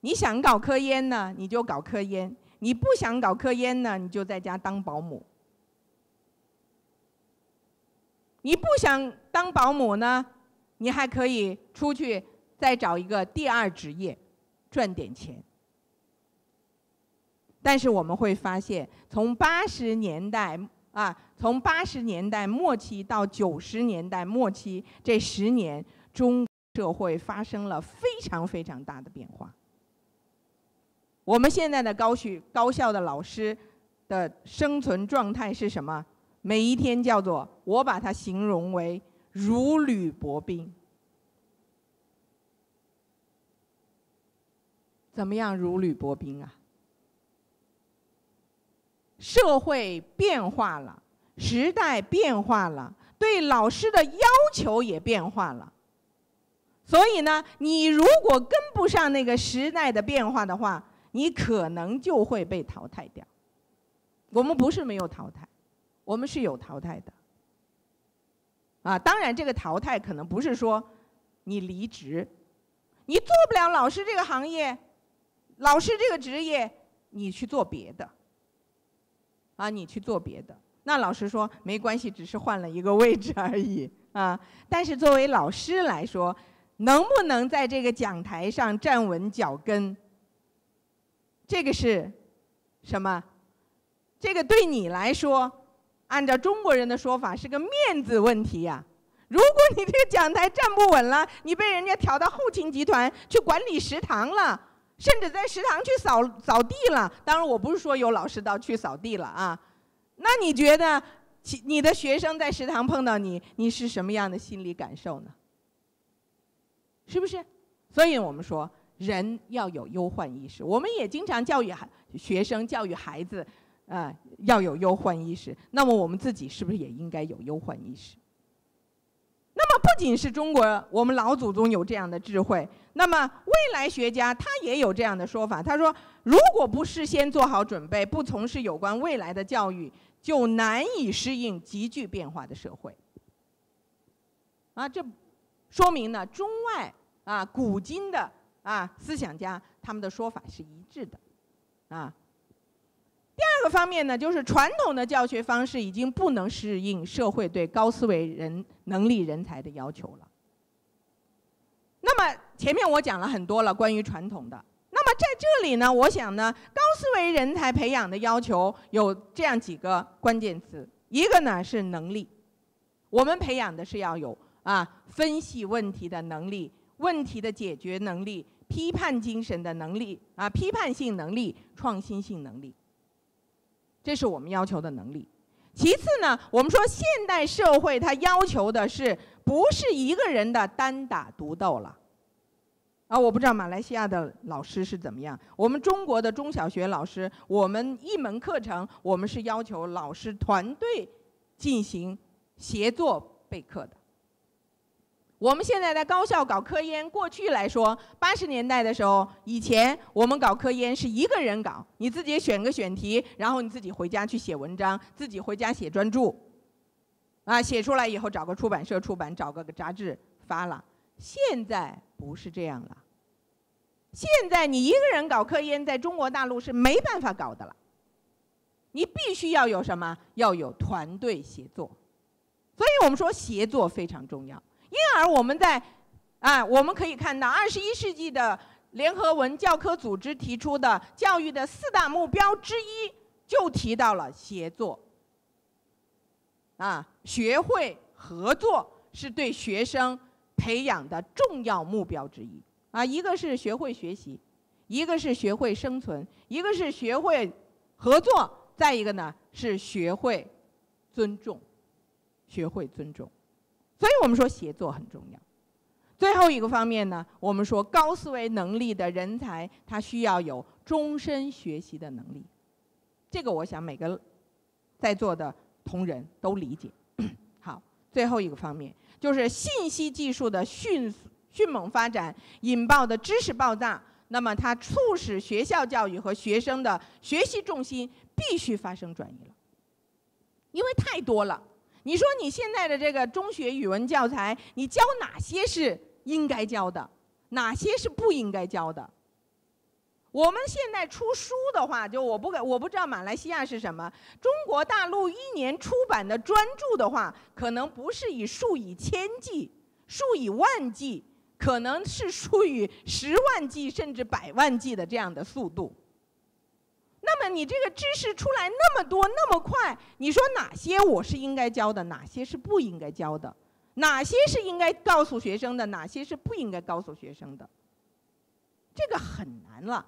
你想搞科研呢，你就搞科研；你不想搞科研呢，你就在家当保姆。你不想当保姆呢？你还可以出去再找一个第二职业，赚点钱。但是我们会发现，从八十年代啊，从八十年代末期到九十年代末期这十年，中社会发生了非常非常大的变化。我们现在的高学高校的老师的生存状态是什么？每一天叫做我把它形容为。如履薄冰，怎么样？如履薄冰啊！社会变化了，时代变化了，对老师的要求也变化了。所以呢，你如果跟不上那个时代的变化的话，你可能就会被淘汰掉。我们不是没有淘汰，我们是有淘汰的。啊，当然，这个淘汰可能不是说你离职，你做不了老师这个行业，老师这个职业，你去做别的。啊，你去做别的，那老师说没关系，只是换了一个位置而已啊。但是作为老师来说，能不能在这个讲台上站稳脚跟，这个是什么？这个对你来说？按照中国人的说法，是个面子问题呀。如果你这个讲台站不稳了，你被人家调到后勤集团去管理食堂了，甚至在食堂去扫扫地了。当然，我不是说有老师到去扫地了啊。那你觉得，你的学生在食堂碰到你，你是什么样的心理感受呢？是不是？所以我们说，人要有忧患意识。我们也经常教育孩学生，教育孩子。啊，要有忧患意识。那么我们自己是不是也应该有忧患意识？那么不仅是中国，我们老祖宗有这样的智慧，那么未来学家他也有这样的说法。他说，如果不事先做好准备，不从事有关未来的教育，就难以适应急剧变化的社会。啊，这说明呢，中外啊古今的啊思想家他们的说法是一致的，啊。第二个方面呢，就是传统的教学方式已经不能适应社会对高思维人能力人才的要求了。那么前面我讲了很多了关于传统的，那么在这里呢，我想呢，高思维人才培养的要求有这样几个关键词，一个呢是能力，我们培养的是要有啊分析问题的能力、问题的解决能力、批判精神的能力啊批判性能力、创新性能力。这是我们要求的能力。其次呢，我们说现代社会它要求的是不是一个人的单打独斗了？啊，我不知道马来西亚的老师是怎么样。我们中国的中小学老师，我们一门课程，我们是要求老师团队进行协作备课的。我们现在在高校搞科研，过去来说，八十年代的时候，以前我们搞科研是一个人搞，你自己选个选题，然后你自己回家去写文章，自己回家写专著，啊，写出来以后找个出版社出版，找个杂志发了。现在不是这样了，现在你一个人搞科研，在中国大陆是没办法搞的了。你必须要有什么？要有团队协作。所以我们说协作非常重要。因而我们在啊，我们可以看到二十一世纪的联合文教科组织提出的教育的四大目标之一，就提到了协作。啊，学会合作是对学生培养的重要目标之一。啊，一个是学会学习，一个是学会生存，一个是学会合作，再一个呢是学会尊重，学会尊重。所以我们说协作很重要。最后一个方面呢，我们说高思维能力的人才，他需要有终身学习的能力。这个我想每个在座的同仁都理解。好，最后一个方面就是信息技术的迅速。迅猛发展引爆的知识爆炸，那么它促使学校教育和学生的学习重心必须发生转移了，因为太多了。你说你现在的这个中学语文教材，你教哪些是应该教的，哪些是不应该教的？我们现在出书的话，就我不我不知道马来西亚是什么。中国大陆一年出版的专著的话，可能不是以数以千计、数以万计。可能是属于十万计甚至百万计的这样的速度。那么你这个知识出来那么多那么快，你说哪些我是应该教的，哪些是不应该教的？哪些是应该告诉学生的，哪些是不应该告诉学生的？这个很难了。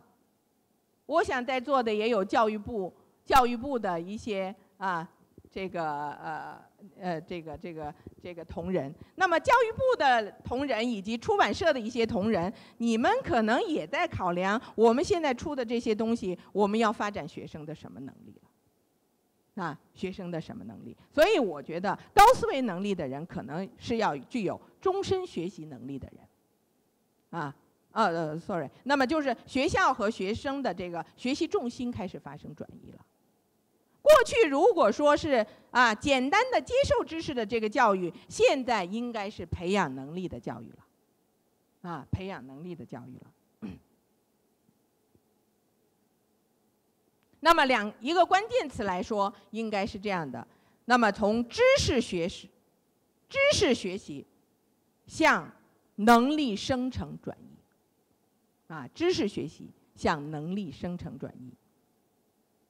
我想在座的也有教育部教育部的一些啊。这个呃呃，这个这个这个同仁，那么教育部的同仁以及出版社的一些同仁，你们可能也在考量我们现在出的这些东西，我们要发展学生的什么能力了？啊，学生的什么能力？所以我觉得高思维能力的人，可能是要具有终身学习能力的人。啊，呃呃，sorry，那么就是学校和学生的这个学习重心开始发生转移了。过去如果说是啊简单的接受知识的这个教育，现在应该是培养能力的教育了，啊培养能力的教育了。那么两一个关键词来说，应该是这样的。那么从知识学识、知识学习向能力生成转移，啊知识学习向能力生成转移，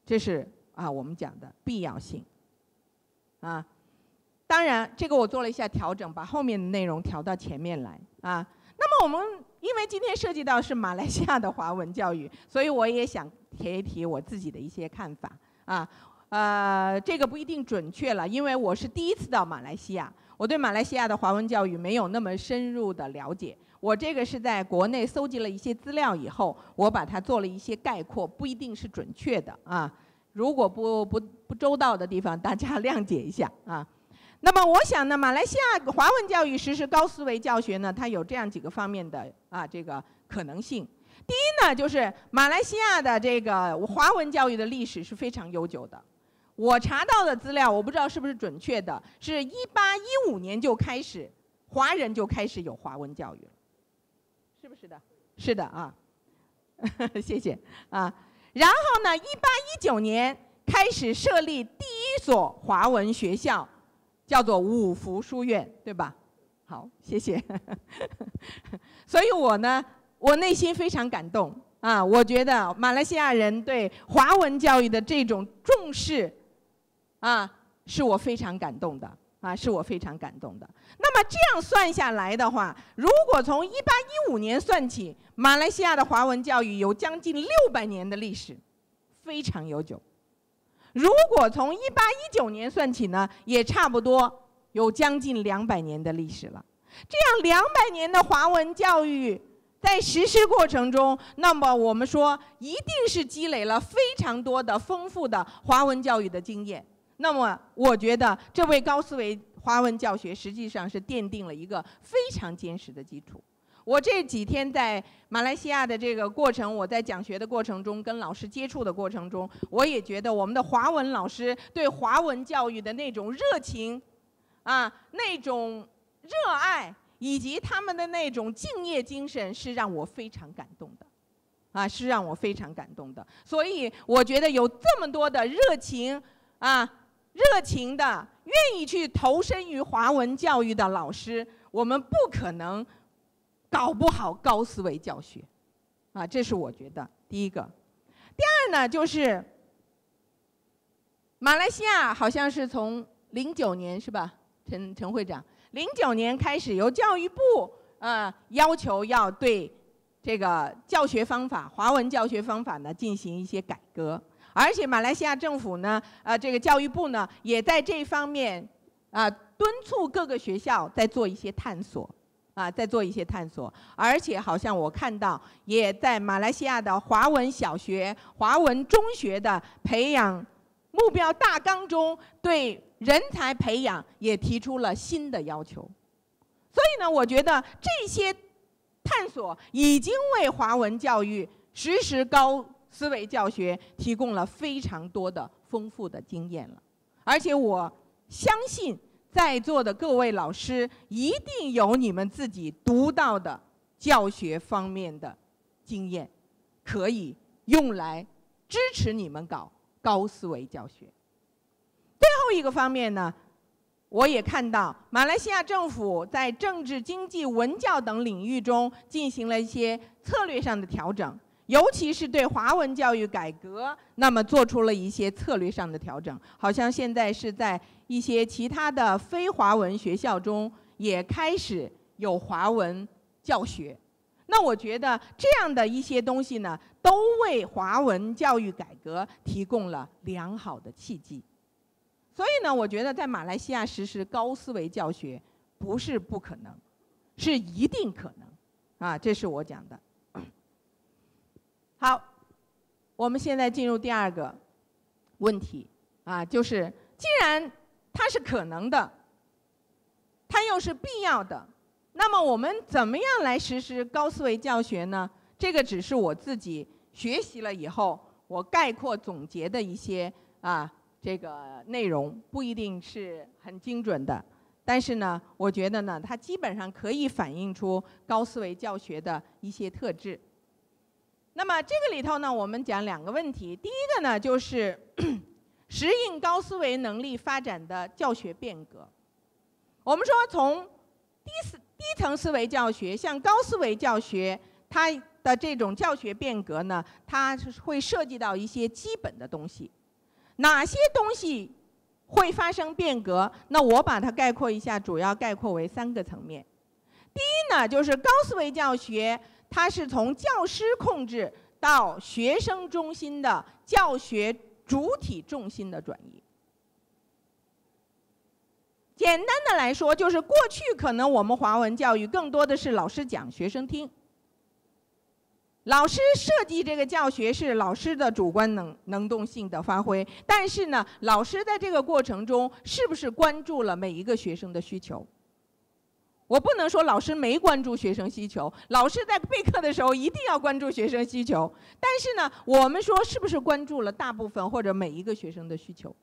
这是。啊，我们讲的必要性，啊，当然这个我做了一下调整，把后面的内容调到前面来啊。那么我们因为今天涉及到是马来西亚的华文教育，所以我也想提一提我自己的一些看法啊。呃，这个不一定准确了，因为我是第一次到马来西亚，我对马来西亚的华文教育没有那么深入的了解。我这个是在国内搜集了一些资料以后，我把它做了一些概括，不一定是准确的啊。如果不不不周到的地方，大家谅解一下啊。那么我想呢，马来西亚华文教育实施高思维教学呢，它有这样几个方面的啊这个可能性。第一呢，就是马来西亚的这个华文教育的历史是非常悠久的。我查到的资料，我不知道是不是准确的，是一八一五年就开始，华人就开始有华文教育了，是不是的？是的啊，谢谢啊。然后呢，一八一九年开始设立第一所华文学校，叫做五福书院，对吧？好，谢谢。所以我呢，我内心非常感动啊！我觉得马来西亚人对华文教育的这种重视，啊，是我非常感动的啊，是我非常感动的。那么这样算下来的话，如果从一八一五年算起。马来西亚的华文教育有将近六百年的历史，非常悠久。如果从一八一九年算起呢，也差不多有将近两百年的历史了。这样两百年的华文教育在实施过程中，那么我们说一定是积累了非常多的丰富的华文教育的经验。那么我觉得这位高思维华文教学实际上是奠定了一个非常坚实的基础。我这几天在马来西亚的这个过程，我在讲学的过程中，跟老师接触的过程中，我也觉得我们的华文老师对华文教育的那种热情，啊，那种热爱，以及他们的那种敬业精神，是让我非常感动的，啊，是让我非常感动的。所以我觉得有这么多的热情啊，热情的愿意去投身于华文教育的老师，我们不可能搞不好高思维教学，啊，这是我觉得第一个。第二呢，就是马来西亚好像是从零九年是吧，陈陈会长，零九年开始由教育部啊要求要对。这个教学方法，华文教学方法呢，进行一些改革，而且马来西亚政府呢，呃，这个教育部呢，也在这方面啊敦促各个学校在做一些探索，啊，在做一些探索，而且好像我看到，也在马来西亚的华文小学、华文中学的培养目标大纲中，对人才培养也提出了新的要求，所以呢，我觉得这些。探索已经为华文教育实施高思维教学提供了非常多的丰富的经验了，而且我相信在座的各位老师一定有你们自己独到的教学方面的经验，可以用来支持你们搞高思维教学。最后一个方面呢？我也看到，马来西亚政府在政治、经济、文教等领域中进行了一些策略上的调整，尤其是对华文教育改革，那么做出了一些策略上的调整。好像现在是在一些其他的非华文学校中也开始有华文教学。那我觉得这样的一些东西呢，都为华文教育改革提供了良好的契机。所以呢，我觉得在马来西亚实施高思维教学不是不可能，是一定可能，啊，这是我讲的。好，我们现在进入第二个问题，啊，就是既然它是可能的，它又是必要的，那么我们怎么样来实施高思维教学呢？这个只是我自己学习了以后，我概括总结的一些啊。这个内容不一定是很精准的，但是呢，我觉得呢，它基本上可以反映出高思维教学的一些特质。那么这个里头呢，我们讲两个问题，第一个呢，就是 适应高思维能力发展的教学变革。我们说从低思低层思维教学向高思维教学，它的这种教学变革呢，它会涉及到一些基本的东西。哪些东西会发生变革？那我把它概括一下，主要概括为三个层面。第一呢，就是高思维教学，它是从教师控制到学生中心的教学主体重心的转移。简单的来说，就是过去可能我们华文教育更多的是老师讲，学生听。老师设计这个教学是老师的主观能能动性的发挥，但是呢，老师在这个过程中是不是关注了每一个学生的需求？我不能说老师没关注学生需求，老师在备课的时候一定要关注学生需求。但是呢，我们说是不是关注了大部分或者每一个学生的需求？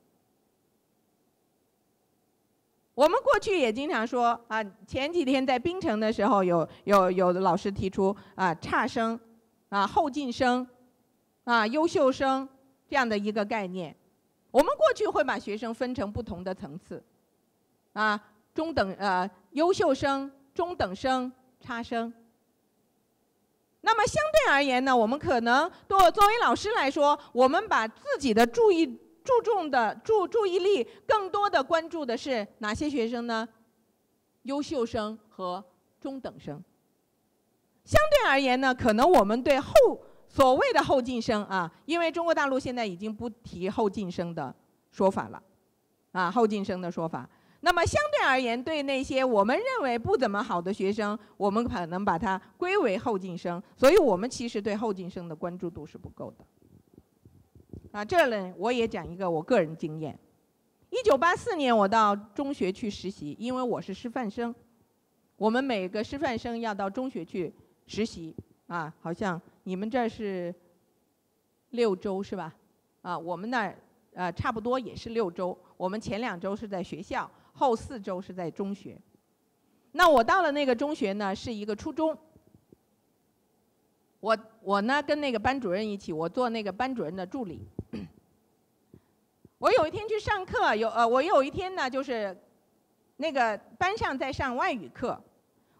我们过去也经常说啊，前几天在冰城的时候，有有有的老师提出啊，差生。啊，后进生，啊，优秀生这样的一个概念，我们过去会把学生分成不同的层次，啊，中等呃优秀生、中等生、差生。那么相对而言呢，我们可能作作为老师来说，我们把自己的注意注重的注注意力更多的关注的是哪些学生呢？优秀生和中等生。相对而言呢，可能我们对后所谓的后进生啊，因为中国大陆现在已经不提后进生的说法了，啊，后进生的说法。那么相对而言，对那些我们认为不怎么好的学生，我们可能把它归为后进生。所以我们其实对后进生的关注度是不够的。啊，这呢，我也讲一个我个人经验。一九八四年，我到中学去实习，因为我是师范生，我们每个师范生要到中学去。实习啊，好像你们这是六周是吧？啊，我们那儿呃差不多也是六周。我们前两周是在学校，后四周是在中学。那我到了那个中学呢，是一个初中。我我呢跟那个班主任一起，我做那个班主任的助理。我有一天去上课，有呃，我有一天呢就是那个班上在上外语课，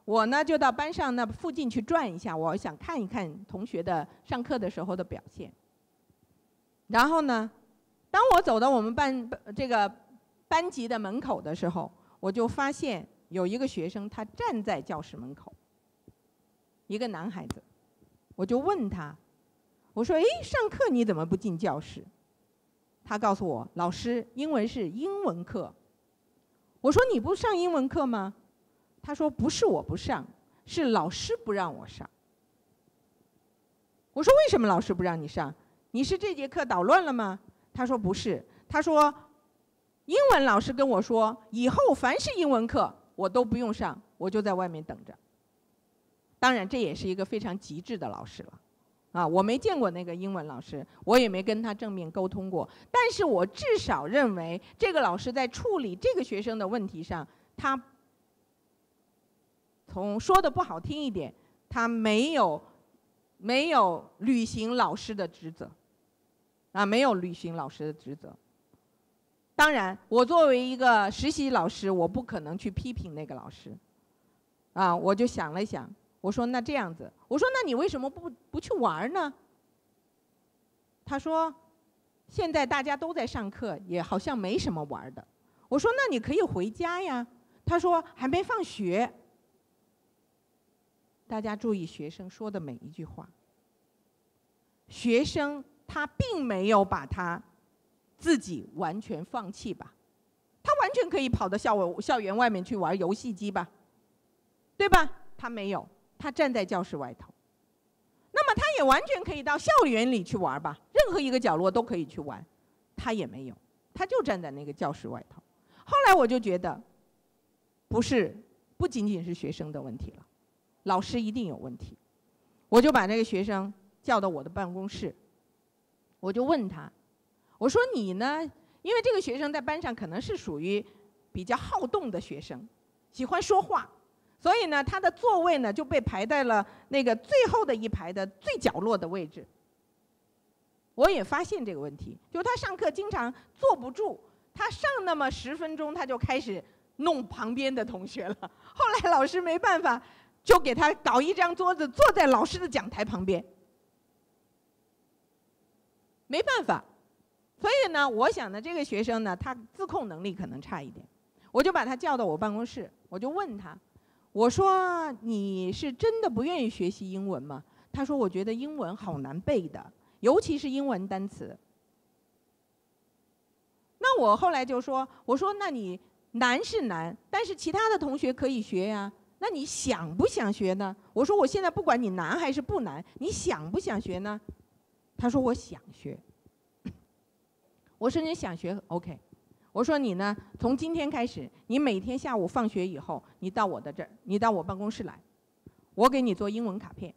我呢就到班上那附近去转一下，我想看一看同学的上课的时候的表现。然后呢，当我走到我们班这个班级的门口的时候，我就发现有一个学生他站在教室门口，一个男孩子，我就问他，我说：“哎，上课你怎么不进教室？”他告诉我：“老师，英文是英文课。”我说：“你不上英文课吗？”他说：“不是我不上，是老师不让我上。”我说：“为什么老师不让你上？你是这节课捣乱了吗？”他说：“不是。”他说：“英文老师跟我说，以后凡是英文课我都不用上，我就在外面等着。”当然，这也是一个非常极致的老师了。啊，我没见过那个英文老师，我也没跟他正面沟通过。但是我至少认为，这个老师在处理这个学生的问题上，他从说的不好听一点，他没有没有履行老师的职责，啊，没有履行老师的职责。当然，我作为一个实习老师，我不可能去批评那个老师。啊，我就想了想。我说那这样子，我说那你为什么不不去玩呢？他说，现在大家都在上课，也好像没什么玩的。我说那你可以回家呀。他说还没放学。大家注意学生说的每一句话。学生他并没有把他自己完全放弃吧，他完全可以跑到校校园外面去玩游戏机吧，对吧？他没有。他站在教室外头，那么他也完全可以到校园里去玩吧，任何一个角落都可以去玩，他也没有，他就站在那个教室外头。后来我就觉得，不是，不仅仅是学生的问题了，老师一定有问题。我就把那个学生叫到我的办公室，我就问他，我说你呢？因为这个学生在班上可能是属于比较好动的学生，喜欢说话。所以呢，他的座位呢就被排在了那个最后的一排的最角落的位置。我也发现这个问题，就他上课经常坐不住，他上那么十分钟，他就开始弄旁边的同学了。后来老师没办法，就给他搞一张桌子，坐在老师的讲台旁边。没办法，所以呢，我想呢，这个学生呢，他自控能力可能差一点，我就把他叫到我办公室，我就问他。我说你是真的不愿意学习英文吗？他说我觉得英文好难背的，尤其是英文单词。那我后来就说，我说那你难是难，但是其他的同学可以学呀。那你想不想学呢？我说我现在不管你难还是不难，你想不想学呢？他说我想学。我说你想学，OK。我说你呢？从今天开始，你每天下午放学以后，你到我的这儿，你到我办公室来，我给你做英文卡片，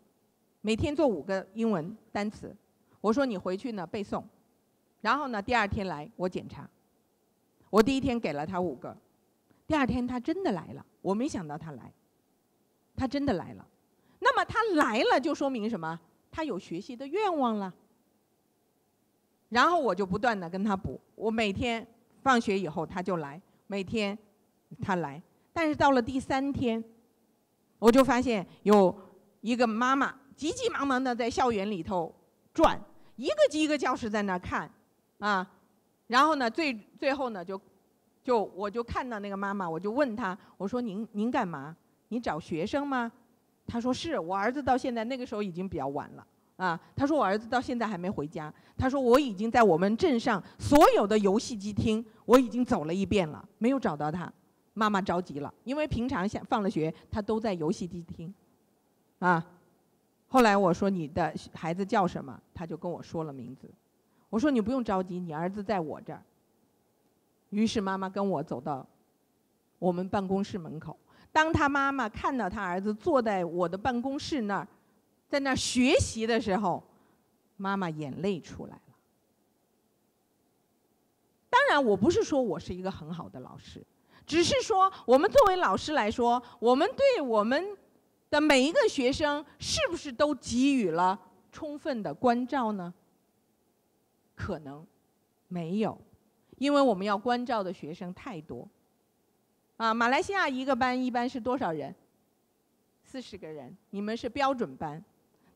每天做五个英文单词。我说你回去呢背诵，然后呢第二天来我检查。我第一天给了他五个，第二天他真的来了，我没想到他来，他真的来了。那么他来了就说明什么？他有学习的愿望了。然后我就不断的跟他补，我每天。放学以后他就来，每天他来，但是到了第三天，我就发现有一个妈妈急急忙忙的在校园里头转，一个接一个教室在那看，啊，然后呢最最后呢就就我就看到那个妈妈，我就问她，我说您您干嘛？你找学生吗？她说是我儿子到现在那个时候已经比较晚了。啊，他说我儿子到现在还没回家。他说我已经在我们镇上所有的游戏机厅，我已经走了一遍了，没有找到他。妈妈着急了，因为平常下放了学，他都在游戏机厅。啊，后来我说你的孩子叫什么？他就跟我说了名字。我说你不用着急，你儿子在我这儿。于是妈妈跟我走到我们办公室门口。当他妈妈看到他儿子坐在我的办公室那儿。在那学习的时候，妈妈眼泪出来了。当然，我不是说我是一个很好的老师，只是说我们作为老师来说，我们对我们的每一个学生是不是都给予了充分的关照呢？可能没有，因为我们要关照的学生太多。啊，马来西亚一个班一般是多少人？四十个人，你们是标准班。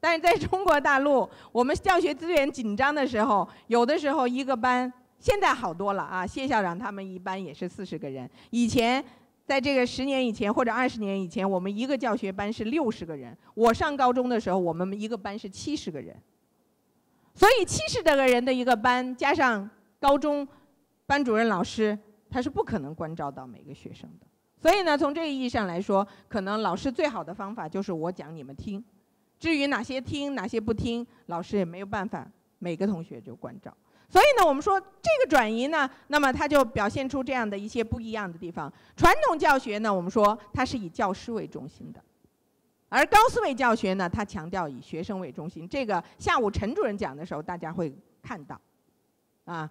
但是在中国大陆，我们教学资源紧张的时候，有的时候一个班现在好多了啊。谢校长他们一班也是四十个人。以前在这个十年以前或者二十年以前，我们一个教学班是六十个人。我上高中的时候，我们一个班是七十个人。所以七十多个人的一个班，加上高中班主任老师，他是不可能关照到每个学生的。所以呢，从这个意义上来说，可能老师最好的方法就是我讲你们听。至于哪些听，哪些不听，老师也没有办法，每个同学就关照。所以呢，我们说这个转移呢，那么它就表现出这样的一些不一样的地方。传统教学呢，我们说它是以教师为中心的，而高思维教学呢，它强调以学生为中心。这个下午陈主任讲的时候，大家会看到，啊，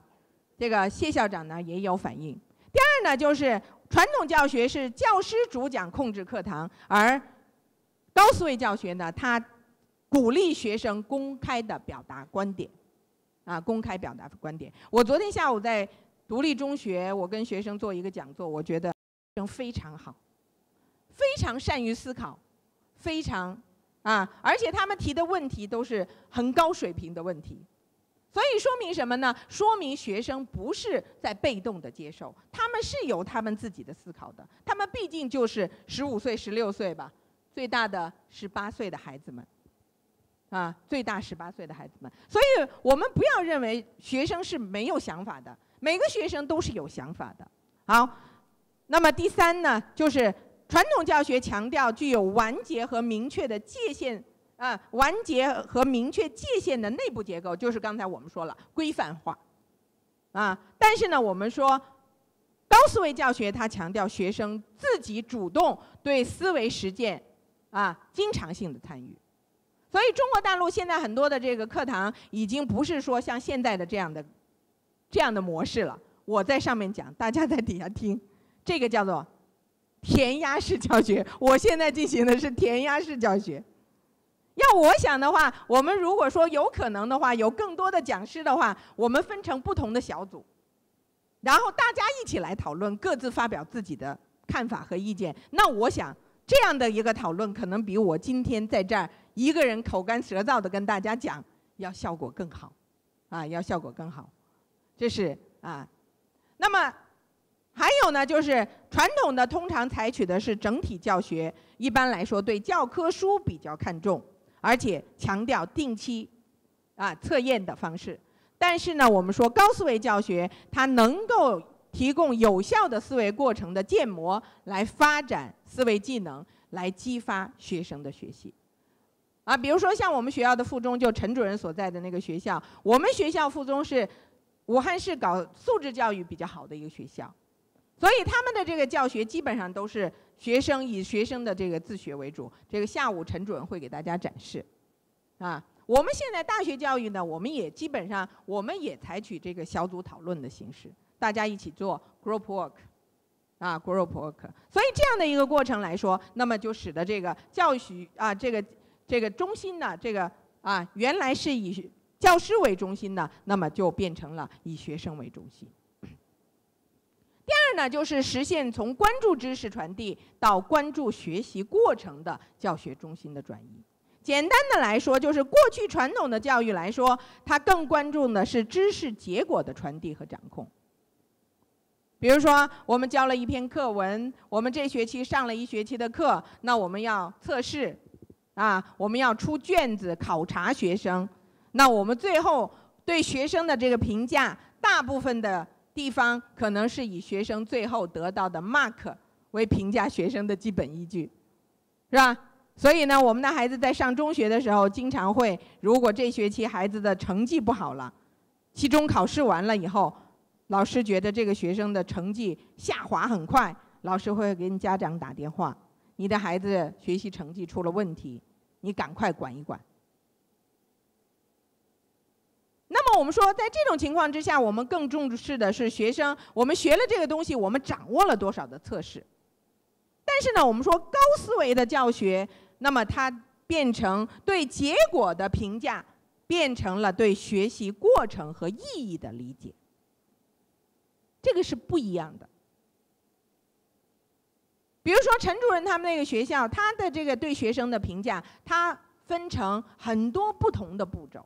这个谢校长呢也有反应。第二呢，就是传统教学是教师主讲控制课堂，而高思维教学呢，它鼓励学生公开的表达观点，啊，公开表达观点。我昨天下午在独立中学，我跟学生做一个讲座，我觉得学生非常好，非常善于思考，非常啊，而且他们提的问题都是很高水平的问题，所以说明什么呢？说明学生不是在被动的接受，他们是有他们自己的思考的。他们毕竟就是十五岁、十六岁吧，最大的十八岁的孩子们。啊，最大十八岁的孩子们，所以我们不要认为学生是没有想法的，每个学生都是有想法的。好，那么第三呢，就是传统教学强调具有完结和明确的界限，啊，完结和明确界限的内部结构，就是刚才我们说了规范化，啊，但是呢，我们说高思维教学它强调学生自己主动对思维实践，啊，经常性的参与。所以中国大陆现在很多的这个课堂已经不是说像现在的这样的这样的模式了。我在上面讲，大家在底下听，这个叫做填鸭式教学。我现在进行的是填鸭式教学。要我想的话，我们如果说有可能的话，有更多的讲师的话，我们分成不同的小组，然后大家一起来讨论，各自发表自己的看法和意见。那我想这样的一个讨论，可能比我今天在这儿。一个人口干舌燥的跟大家讲，要效果更好，啊，要效果更好，这是啊。那么还有呢，就是传统的通常采取的是整体教学，一般来说对教科书比较看重，而且强调定期啊测验的方式。但是呢，我们说高思维教学，它能够提供有效的思维过程的建模，来发展思维技能，来激发学生的学习。啊，比如说像我们学校的附中，就陈主任所在的那个学校，我们学校附中是武汉市搞素质教育比较好的一个学校，所以他们的这个教学基本上都是学生以学生的这个自学为主。这个下午陈主任会给大家展示。啊，我们现在大学教育呢，我们也基本上我们也采取这个小组讨论的形式，大家一起做 group work，啊 group work。所以这样的一个过程来说，那么就使得这个教学啊这个。这个中心呢，这个啊，原来是以教师为中心的，那么就变成了以学生为中心。第二呢，就是实现从关注知识传递到关注学习过程的教学中心的转移。简单的来说，就是过去传统的教育来说，它更关注的是知识结果的传递和掌控。比如说，我们教了一篇课文，我们这学期上了一学期的课，那我们要测试。啊，我们要出卷子考察学生，那我们最后对学生的这个评价，大部分的地方可能是以学生最后得到的 mark 为评价学生的基本依据，是吧？所以呢，我们的孩子在上中学的时候，经常会，如果这学期孩子的成绩不好了，期中考试完了以后，老师觉得这个学生的成绩下滑很快，老师会给你家长打电话，你的孩子学习成绩出了问题。你赶快管一管。那么我们说，在这种情况之下，我们更重视的是学生。我们学了这个东西，我们掌握了多少的测试？但是呢，我们说高思维的教学那么它变成对结果的评价，变成了对学习过程和意义的理解。这个是不一样的。比如说陈主任他们那个学校，他的这个对学生的评价，他分成很多不同的步骤。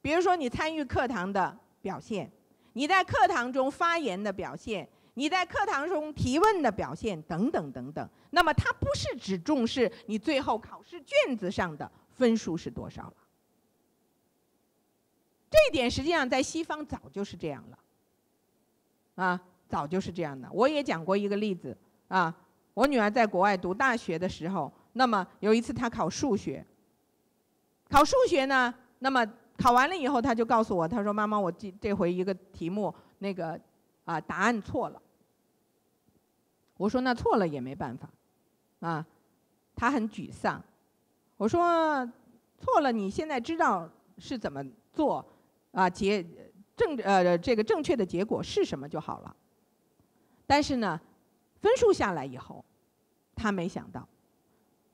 比如说你参与课堂的表现，你在课堂中发言的表现，你在课堂中提问的表现等等等等。那么他不是只重视你最后考试卷子上的分数是多少了。这一点实际上在西方早就是这样了。啊，早就是这样的。我也讲过一个例子啊。我女儿在国外读大学的时候，那么有一次她考数学，考数学呢，那么考完了以后，她就告诉我，她说：“妈妈，我这这回一个题目那个啊答案错了。”我说：“那错了也没办法，啊。”她很沮丧。我说：“错了，你现在知道是怎么做啊？结正呃这个正确的结果是什么就好了。但是呢，分数下来以后。”他没想到，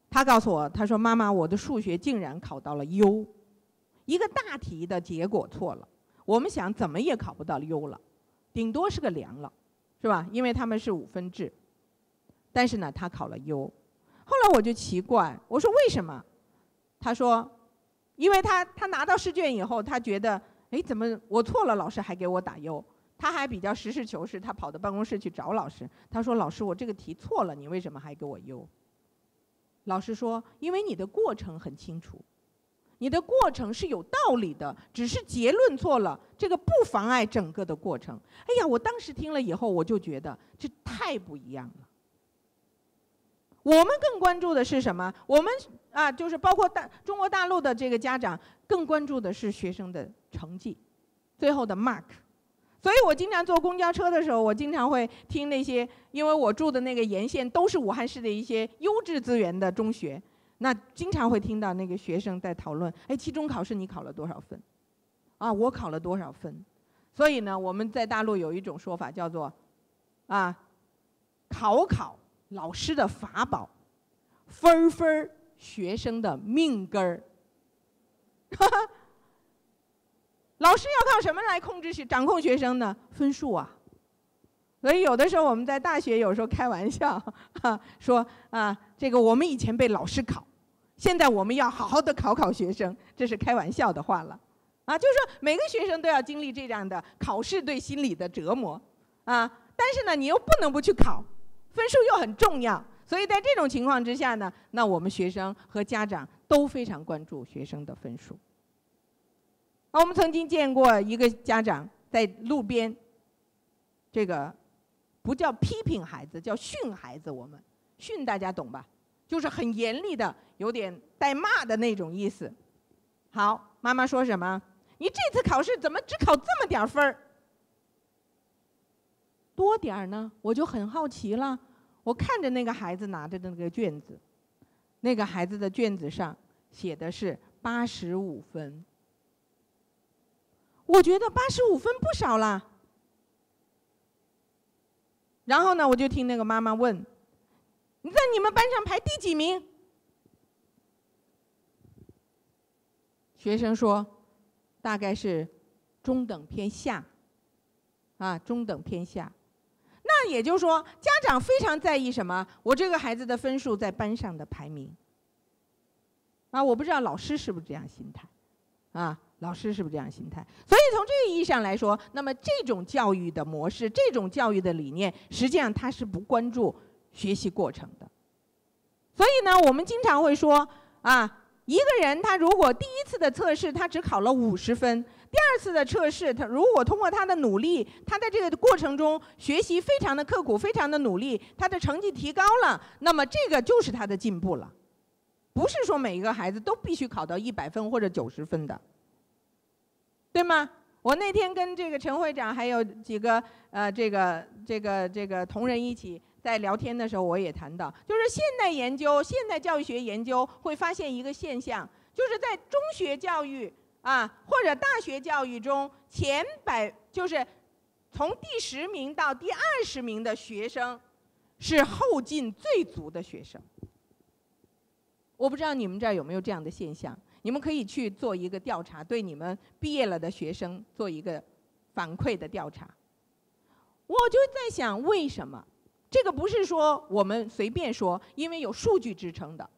他告诉我，他说：“妈妈，我的数学竟然考到了优，一个大题的结果错了，我们想怎么也考不到优了，顶多是个良了，是吧？因为他们是五分制。但是呢，他考了优。后来我就奇怪，我说为什么？他说，因为他他拿到试卷以后，他觉得，哎，怎么我错了，老师还给我打优。”他还比较实事求是，他跑到办公室去找老师。他说：“老师，我这个题错了，你为什么还给我优？”老师说：“因为你的过程很清楚，你的过程是有道理的，只是结论错了，这个不妨碍整个的过程。”哎呀，我当时听了以后，我就觉得这太不一样了。我们更关注的是什么？我们啊，就是包括大中国大陆的这个家长更关注的是学生的成绩，最后的 mark。所以我经常坐公交车的时候，我经常会听那些，因为我住的那个沿线都是武汉市的一些优质资源的中学，那经常会听到那个学生在讨论：哎，期中考试你考了多少分？啊，我考了多少分？所以呢，我们在大陆有一种说法叫做：啊，考考老师的法宝，分分学生的命根儿。老师要靠什么来控制、掌控学生呢？分数啊！所以有的时候我们在大学有时候开玩笑，哈，说啊，这个我们以前被老师考，现在我们要好好的考考学生，这是开玩笑的话了，啊，就是说每个学生都要经历这样的考试对心理的折磨，啊，但是呢，你又不能不去考，分数又很重要，所以在这种情况之下呢，那我们学生和家长都非常关注学生的分数。我们曾经见过一个家长在路边，这个不叫批评孩子，叫训孩子。我们训大家懂吧？就是很严厉的，有点带骂的那种意思。好，妈妈说什么？你这次考试怎么只考这么点分儿？多点儿呢？我就很好奇了。我看着那个孩子拿着的那个卷子，那个孩子的卷子上写的是八十五分。我觉得八十五分不少了。然后呢，我就听那个妈妈问：“你在你们班上排第几名？”学生说：“大概是中等偏下。”啊，中等偏下。那也就是说，家长非常在意什么？我这个孩子的分数在班上的排名。啊，我不知道老师是不是这样心态，啊。老师是不是这样心态？所以从这个意义上来说，那么这种教育的模式，这种教育的理念，实际上它是不关注学习过程的。所以呢，我们经常会说啊，一个人他如果第一次的测试他只考了五十分，第二次的测试他如果通过他的努力，他在这个过程中学习非常的刻苦，非常的努力，他的成绩提高了，那么这个就是他的进步了。不是说每一个孩子都必须考到一百分或者九十分的。对吗？我那天跟这个陈会长还有几个呃这个这个这个同仁一起在聊天的时候，我也谈到，就是现代研究、现代教育学研究会发现一个现象，就是在中学教育啊或者大学教育中，前百就是从第十名到第二十名的学生，是后劲最足的学生。我不知道你们这儿有没有这样的现象，你们可以去做一个调查，对你们毕业了的学生做一个反馈的调查。我就在想，为什么？这个不是说我们随便说，因为有数据支撑的。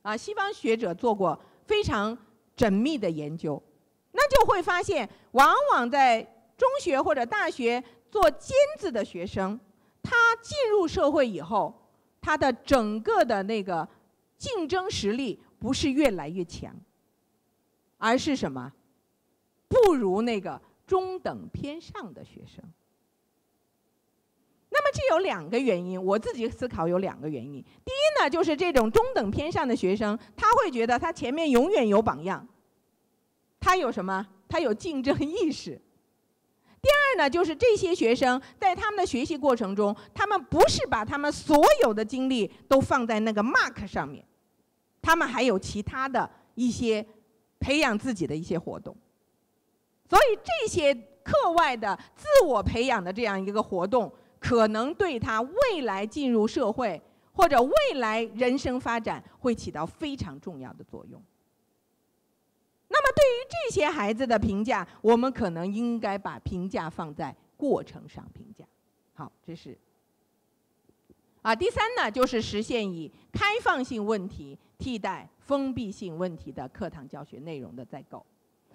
啊，西方学者做过非常缜密的研究，那就会发现，往往在中学或者大学做尖子的学生，他进入社会以后，他的整个的那个竞争实力不是越来越强，而是什么？不如那个中等偏上的学生。那么这有两个原因，我自己思考有两个原因。第一呢，就是这种中等偏上的学生，他会觉得他前面永远有榜样，他有什么？他有竞争意识。第二呢，就是这些学生在他们的学习过程中，他们不是把他们所有的精力都放在那个 mark 上面，他们还有其他的一些培养自己的一些活动。所以这些课外的自我培养的这样一个活动。可能对他未来进入社会或者未来人生发展会起到非常重要的作用。那么，对于这些孩子的评价，我们可能应该把评价放在过程上评价。好，这是啊。第三呢，就是实现以开放性问题替代封闭性问题的课堂教学内容的再构。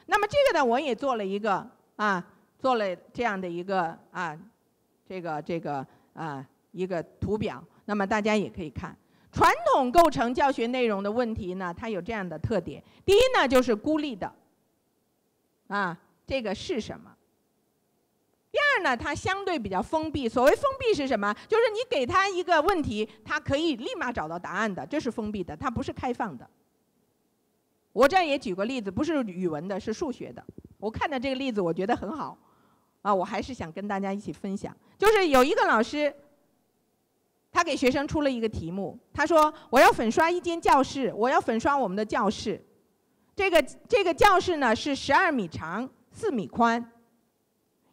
那么，这个呢，我也做了一个啊，做了这样的一个啊。这个这个啊，一个图表，那么大家也可以看，传统构成教学内容的问题呢，它有这样的特点。第一呢，就是孤立的，啊，这个是什么？第二呢，它相对比较封闭。所谓封闭是什么？就是你给他一个问题，他可以立马找到答案的，这是封闭的，它不是开放的。我这儿也举个例子，不是语文的，是数学的。我看到这个例子，我觉得很好。啊，我还是想跟大家一起分享，就是有一个老师，他给学生出了一个题目，他说：“我要粉刷一间教室，我要粉刷我们的教室。这个这个教室呢是十二米长，四米宽，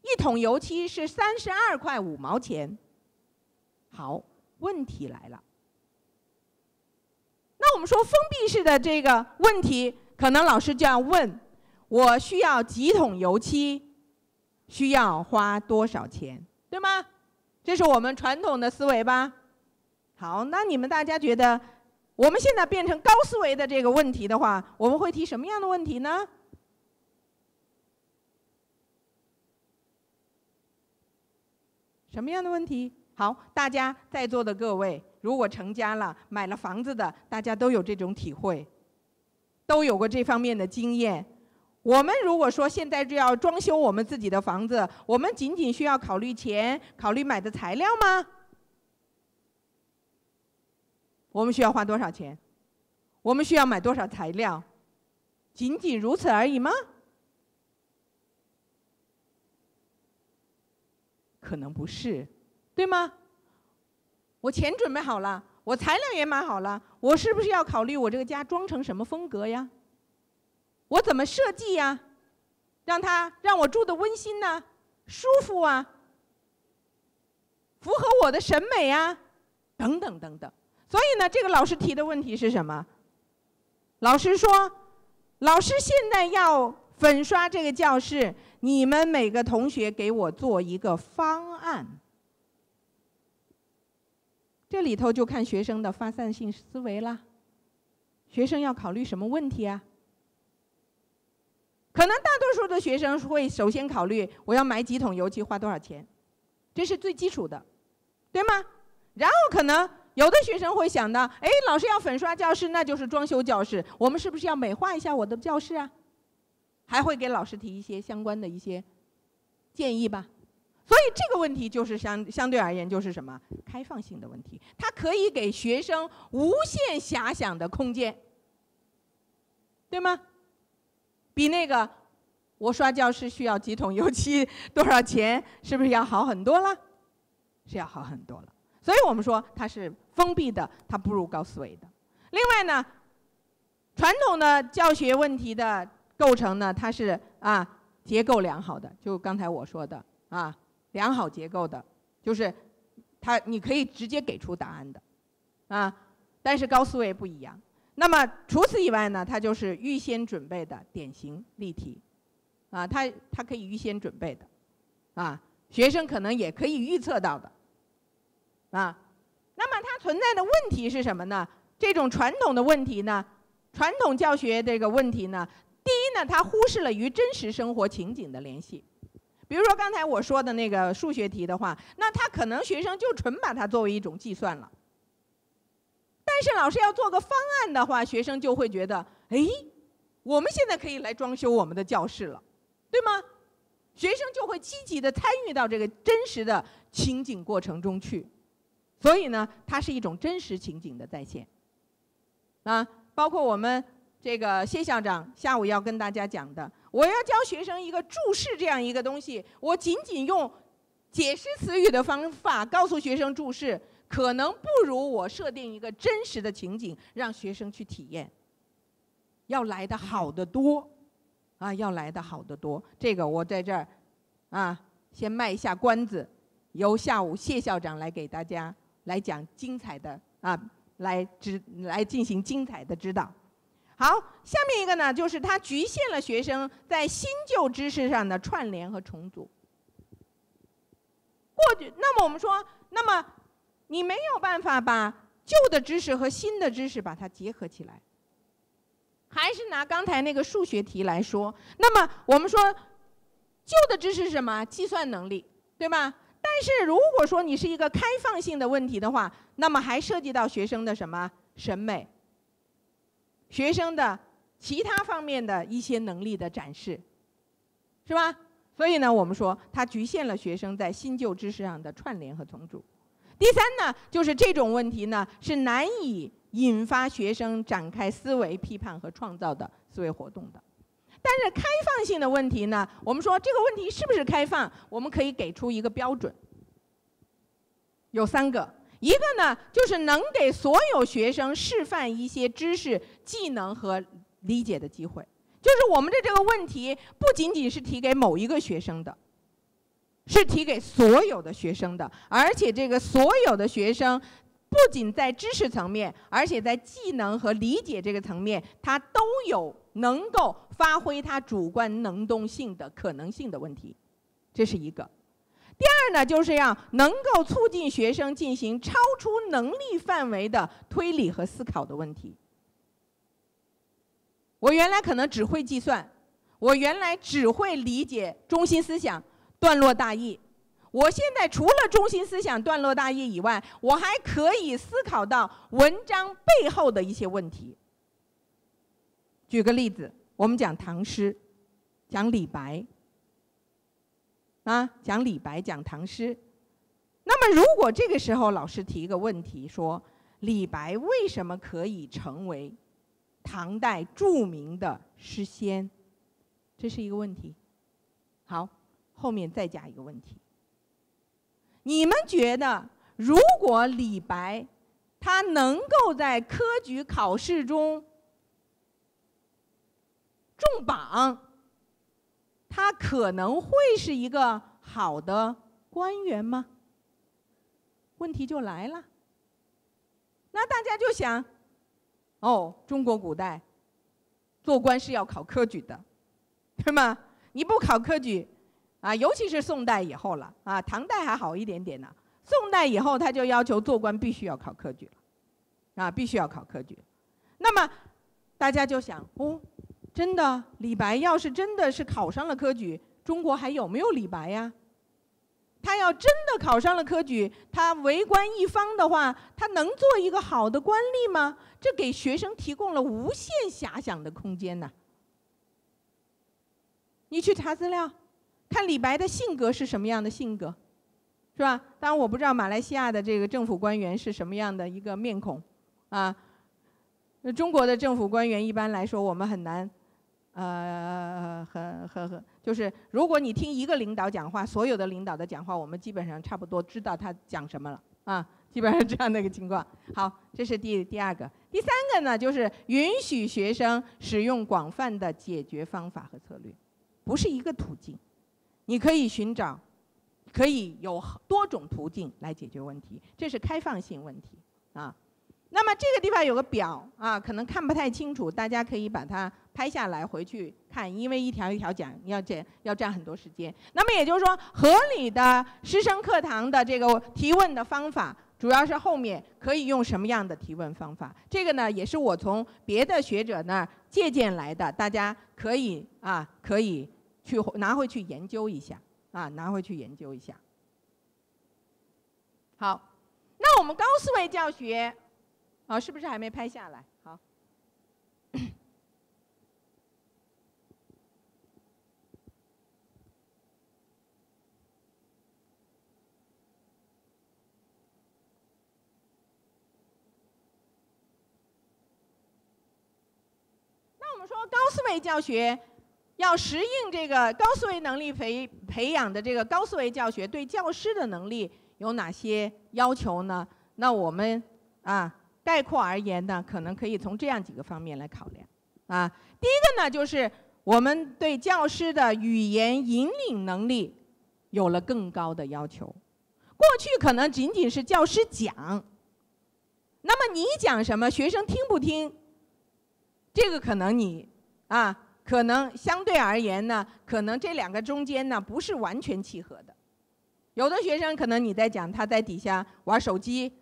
一桶油漆是三十二块五毛钱。”好，问题来了。我们说封闭式的这个问题，可能老师就要问：我需要几桶油漆？需要花多少钱，对吗？这是我们传统的思维吧。好，那你们大家觉得，我们现在变成高思维的这个问题的话，我们会提什么样的问题呢？什么样的问题？好，大家在座的各位，如果成家了、买了房子的，大家都有这种体会，都有过这方面的经验。我们如果说现在就要装修我们自己的房子，我们仅仅需要考虑钱，考虑买的材料吗？我们需要花多少钱？我们需要买多少材料？仅仅如此而已吗？可能不是，对吗？我钱准备好了，我材料也买好了，我是不是要考虑我这个家装成什么风格呀？我怎么设计呀？让他让我住的温馨呢，舒服啊，符合我的审美啊，等等等等。所以呢，这个老师提的问题是什么？老师说：“老师现在要粉刷这个教室，你们每个同学给我做一个方案。”这里头就看学生的发散性思维啦。学生要考虑什么问题啊？可能大多数的学生会首先考虑我要买几桶油漆花多少钱，这是最基础的，对吗？然后可能有的学生会想到，哎，老师要粉刷教室，那就是装修教室，我们是不是要美化一下我的教室啊？还会给老师提一些相关的一些建议吧。所以这个问题就是相相对而言就是什么开放性的问题，它可以给学生无限遐想的空间，对吗？比那个我刷教室需要几桶油漆多少钱，是不是要好很多了？是要好很多了。所以我们说它是封闭的，它不如高思维的。另外呢，传统的教学问题的构成呢，它是啊结构良好的，就刚才我说的啊良好结构的，就是它你可以直接给出答案的啊。但是高思维不一样，那么除此以外呢，它就是预先准备的典型例题，啊，它它可以预先准备的，啊，学生可能也可以预测到的，啊，那么它存在的问题是什么呢？这种传统的问题呢，传统教学这个问题呢，第一呢，它忽视了与真实生活情景的联系。比如说刚才我说的那个数学题的话，那他可能学生就纯把它作为一种计算了。但是老师要做个方案的话，学生就会觉得，哎，我们现在可以来装修我们的教室了，对吗？学生就会积极的参与到这个真实的情景过程中去。所以呢，它是一种真实情景的再现。啊，包括我们这个谢校长下午要跟大家讲的。我要教学生一个注释这样一个东西，我仅仅用解释词语的方法告诉学生注释，可能不如我设定一个真实的情景让学生去体验，要来的好得多，啊，要来的好得多。这个我在这儿，啊，先卖一下关子，由下午谢校长来给大家来讲精彩的啊，来指来进行精彩的指导。好，下面一个呢，就是它局限了学生在新旧知识上的串联和重组。过去，那么我们说，那么你没有办法把旧的知识和新的知识把它结合起来。还是拿刚才那个数学题来说，那么我们说，旧的知识是什么？计算能力，对吧？但是如果说你是一个开放性的问题的话，那么还涉及到学生的什么审美？学生的其他方面的一些能力的展示，是吧？所以呢，我们说它局限了学生在新旧知识上的串联和重组。第三呢，就是这种问题呢是难以引发学生展开思维、批判和创造的思维活动的。但是开放性的问题呢，我们说这个问题是不是开放，我们可以给出一个标准，有三个。一个呢，就是能给所有学生示范一些知识、技能和理解的机会。就是我们的这个问题不仅仅是提给某一个学生的，是提给所有的学生的。而且这个所有的学生，不仅在知识层面，而且在技能和理解这个层面，他都有能够发挥他主观能动性的可能性的问题。这是一个。第二呢，就是要能够促进学生进行超出能力范围的推理和思考的问题。我原来可能只会计算，我原来只会理解中心思想、段落大意。我现在除了中心思想、段落大意以外，我还可以思考到文章背后的一些问题。举个例子，我们讲唐诗，讲李白。啊，讲李白，讲唐诗。那么，如果这个时候老师提一个问题，说李白为什么可以成为唐代著名的诗仙？这是一个问题。好，后面再加一个问题。你们觉得，如果李白他能够在科举考试中中榜？他可能会是一个好的官员吗？问题就来了。那大家就想，哦，中国古代做官是要考科举的，对吗？你不考科举，啊，尤其是宋代以后了，啊，唐代还好一点点呢。宋代以后，他就要求做官必须要考科举了，啊，必须要考科举。那么大家就想，哦。真的，李白要是真的是考上了科举，中国还有没有李白呀？他要真的考上了科举，他为官一方的话，他能做一个好的官吏吗？这给学生提供了无限遐想的空间呐。你去查资料，看李白的性格是什么样的性格，是吧？当然我不知道马来西亚的这个政府官员是什么样的一个面孔，啊，那中国的政府官员一般来说我们很难。呃，很很很，就是如果你听一个领导讲话，所有的领导的讲话，我们基本上差不多知道他讲什么了啊，基本上这样的一个情况。好，这是第第二个，第三个呢，就是允许学生使用广泛的解决方法和策略，不是一个途径，你可以寻找，可以有多种途径来解决问题，这是开放性问题啊。那么这个地方有个表啊，可能看不太清楚，大家可以把它拍下来回去看，因为一条一条讲要这要占很多时间。那么也就是说，合理的师生课堂的这个提问的方法，主要是后面可以用什么样的提问方法？这个呢，也是我从别的学者那儿借鉴来的，大家可以啊，可以去拿回去研究一下啊，拿回去研究一下。好，那我们高思维教学。好，是不是还没拍下来？好。那我们说高思维教学要适应这个高思维能力培培养的这个高思维教学，对教师的能力有哪些要求呢？那我们啊。概括而言呢，可能可以从这样几个方面来考量，啊，第一个呢，就是我们对教师的语言引领能力有了更高的要求。过去可能仅仅是教师讲，那么你讲什么，学生听不听，这个可能你啊，可能相对而言呢，可能这两个中间呢不是完全契合的。有的学生可能你在讲，他在底下玩手机、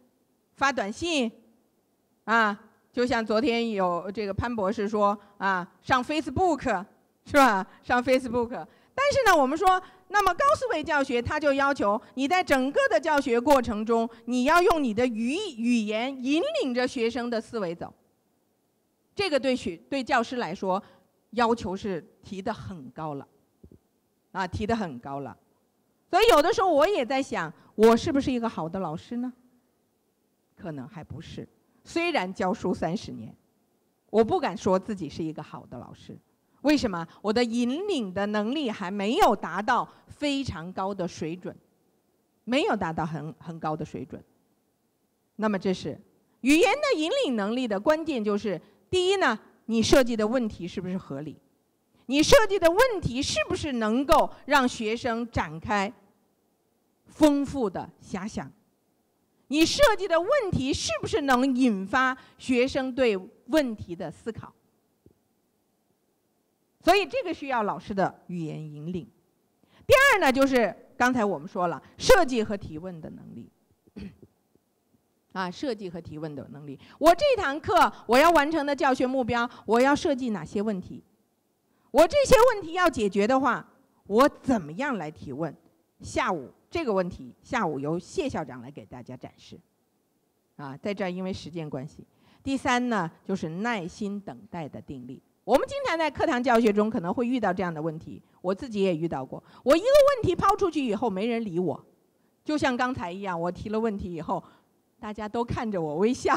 发短信。啊，就像昨天有这个潘博士说啊，上 Facebook 是吧？上 Facebook，但是呢，我们说，那么高思维教学，它就要求你在整个的教学过程中，你要用你的语语言引领着学生的思维走。这个对学对教师来说，要求是提的很高了，啊，提的很高了。所以有的时候我也在想，我是不是一个好的老师呢？可能还不是。虽然教书三十年，我不敢说自己是一个好的老师。为什么？我的引领的能力还没有达到非常高的水准，没有达到很很高的水准。那么，这是语言的引领能力的关键，就是第一呢，你设计的问题是不是合理？你设计的问题是不是能够让学生展开丰富的遐想？你设计的问题是不是能引发学生对问题的思考？所以这个需要老师的语言引领。第二呢，就是刚才我们说了，设计和提问的能力。啊，设计和提问的能力。我这堂课我要完成的教学目标，我要设计哪些问题？我这些问题要解决的话，我怎么样来提问？下午。这个问题下午由谢校长来给大家展示，啊，在这儿因为时间关系。第三呢，就是耐心等待的定力。我们经常在课堂教学中可能会遇到这样的问题，我自己也遇到过。我一个问题抛出去以后，没人理我，就像刚才一样，我提了问题以后，大家都看着我微笑。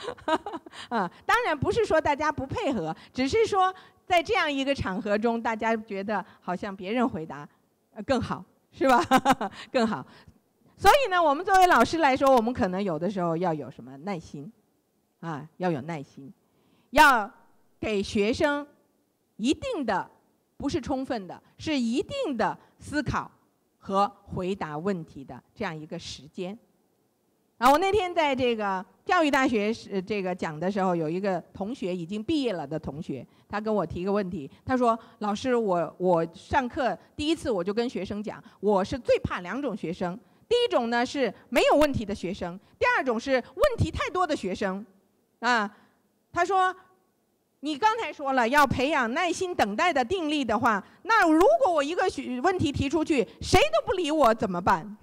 啊，当然不是说大家不配合，只是说在这样一个场合中，大家觉得好像别人回答更好。是吧？更好。所以呢，我们作为老师来说，我们可能有的时候要有什么耐心，啊，要有耐心，要给学生一定的，不是充分的，是一定的思考和回答问题的这样一个时间。啊，我那天在这个教育大学是这个讲的时候，有一个同学已经毕业了的同学，他跟我提个问题，他说：“老师，我我上课第一次我就跟学生讲，我是最怕两种学生，第一种呢是没有问题的学生，第二种是问题太多的学生。”啊，他说。你刚才说了要培养耐心等待的定力的话，那如果我一个学问题提出去，谁都不理我怎么办？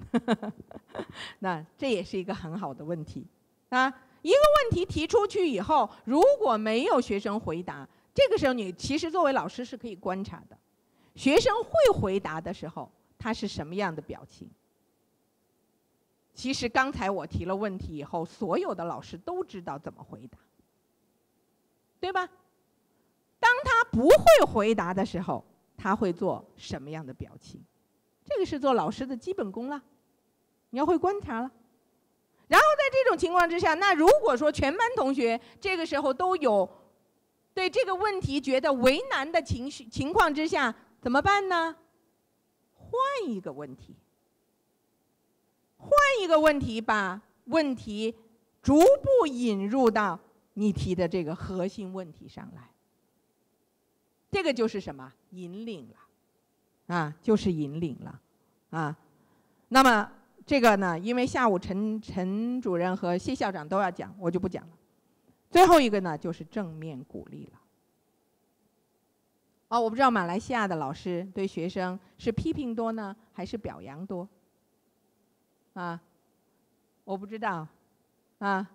那这也是一个很好的问题啊！一个问题提出去以后，如果没有学生回答，这个时候你其实作为老师是可以观察的，学生会回答的时候，他是什么样的表情？其实刚才我提了问题以后，所有的老师都知道怎么回答，对吧？当他不会回答的时候，他会做什么样的表情？这个是做老师的基本功了，你要会观察了。然后在这种情况之下，那如果说全班同学这个时候都有对这个问题觉得为难的情绪情况之下，怎么办呢？换一个问题，换一个问题，把问题逐步引入到你提的这个核心问题上来。这个就是什么？引领了，啊，就是引领了，啊。那么这个呢，因为下午陈陈主任和谢校长都要讲，我就不讲了。最后一个呢，就是正面鼓励了。哦，我不知道马来西亚的老师对学生是批评多呢，还是表扬多？啊，我不知道，啊，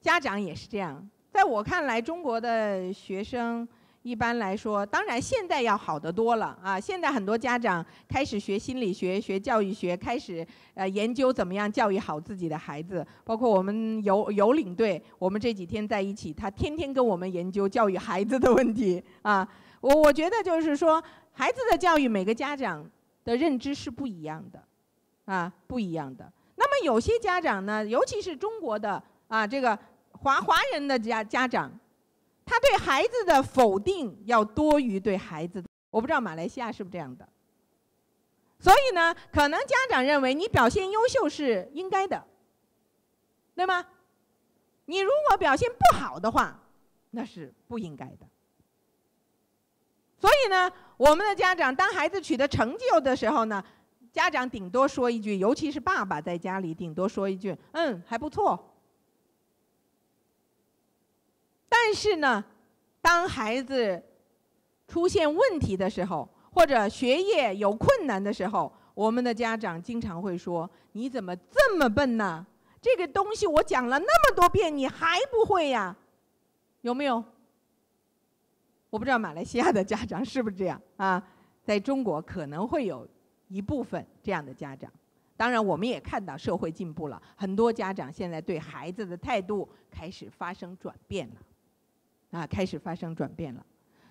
家长也是这样。在我看来，中国的学生。一般来说，当然现在要好得多了啊！现在很多家长开始学心理学、学教育学，开始呃研究怎么样教育好自己的孩子。包括我们游游领队，我们这几天在一起，他天天跟我们研究教育孩子的问题啊。我我觉得就是说，孩子的教育，每个家长的认知是不一样的，啊，不一样的。那么有些家长呢，尤其是中国的啊，这个华华人的家家长。他对孩子的否定要多于对孩子，我不知道马来西亚是不是这样的。所以呢，可能家长认为你表现优秀是应该的，对吗？你如果表现不好的话，那是不应该的。所以呢，我们的家长当孩子取得成就的时候呢，家长顶多说一句，尤其是爸爸在家里顶多说一句：“嗯，还不错。”但是呢，当孩子出现问题的时候，或者学业有困难的时候，我们的家长经常会说：“你怎么这么笨呢？这个东西我讲了那么多遍，你还不会呀？有没有？”我不知道马来西亚的家长是不是这样啊？在中国可能会有一部分这样的家长。当然，我们也看到社会进步了，很多家长现在对孩子的态度开始发生转变了。啊，开始发生转变了，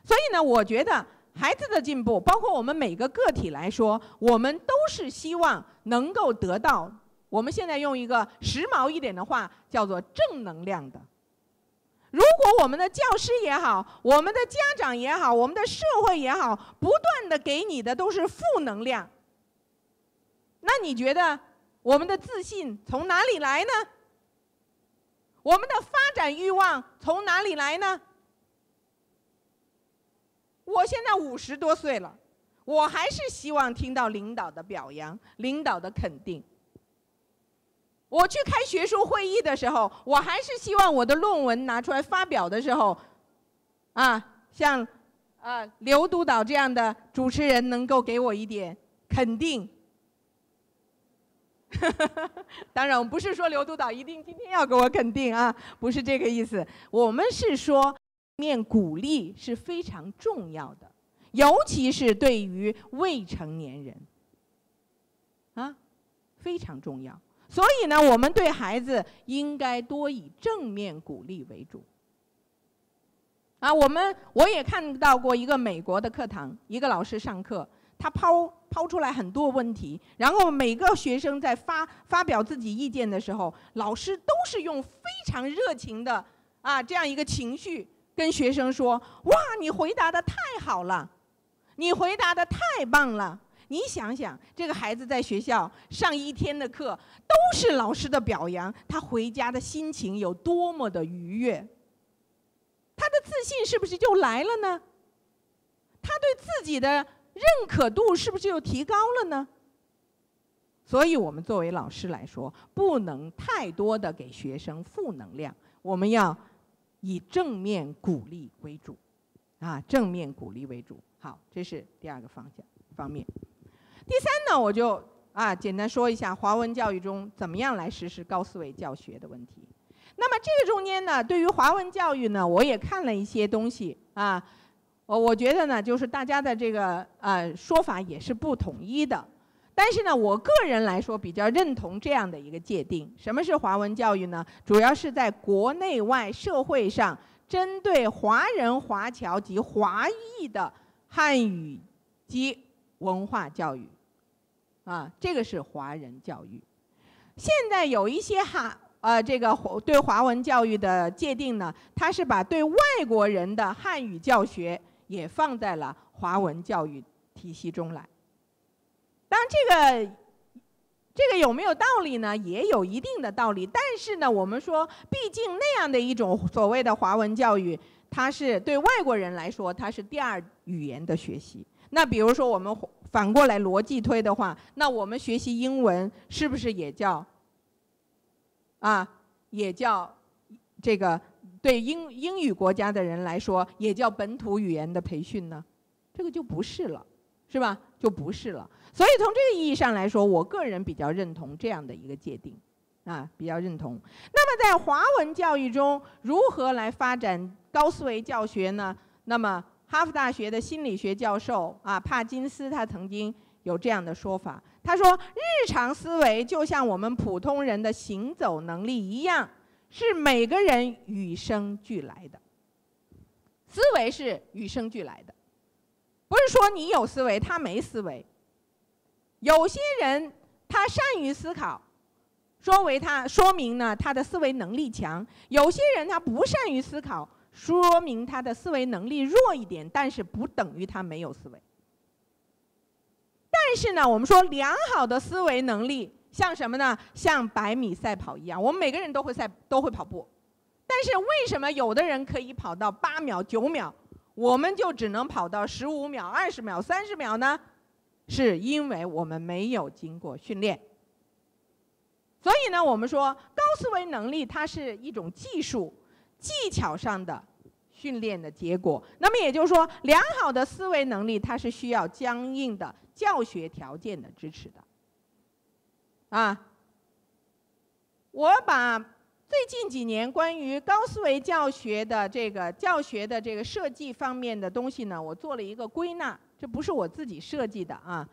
所以呢，我觉得孩子的进步，包括我们每个个体来说，我们都是希望能够得到。我们现在用一个时髦一点的话，叫做正能量的。如果我们的教师也好，我们的家长也好，我们的社会也好，不断的给你的都是负能量，那你觉得我们的自信从哪里来呢？我们的发展欲望从哪里来呢？我现在五十多岁了，我还是希望听到领导的表扬、领导的肯定。我去开学术会议的时候，我还是希望我的论文拿出来发表的时候，啊，像啊刘督导这样的主持人能够给我一点肯定。当然，我们不是说刘督导一定今天要给我肯定啊，不是这个意思。我们是说，面鼓励是非常重要的，尤其是对于未成年人，啊，非常重要。所以呢，我们对孩子应该多以正面鼓励为主。啊，我们我也看到过一个美国的课堂，一个老师上课。他抛抛出来很多问题，然后每个学生在发发表自己意见的时候，老师都是用非常热情的啊这样一个情绪跟学生说：“哇，你回答的太好了，你回答的太棒了！你想想，这个孩子在学校上一天的课都是老师的表扬，他回家的心情有多么的愉悦，他的自信是不是就来了呢？他对自己的。”认可度是不是就提高了呢？所以，我们作为老师来说，不能太多的给学生负能量，我们要以正面鼓励为主，啊，正面鼓励为主。好，这是第二个方向方面。第三呢，我就啊简单说一下华文教育中怎么样来实施高思维教学的问题。那么这个中间呢，对于华文教育呢，我也看了一些东西啊。我我觉得呢，就是大家的这个呃说法也是不统一的，但是呢，我个人来说比较认同这样的一个界定：什么是华文教育呢？主要是在国内外社会上，针对华人华侨及华裔的汉语及文化教育，啊，这个是华人教育。现在有一些哈呃这个对华文教育的界定呢，它是把对外国人的汉语教学。也放在了华文教育体系中来。当，这个这个有没有道理呢？也有一定的道理。但是呢，我们说，毕竟那样的一种所谓的华文教育，它是对外国人来说，它是第二语言的学习。那比如说，我们反过来逻辑推的话，那我们学习英文是不是也叫啊？也叫这个对英英语国家的人来说，也叫本土语言的培训呢？这个就不是了，是吧？就不是了。所以从这个意义上来说，我个人比较认同这样的一个界定，啊，比较认同。那么在华文教育中，如何来发展高思维教学呢？那么哈佛大学的心理学教授啊，帕金斯他曾经有这样的说法，他说：日常思维就像我们普通人的行走能力一样，是每个人与生俱来的。思维是与生俱来的，不是说你有思维，他没思维。有些人他善于思考，说为他说明呢他的思维能力强；有些人他不善于思考，说明他的思维能力弱一点，但是不等于他没有思维。但是呢，我们说良好的思维能力像什么呢？像百米赛跑一样，我们每个人都会赛都会跑步，但是为什么有的人可以跑到八秒、九秒，我们就只能跑到十五秒、二十秒、三十秒呢？是因为我们没有经过训练，所以呢，我们说高思维能力它是一种技术、技巧上的训练的结果。那么也就是说，良好的思维能力它是需要相应的教学条件的支持的。啊，我把最近几年关于高思维教学的这个教学的这个设计方面的东西呢，我做了一个归纳。这不是我自己设计的啊，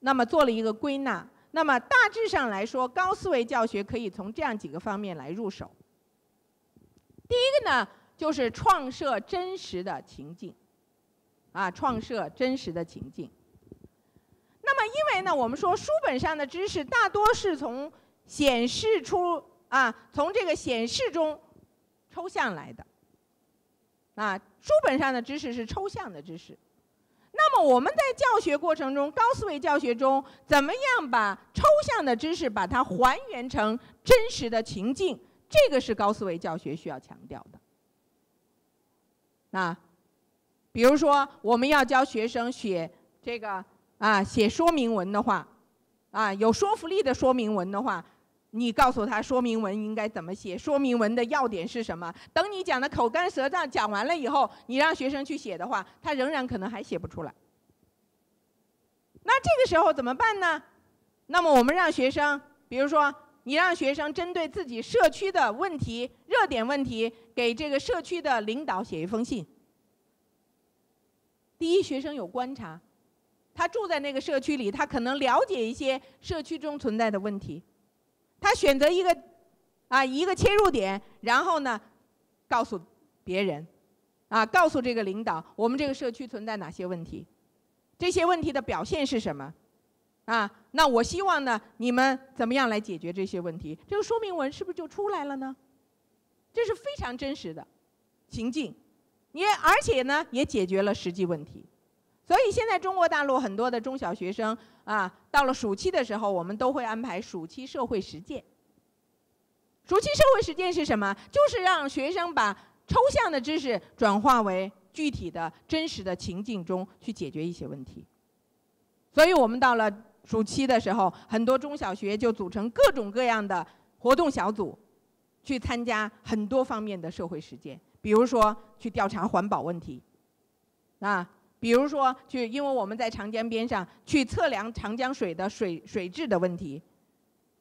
那么做了一个归纳。那么大致上来说，高思维教学可以从这样几个方面来入手。第一个呢，就是创设真实的情境，啊，创设真实的情境。那么因为呢，我们说书本上的知识大多是从显示出啊，从这个显示中抽象来的，啊，书本上的知识是抽象的知识。那么我们在教学过程中，高思维教学中，怎么样把抽象的知识把它还原成真实的情境？这个是高思维教学需要强调的。那，比如说我们要教学生写这个啊，写说明文的话，啊，有说服力的说明文的话。你告诉他说明文应该怎么写，说明文的要点是什么？等你讲的口干舌燥，讲完了以后，你让学生去写的话，他仍然可能还写不出来。那这个时候怎么办呢？那么我们让学生，比如说你让学生针对自己社区的问题、热点问题，给这个社区的领导写一封信。第一，学生有观察，他住在那个社区里，他可能了解一些社区中存在的问题。他选择一个，啊，一个切入点，然后呢，告诉别人，啊，告诉这个领导，我们这个社区存在哪些问题，这些问题的表现是什么，啊，那我希望呢，你们怎么样来解决这些问题？这个说明文是不是就出来了呢？这是非常真实的情境，也而且呢，也解决了实际问题。所以现在中国大陆很多的中小学生啊，到了暑期的时候，我们都会安排暑期社会实践。暑期社会实践是什么？就是让学生把抽象的知识转化为具体的真实的情境中去解决一些问题。所以我们到了暑期的时候，很多中小学就组成各种各样的活动小组，去参加很多方面的社会实践，比如说去调查环保问题，啊。比如说，去，因为我们在长江边上，去测量长江水的水水质的问题，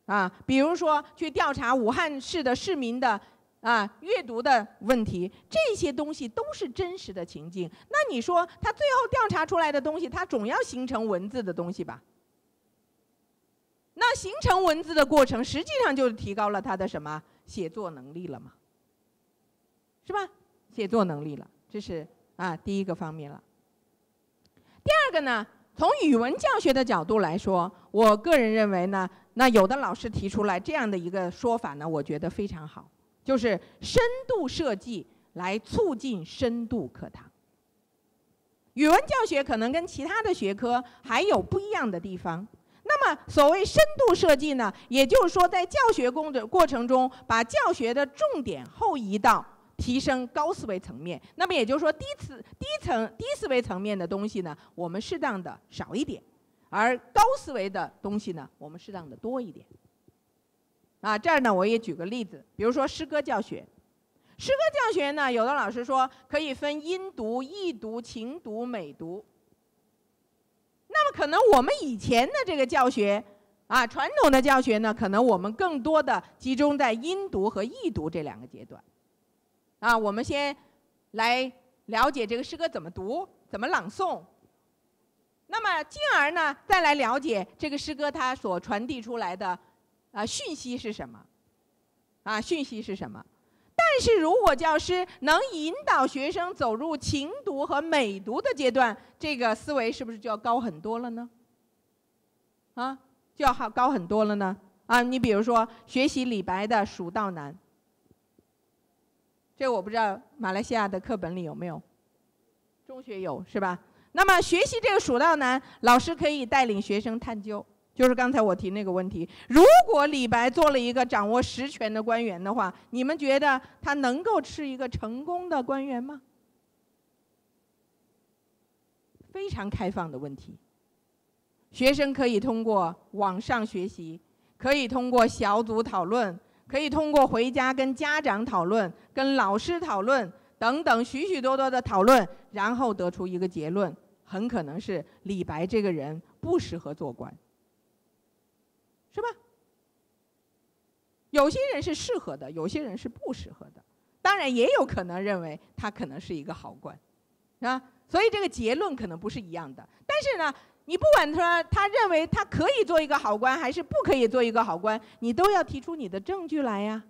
啊，比如说去调查武汉市的市民的啊阅读的问题，这些东西都是真实的情境。那你说，他最后调查出来的东西，他总要形成文字的东西吧？那形成文字的过程，实际上就是提高了他的什么写作能力了嘛？是吧？写作能力了，这是啊第一个方面了。第二个呢，从语文教学的角度来说，我个人认为呢，那有的老师提出来这样的一个说法呢，我觉得非常好，就是深度设计来促进深度课堂。语文教学可能跟其他的学科还有不一样的地方。那么所谓深度设计呢，也就是说在教学工的过程中，把教学的重点后移到提升高思维层面。那么也就是说，低次低层低思维层面的东西呢，我们适当的少一点，而高思维的东西呢，我们适当的多一点。啊，这儿呢，我也举个例子，比如说诗歌教学。诗歌教学呢，有的老师说可以分音读、意读、情读、美读。那么可能我们以前的这个教学，啊，传统的教学呢，可能我们更多的集中在音读和意读这两个阶段。啊，我们先来了解这个诗歌怎么读、怎么朗诵。那么进而呢，再来了解这个诗歌它所传递出来的啊讯息是什么？啊，讯息是什么？但是如果教师能引导学生走入情读和美读的阶段，这个思维是不是就要高很多了呢？啊，就要好高很多了呢？啊，你比如说学习李白的《蜀道难》，这我不知道马来西亚的课本里有没有，中学有是吧？那么学习这个《蜀道难》，老师可以带领学生探究。就是刚才我提那个问题，如果李白做了一个掌握实权的官员的话，你们觉得他能够是一个成功的官员吗？非常开放的问题，学生可以通过网上学习，可以通过小组讨论，可以通过回家跟家长讨论、跟老师讨论等等许许多多的讨论，然后得出一个结论，很可能是李白这个人不适合做官。是吧？有些人是适合的，有些人是不适合的。当然，也有可能认为他可能是一个好官，啊，所以这个结论可能不是一样的。但是呢，你不管他他认为他可以做一个好官，还是不可以做一个好官，你都要提出你的证据来呀。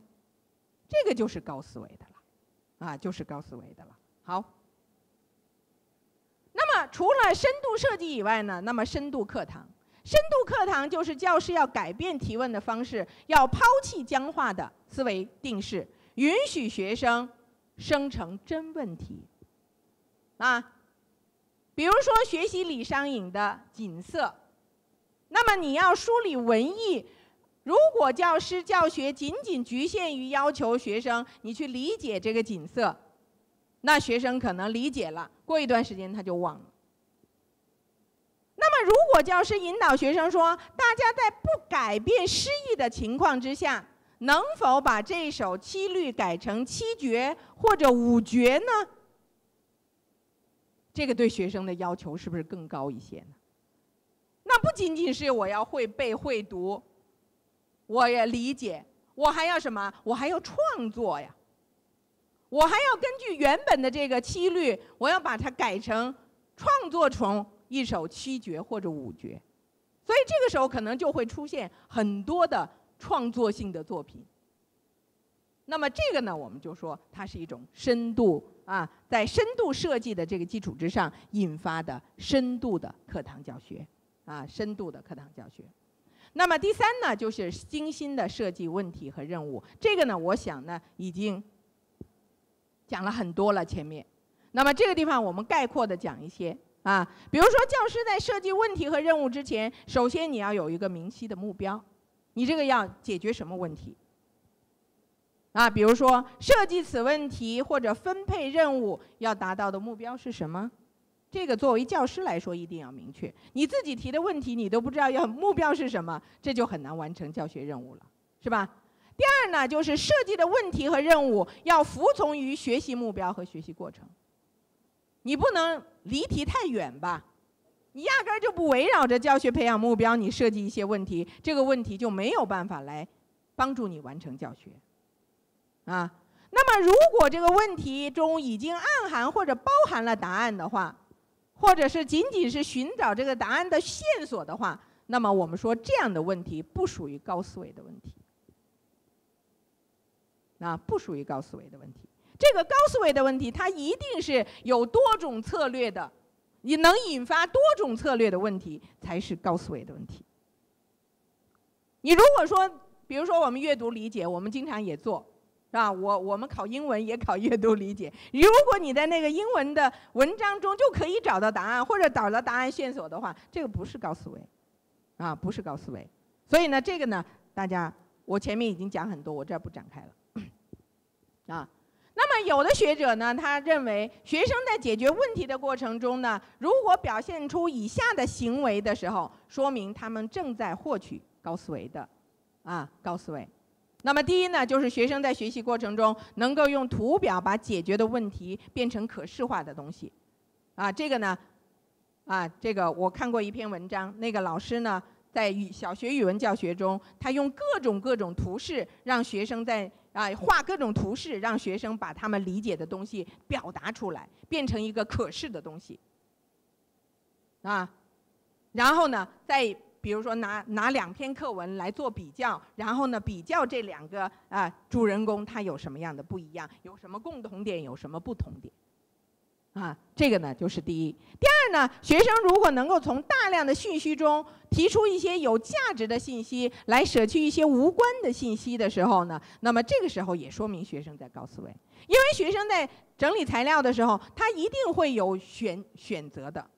这个就是高思维的了，啊，就是高思维的了。好，那么除了深度设计以外呢，那么深度课堂。深度课堂就是教师要改变提问的方式，要抛弃僵化的思维定式，允许学生生成真问题。啊，比如说学习李商隐的锦瑟，那么你要梳理文意。如果教师教学仅仅局限于要求学生你去理解这个锦瑟，那学生可能理解了，过一段时间他就忘了。那么，如果教师引导学生说：“大家在不改变诗意的情况之下，能否把这首七律改成七绝或者五绝呢？”这个对学生的要求是不是更高一些呢？那不仅仅是我要会背会读，我也理解，我还要什么？我还要创作呀！我还要根据原本的这个七律，我要把它改成创作成。一首七绝或者五绝，所以这个时候可能就会出现很多的创作性的作品。那么这个呢，我们就说它是一种深度啊，在深度设计的这个基础之上引发的深度的课堂教学啊，深度的课堂教学。那么第三呢，就是精心的设计问题和任务。这个呢，我想呢已经讲了很多了前面。那么这个地方我们概括的讲一些。啊，比如说，教师在设计问题和任务之前，首先你要有一个明晰的目标，你这个要解决什么问题？啊，比如说设计此问题或者分配任务要达到的目标是什么？这个作为教师来说一定要明确。你自己提的问题你都不知道要目标是什么，这就很难完成教学任务了，是吧？第二呢，就是设计的问题和任务要服从于学习目标和学习过程。你不能离题太远吧？你压根儿就不围绕着教学培养目标，你设计一些问题，这个问题就没有办法来帮助你完成教学。啊，那么如果这个问题中已经暗含或者包含了答案的话，或者是仅仅是寻找这个答案的线索的话，那么我们说这样的问题不属于高思维的问题。啊，不属于高思维的问题。这个高思维的问题，它一定是有多种策略的，你能引发多种策略的问题，才是高思维的问题。你如果说，比如说我们阅读理解，我们经常也做，是吧？我我们考英文也考阅读理解。如果你在那个英文的文章中就可以找到答案，或者找到答案线索的话，这个不是高思维，啊，不是高思维。所以呢，这个呢，大家我前面已经讲很多，我这儿不展开了。啊，那么有的学者呢，他认为学生在解决问题的过程中呢，如果表现出以下的行为的时候，说明他们正在获取高思维的，啊，高思维。那么第一呢，就是学生在学习过程中能够用图表把解决的问题变成可视化的东西，啊，这个呢，啊，这个我看过一篇文章，那个老师呢，在语小学语文教学中，他用各种各种图示，让学生在啊画各种图示，让学生把他们理解的东西表达出来，变成一个可视的东西，啊，然后呢，再。比如说拿拿两篇课文来做比较，然后呢比较这两个啊主人公他有什么样的不一样，有什么共同点，有什么不同点，啊，这个呢就是第一。第二呢，学生如果能够从大量的信息中提出一些有价值的信息，来舍去一些无关的信息的时候呢，那么这个时候也说明学生在高思维，因为学生在整理材料的时候，他一定会有选选择的。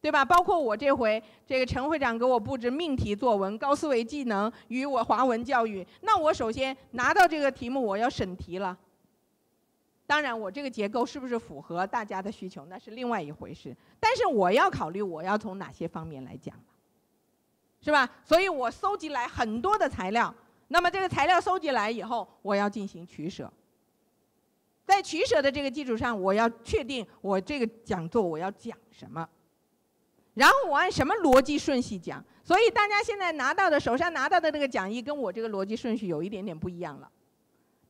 对吧？包括我这回这个陈会长给我布置命题作文《高思维技能与我华文教育》，那我首先拿到这个题目，我要审题了。当然，我这个结构是不是符合大家的需求，那是另外一回事。但是我要考虑我要从哪些方面来讲是吧？所以我搜集来很多的材料，那么这个材料搜集来以后，我要进行取舍。在取舍的这个基础上，我要确定我这个讲座我要讲什么。然后我按什么逻辑顺序讲？所以大家现在拿到的手上拿到的那个讲义，跟我这个逻辑顺序有一点点不一样了。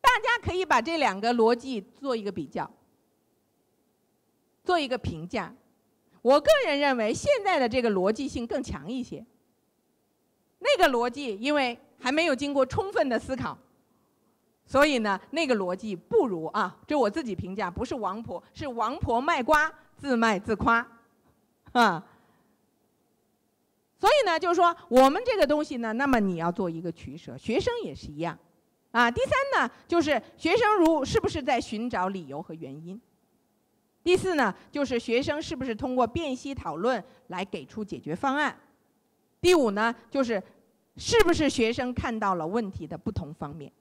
大家可以把这两个逻辑做一个比较，做一个评价。我个人认为现在的这个逻辑性更强一些。那个逻辑因为还没有经过充分的思考，所以呢，那个逻辑不如啊，这我自己评价，不是王婆，是王婆卖瓜自卖自夸，啊。所以呢，就是说我们这个东西呢，那么你要做一个取舍，学生也是一样，啊，第三呢，就是学生如是不是在寻找理由和原因，第四呢，就是学生是不是通过辨析讨论来给出解决方案，第五呢，就是是不是学生看到了问题的不同方面，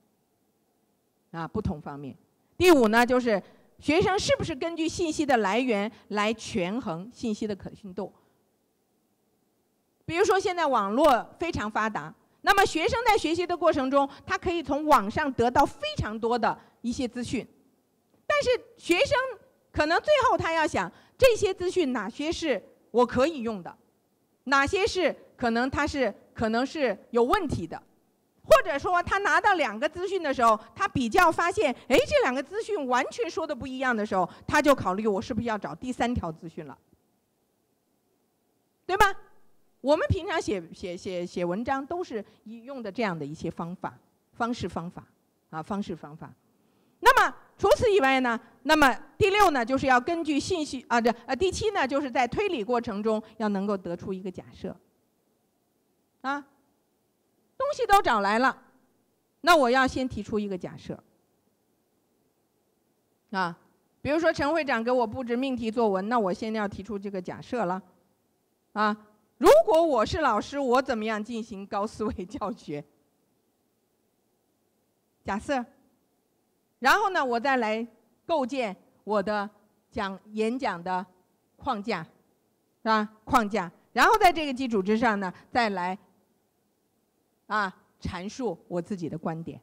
啊，不同方面，第五呢，就是学生是不是根据信息的来源来权衡信息的可信度。比如说，现在网络非常发达，那么学生在学习的过程中，他可以从网上得到非常多的一些资讯，但是学生可能最后他要想，这些资讯哪些是我可以用的，哪些是可能他是可能是有问题的，或者说他拿到两个资讯的时候，他比较发现，哎，这两个资讯完全说的不一样的时候，他就考虑我是不是要找第三条资讯了，对吧？我们平常写写写写文章都是用的这样的一些方法、方式、方法啊，方式方法。那么除此以外呢？那么第六呢，就是要根据信息啊，这呃第七呢，就是在推理过程中要能够得出一个假设啊，东西都找来了，那我要先提出一个假设啊，比如说陈会长给我布置命题作文，那我现在要提出这个假设了啊。如果我是老师，我怎么样进行高思维教学？假设，然后呢，我再来构建我的讲演讲的框架，是吧？框架，然后在这个基础之上呢，再来啊阐述我自己的观点，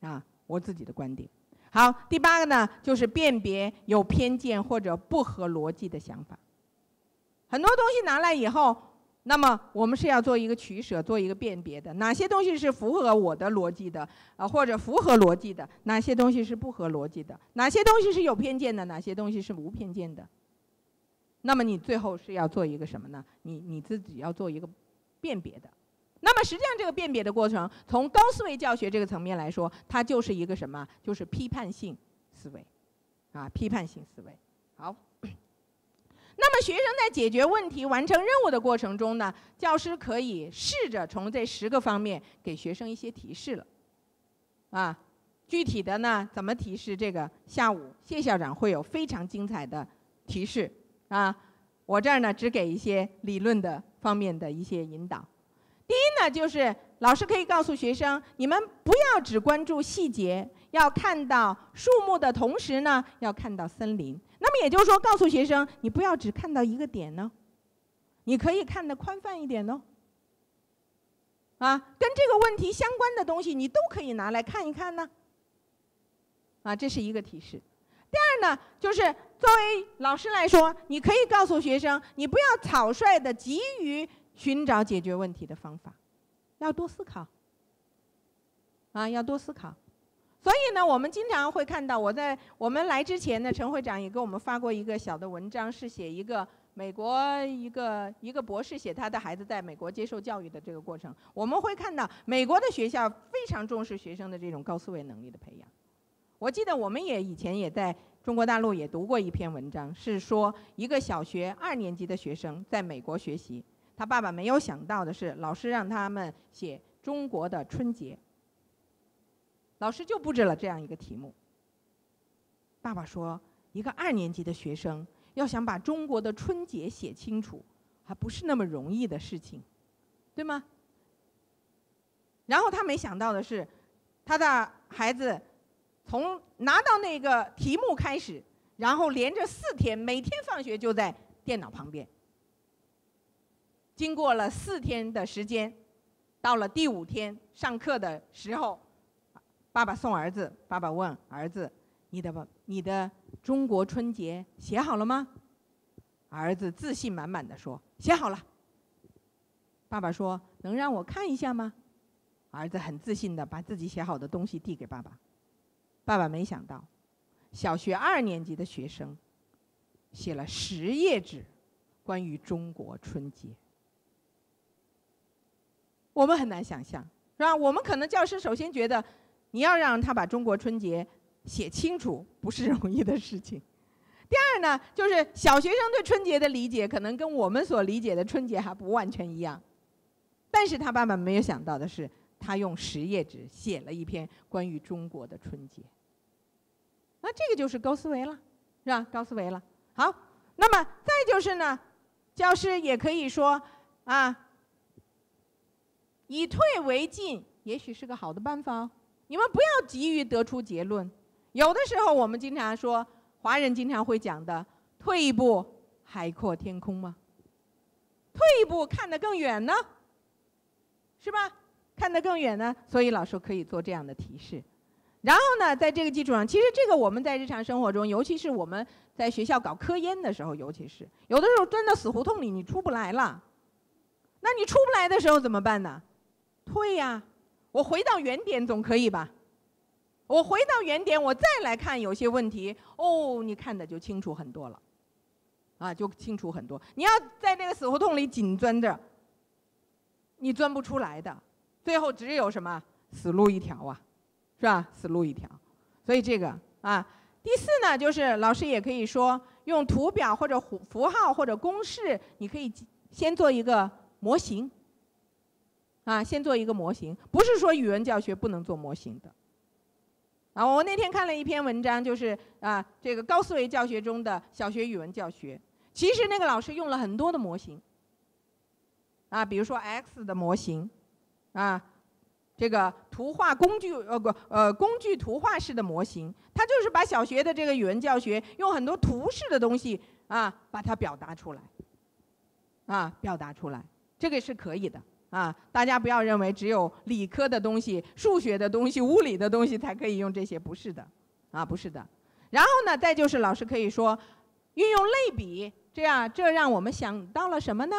啊，我自己的观点。好，第八个呢，就是辨别有偏见或者不合逻辑的想法。很多东西拿来以后。那么我们是要做一个取舍，做一个辨别的，哪些东西是符合我的逻辑的，啊，或者符合逻辑的，哪些东西是不合逻辑的，哪些东西是有偏见的，哪些东西是无偏见的。那么你最后是要做一个什么呢？你你自己要做一个辨别的。那么实际上这个辨别的过程，从高思维教学这个层面来说，它就是一个什么？就是批判性思维，啊，批判性思维。好。那么学生在解决问题、完成任务的过程中呢，教师可以试着从这十个方面给学生一些提示了，啊，具体的呢怎么提示？这个下午谢校长会有非常精彩的提示啊，我这儿呢只给一些理论的方面的一些引导。第一呢，就是老师可以告诉学生，你们不要只关注细节，要看到树木的同时呢，要看到森林。那么也就是说，告诉学生，你不要只看到一个点呢，你可以看得宽泛一点呢。啊，跟这个问题相关的东西，你都可以拿来看一看呢。啊，这是一个提示。第二呢，就是作为老师来说，你可以告诉学生，你不要草率的急于寻找解决问题的方法，要多思考。啊，要多思考。所以呢，我们经常会看到，我在我们来之前呢，陈会长也给我们发过一个小的文章，是写一个美国一个一个博士写他的孩子在美国接受教育的这个过程。我们会看到，美国的学校非常重视学生的这种高思维能力的培养。我记得我们也以前也在中国大陆也读过一篇文章，是说一个小学二年级的学生在美国学习，他爸爸没有想到的是，老师让他们写中国的春节。老师就布置了这样一个题目。爸爸说，一个二年级的学生要想把中国的春节写清楚，还不是那么容易的事情，对吗？然后他没想到的是，他的孩子从拿到那个题目开始，然后连着四天，每天放学就在电脑旁边。经过了四天的时间，到了第五天上课的时候。爸爸送儿子，爸爸问儿子：“你的你的中国春节写好了吗？”儿子自信满满的说：“写好了。”爸爸说：“能让我看一下吗？”儿子很自信的把自己写好的东西递给爸爸。爸爸没想到，小学二年级的学生写了十页纸，关于中国春节。我们很难想象，是吧？我们可能教师首先觉得。你要让他把中国春节写清楚，不是容易的事情。第二呢，就是小学生对春节的理解，可能跟我们所理解的春节还不完全一样。但是他爸爸没有想到的是，他用十页纸写了一篇关于中国的春节。那这个就是高思维了，是吧？高思维了。好，那么再就是呢，教师也可以说啊，以退为进，也许是个好的办法哦。你们不要急于得出结论，有的时候我们经常说，华人经常会讲的“退一步海阔天空”吗？退一步看得更远呢，是吧？看得更远呢，所以老师可以做这样的提示。然后呢，在这个基础上，其实这个我们在日常生活中，尤其是我们在学校搞科研的时候，尤其是有的时候钻到死胡同里，你出不来了，那你出不来的时候怎么办呢？退呀。我回到原点总可以吧？我回到原点，我再来看有些问题，哦，你看的就清楚很多了，啊，就清楚很多。你要在那个死胡同里紧钻着，你钻不出来的，最后只有什么死路一条啊，是吧？死路一条。所以这个啊，第四呢，就是老师也可以说用图表或者符号或者公式，你可以先做一个模型。啊，先做一个模型，不是说语文教学不能做模型的。啊，我那天看了一篇文章，就是啊，这个高思维教学中的小学语文教学，其实那个老师用了很多的模型。啊，比如说 X 的模型，啊，这个图画工具呃不呃工具图画式的模型，他就是把小学的这个语文教学用很多图式的东西啊，把它表达出来。啊，表达出来，这个是可以的。啊，大家不要认为只有理科的东西、数学的东西、物理的东西才可以用这些，不是的，啊，不是的。然后呢，再就是老师可以说，运用类比，这样这让我们想到了什么呢？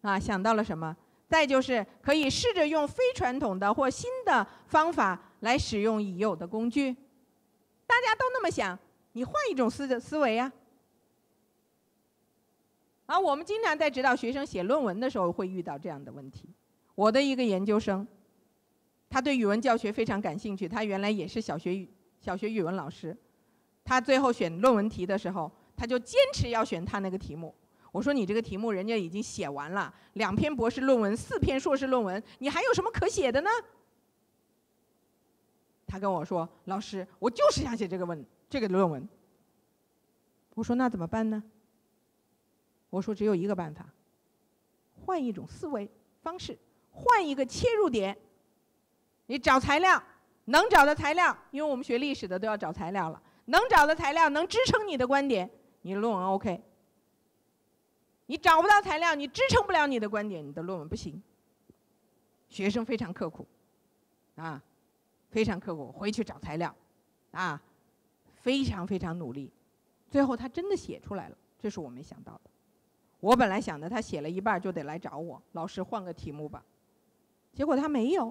啊，想到了什么？再就是可以试着用非传统的或新的方法来使用已有的工具。大家都那么想，你换一种思的思维呀。我们经常在指导学生写论文的时候会遇到这样的问题。我的一个研究生，他对语文教学非常感兴趣，他原来也是小学语小学语文老师。他最后选论文题的时候，他就坚持要选他那个题目。我说：“你这个题目人家已经写完了，两篇博士论文，四篇硕士论文，你还有什么可写的呢？”他跟我说：“老师，我就是想写这个文这个论文。”我说：“那怎么办呢？”我说只有一个办法，换一种思维方式，换一个切入点。你找材料，能找的材料，因为我们学历史的都要找材料了，能找的材料能支撑你的观点，你论文 OK。你找不到材料，你支撑不了你的观点，你的论文不行。学生非常刻苦，啊，非常刻苦，回去找材料，啊，非常非常努力，最后他真的写出来了，这是我没想到的。我本来想的，他写了一半就得来找我，老师换个题目吧，结果他没有，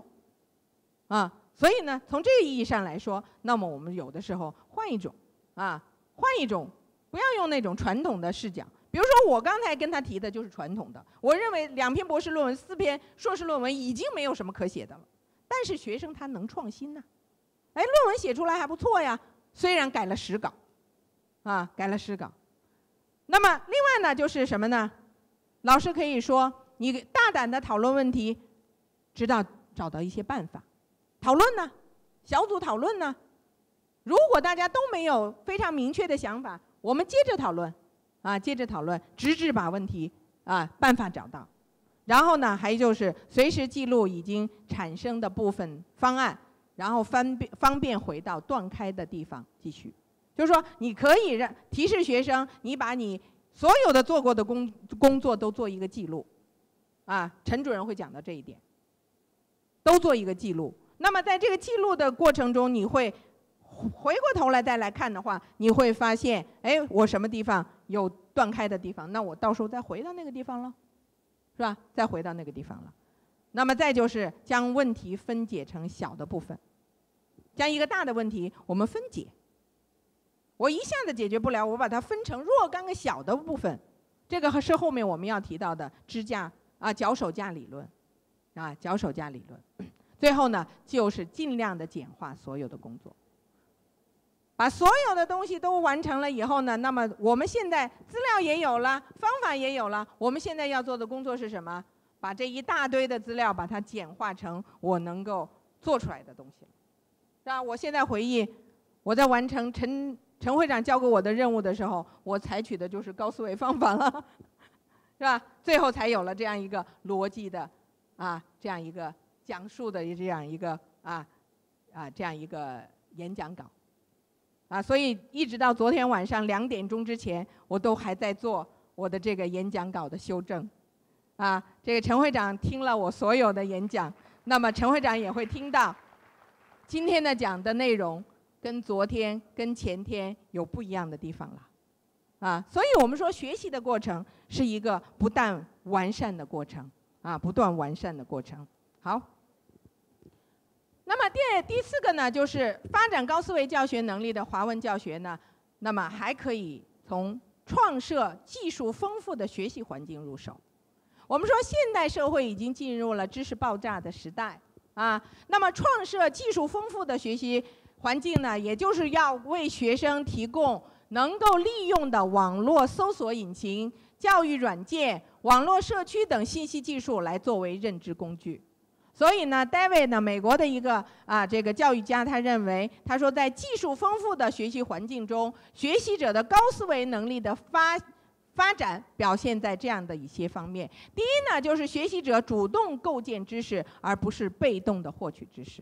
啊，所以呢，从这个意义上来说，那么我们有的时候换一种，啊，换一种，不要用那种传统的视角。比如说，我刚才跟他提的就是传统的。我认为两篇博士论文、四篇硕士论文已经没有什么可写的了。但是学生他能创新呢？哎，论文写出来还不错呀，虽然改了十稿，啊，改了十稿。那么另外呢，就是什么呢？老师可以说，你大胆的讨论问题，直到找到一些办法。讨论呢，小组讨论呢，如果大家都没有非常明确的想法，我们接着讨论。啊，接着讨论，直至把问题啊办法找到，然后呢，还就是随时记录已经产生的部分方案，然后方便方便回到断开的地方继续。就是说，你可以让提示学生，你把你所有的做过的工工作都做一个记录，啊，陈主任会讲到这一点，都做一个记录。那么在这个记录的过程中，你会。回过头来再来看的话，你会发现，哎，我什么地方有断开的地方？那我到时候再回到那个地方了，是吧？再回到那个地方了。那么再就是将问题分解成小的部分，将一个大的问题我们分解。我一下子解决不了，我把它分成若干个小的部分。这个是后面我们要提到的支架啊脚手架理论，啊脚手架理论。最后呢，就是尽量的简化所有的工作。把所有的东西都完成了以后呢，那么我们现在资料也有了，方法也有了，我们现在要做的工作是什么？把这一大堆的资料把它简化成我能够做出来的东西，是吧？我现在回忆，我在完成陈陈会长交给我的任务的时候，我采取的就是高思维方法了，是吧？最后才有了这样一个逻辑的，啊，这样一个讲述的这样一个啊啊这样一个演讲稿。啊，所以一直到昨天晚上两点钟之前，我都还在做我的这个演讲稿的修正。啊，这个陈会长听了我所有的演讲，那么陈会长也会听到今天的讲的内容跟昨天、跟前天有不一样的地方了。啊，所以我们说学习的过程是一个不断完善的过程，啊，不断完善的过程。好。那么第第四个呢，就是发展高思维教学能力的华文教学呢，那么还可以从创设技术丰富的学习环境入手。我们说现代社会已经进入了知识爆炸的时代啊，那么创设技术丰富的学习环境呢，也就是要为学生提供能够利用的网络搜索引擎、教育软件、网络社区等信息技术来作为认知工具。所以呢，David 呢，美国的一个啊这个教育家，他认为，他说在技术丰富的学习环境中，学习者的高思维能力的发发展表现在这样的一些方面。第一呢，就是学习者主动构建知识，而不是被动的获取知识。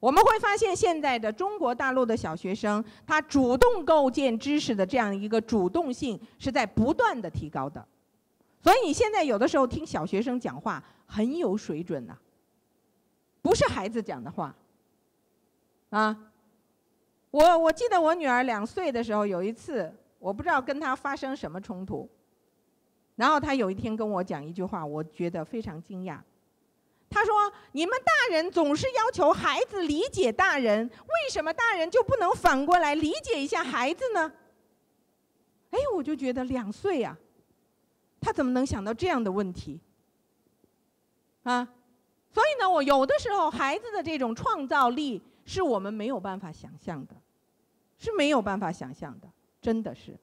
我们会发现，现在的中国大陆的小学生，他主动构建知识的这样一个主动性是在不断的提高的。所以你现在有的时候听小学生讲话。很有水准呐，不是孩子讲的话。啊，我我记得我女儿两岁的时候，有一次我不知道跟她发生什么冲突，然后她有一天跟我讲一句话，我觉得非常惊讶。他说：“你们大人总是要求孩子理解大人，为什么大人就不能反过来理解一下孩子呢？”哎，我就觉得两岁呀，他怎么能想到这样的问题？啊，所以呢，我有的时候孩子的这种创造力是我们没有办法想象的，是没有办法想象的，真的是。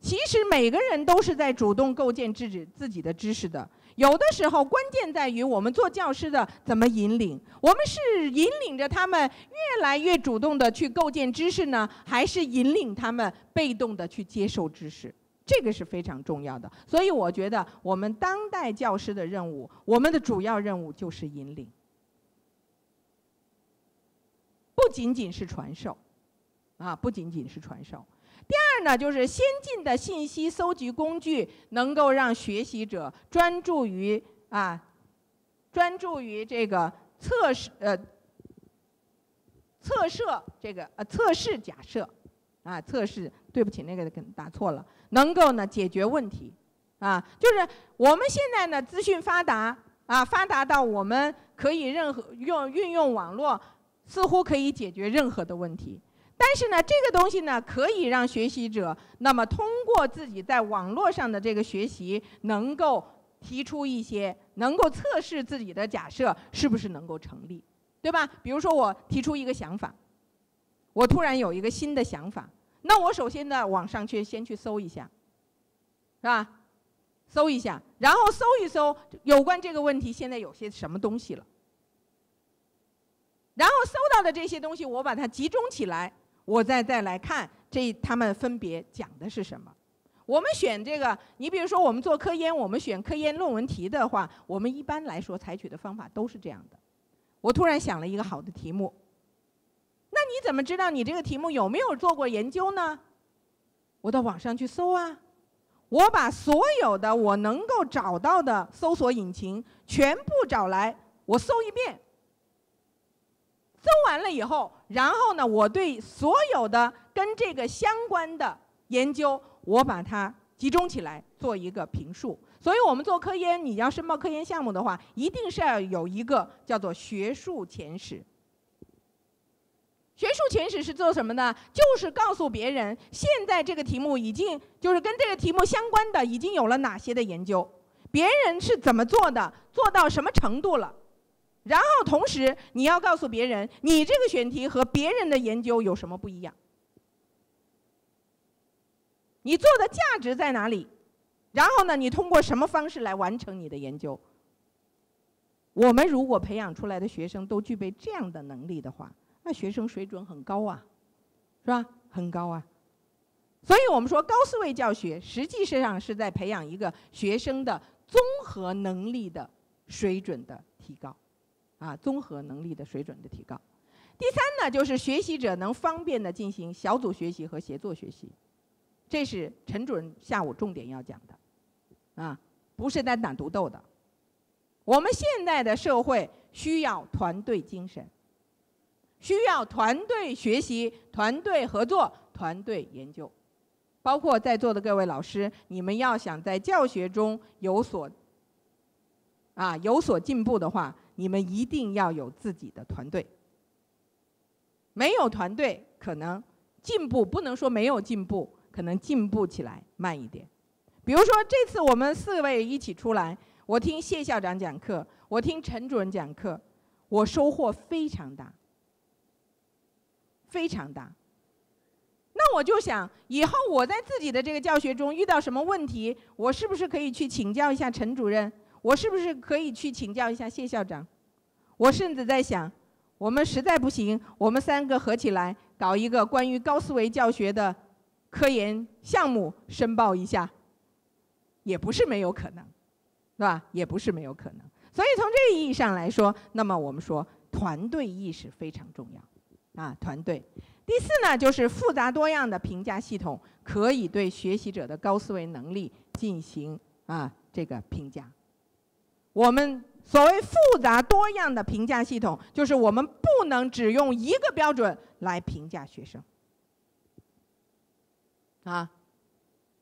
其实每个人都是在主动构建自己自己的知识的。有的时候关键在于我们做教师的怎么引领，我们是引领着他们越来越主动的去构建知识呢，还是引领他们被动的去接受知识？这个是非常重要的。所以我觉得我们当代教师的任务，我们的主要任务就是引领，不仅仅是传授，啊，不仅仅是传授。第二呢，就是先进的信息搜集工具能够让学习者专注于啊，专注于这个测试呃测设这个呃测试假设啊测试，对不起那个打错了，能够呢解决问题啊，就是我们现在呢资讯发达啊发达到我们可以任何用运用网络，似乎可以解决任何的问题。但是呢，这个东西呢，可以让学习者那么通过自己在网络上的这个学习，能够提出一些，能够测试自己的假设是不是能够成立，对吧？比如说我提出一个想法，我突然有一个新的想法，那我首先呢，网上去先去搜一下，是吧？搜一下，然后搜一搜有关这个问题现在有些什么东西了，然后搜到的这些东西，我把它集中起来。我再再来看这他们分别讲的是什么。我们选这个，你比如说我们做科研，我们选科研论文题的话，我们一般来说采取的方法都是这样的。我突然想了一个好的题目，那你怎么知道你这个题目有没有做过研究呢？我到网上去搜啊，我把所有的我能够找到的搜索引擎全部找来，我搜一遍。搜完了以后，然后呢，我对所有的跟这个相关的研究，我把它集中起来做一个评述。所以我们做科研，你要申报科研项目的话，一定是要有一个叫做学术前史。学术前史是做什么呢？就是告诉别人，现在这个题目已经就是跟这个题目相关的，已经有了哪些的研究，别人是怎么做的，做到什么程度了。然后同时，你要告诉别人，你这个选题和别人的研究有什么不一样？你做的价值在哪里？然后呢，你通过什么方式来完成你的研究？我们如果培养出来的学生都具备这样的能力的话，那学生水准很高啊，是吧？很高啊。所以我们说高思维教学实际上是在培养一个学生的综合能力的水准的提高。啊，综合能力的水准的提高。第三呢，就是学习者能方便的进行小组学习和协作学习，这是陈主任下午重点要讲的，啊，不是单打独斗的。我们现在的社会需要团队精神，需要团队学习、团队合作、团队研究。包括在座的各位老师，你们要想在教学中有所啊有所进步的话。你们一定要有自己的团队，没有团队可能进步不能说没有进步，可能进步起来慢一点。比如说这次我们四位一起出来，我听谢校长讲课，我听陈主任讲课，我收获非常大，非常大。那我就想，以后我在自己的这个教学中遇到什么问题，我是不是可以去请教一下陈主任？我是不是可以去请教一下谢校长？我甚至在想，我们实在不行，我们三个合起来搞一个关于高思维教学的科研项目，申报一下，也不是没有可能，是吧？也不是没有可能。所以从这个意义上来说，那么我们说团队意识非常重要，啊，团队。第四呢，就是复杂多样的评价系统可以对学习者的高思维能力进行啊这个评价。我们所谓复杂多样的评价系统，就是我们不能只用一个标准来评价学生。啊，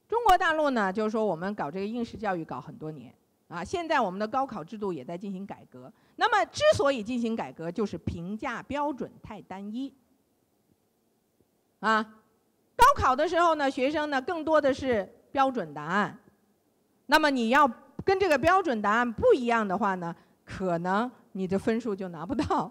中国大陆呢，就是说我们搞这个应试教育搞很多年，啊，现在我们的高考制度也在进行改革。那么之所以进行改革，就是评价标准太单一。啊，高考的时候呢，学生呢更多的是标准答案，那么你要。跟这个标准答案不一样的话呢，可能你的分数就拿不到，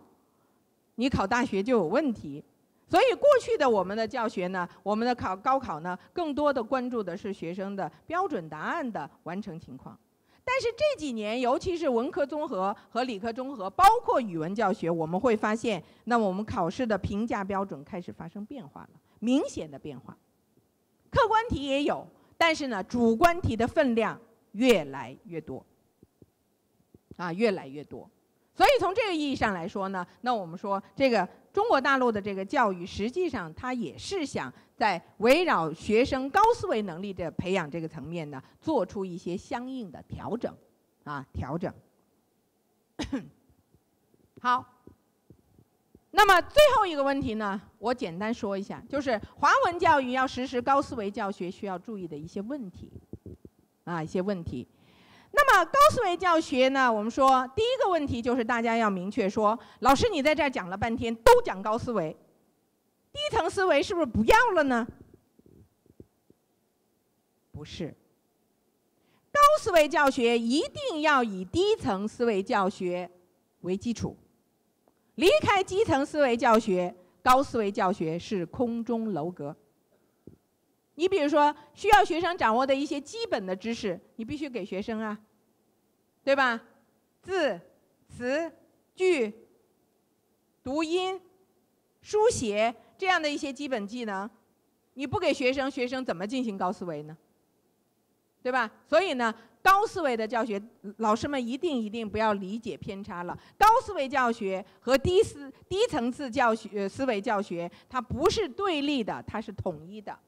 你考大学就有问题。所以过去的我们的教学呢，我们的考高考呢，更多的关注的是学生的标准答案的完成情况。但是这几年，尤其是文科综合和理科综合，包括语文教学，我们会发现，那我们考试的评价标准开始发生变化了，明显的变化。客观题也有。但是呢，主观题的分量越来越多，啊，越来越多。所以从这个意义上来说呢，那我们说这个中国大陆的这个教育，实际上它也是想在围绕学生高思维能力的培养这个层面呢，做出一些相应的调整，啊，调整。好，那么最后一个问题呢，我简单说一下，就是华文教育要实施高思维教学需要注意的一些问题，啊，一些问题。那么高思维教学呢，我们说第一个问题就是大家要明确说，老师你在这儿讲了半天都讲高思维，低层思维是不是不要了呢？不是。高思维教学一定要以低层思维教学为基础，离开基层思维教学，高思维教学是空中楼阁。你比如说，需要学生掌握的一些基本的知识，你必须给学生啊，对吧？字、词、句、读音、书写这样的一些基本技能，你不给学生，学生怎么进行高思维呢？对吧？所以呢，高思维的教学，老师们一定一定不要理解偏差了。高思维教学和低思低层次教学思维教学，它不是对立的，它是统一的，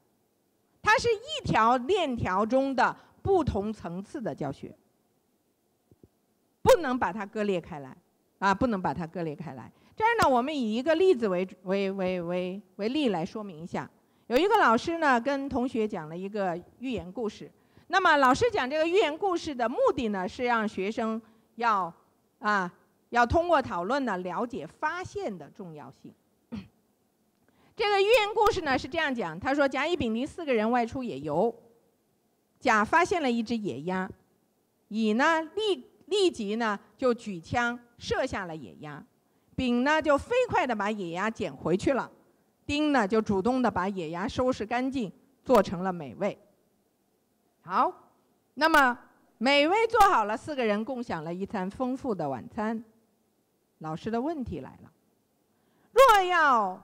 它是一条链条中的不同层次的教学，不能把它割裂开来啊！不能把它割裂开来。这儿呢，我们以一个例子为为为为为例来说明一下。有一个老师呢，跟同学讲了一个寓言故事。那么老师讲这个寓言故事的目的呢，是让学生要啊，要通过讨论呢，了解发现的重要性。这个寓言故事呢是这样讲，他说甲、乙、丙、丁四个人外出野游，甲发现了一只野鸭，乙呢立立即呢就举枪射下了野鸭，丙呢就飞快的把野鸭捡回去了，丁呢就主动的把野鸭收拾干净，做成了美味。好，那么美味做好了，四个人共享了一餐丰富的晚餐。老师的问题来了：若要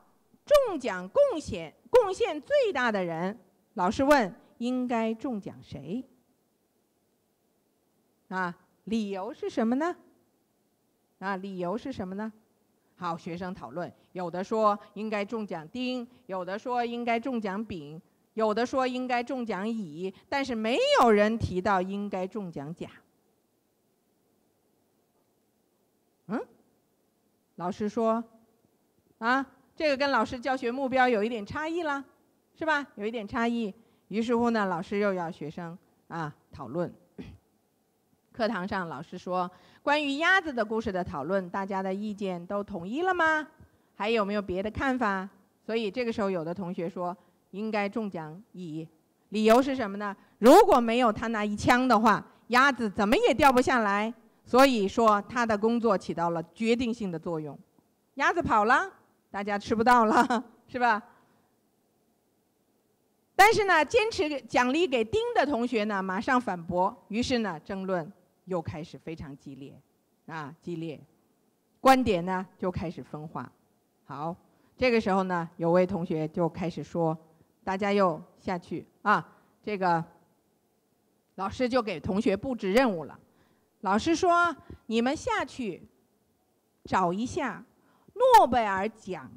中奖贡献贡献最大的人，老师问应该中奖谁？啊，理由是什么呢？啊，理由是什么呢？好，学生讨论，有的说应该中奖丁，有的说应该中奖丙。有的说应该中奖乙，但是没有人提到应该中奖甲。嗯，老师说，啊，这个跟老师教学目标有一点差异了，是吧？有一点差异。于是乎呢，老师又要学生啊讨论。课堂上，老师说，关于鸭子的故事的讨论，大家的意见都统一了吗？还有没有别的看法？所以这个时候，有的同学说。应该中奖乙，理由是什么呢？如果没有他那一枪的话，鸭子怎么也掉不下来。所以说他的工作起到了决定性的作用。鸭子跑了，大家吃不到了，是吧？但是呢，坚持奖励给丁的同学呢，马上反驳。于是呢，争论又开始非常激烈，啊，激烈，观点呢就开始分化。好，这个时候呢，有位同学就开始说。大家又下去啊！这个老师就给同学布置任务了。老师说：“你们下去找一下，诺贝尔奖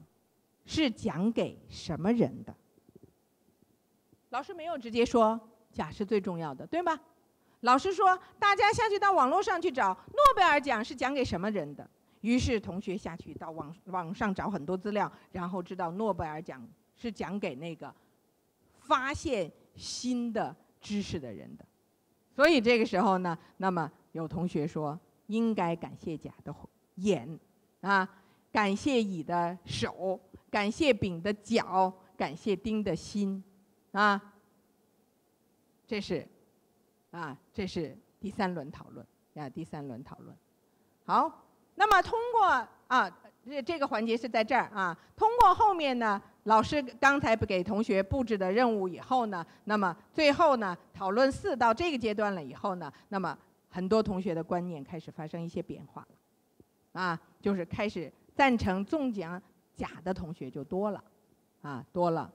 是奖给什么人的？”老师没有直接说甲是最重要的，对吗？老师说：“大家下去到网络上去找，诺贝尔奖是奖给什么人的？”于是同学下去到网网上找很多资料，然后知道诺贝尔奖是奖给那个。发现新的知识的人的，所以这个时候呢，那么有同学说应该感谢甲的眼，啊，感谢乙的手，感谢丙的脚，感谢丁的心，啊，这是，啊，这是第三轮讨论啊，第三轮讨论，好，那么通过啊，这这个环节是在这儿啊，通过后面呢。老师刚才给同学布置的任务以后呢，那么最后呢，讨论四到这个阶段了以后呢，那么很多同学的观念开始发生一些变化了，啊，就是开始赞成中奖甲的同学就多了，啊，多了。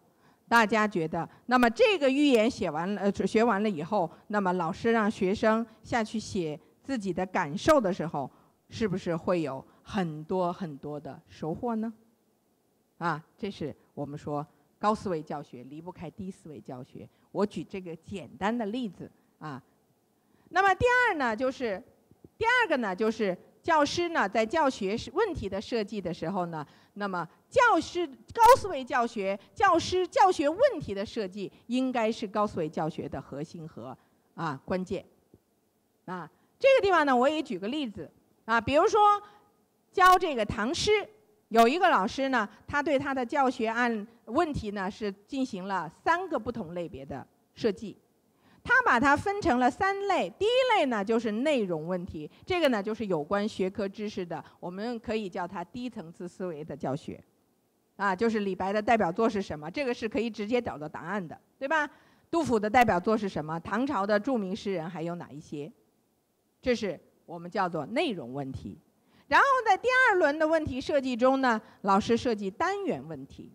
大家觉得，那么这个寓言写完了，呃，学完了以后，那么老师让学生下去写自己的感受的时候，是不是会有很多很多的收获呢？啊，这是我们说高思维教学离不开低思维教学。我举这个简单的例子啊。那么第二呢，就是第二个呢，就是教师呢在教学问题的设计的时候呢，那么教师高思维教学教师教学问题的设计应该是高思维教学的核心和啊关键啊。这个地方呢，我也举个例子啊，比如说教这个唐诗，有一个老师呢，他对他的教学案问题呢是进行了三个不同类别的设计。他把它分成了三类，第一类呢就是内容问题，这个呢就是有关学科知识的，我们可以叫它低层次思维的教学，啊，就是李白的代表作是什么？这个是可以直接找到答案的，对吧？杜甫的代表作是什么？唐朝的著名诗人还有哪一些？这是我们叫做内容问题。然后在第二轮的问题设计中呢，老师设计单元问题。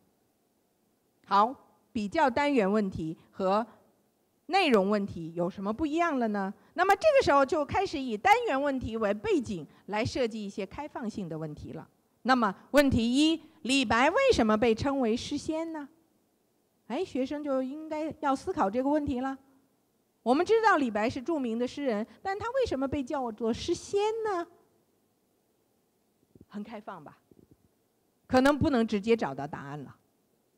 好，比较单元问题和。内容问题有什么不一样了呢？那么这个时候就开始以单元问题为背景来设计一些开放性的问题了。那么问题一：李白为什么被称为诗仙呢？哎，学生就应该要思考这个问题了。我们知道李白是著名的诗人，但他为什么被叫做诗仙呢？很开放吧？可能不能直接找到答案了，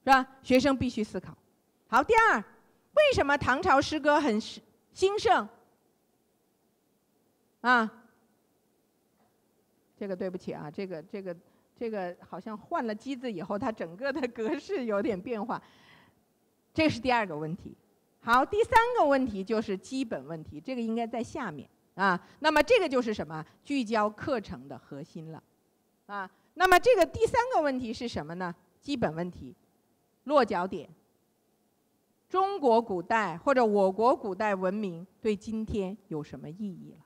是吧？学生必须思考。好，第二。为什么唐朝诗歌很兴盛？啊，这个对不起啊，这个这个这个好像换了机子以后，它整个的格式有点变化。这是第二个问题。好，第三个问题就是基本问题，这个应该在下面啊。那么这个就是什么？聚焦课程的核心了啊。那么这个第三个问题是什么呢？基本问题，落脚点。中国古代或者我国古代文明对今天有什么意义了？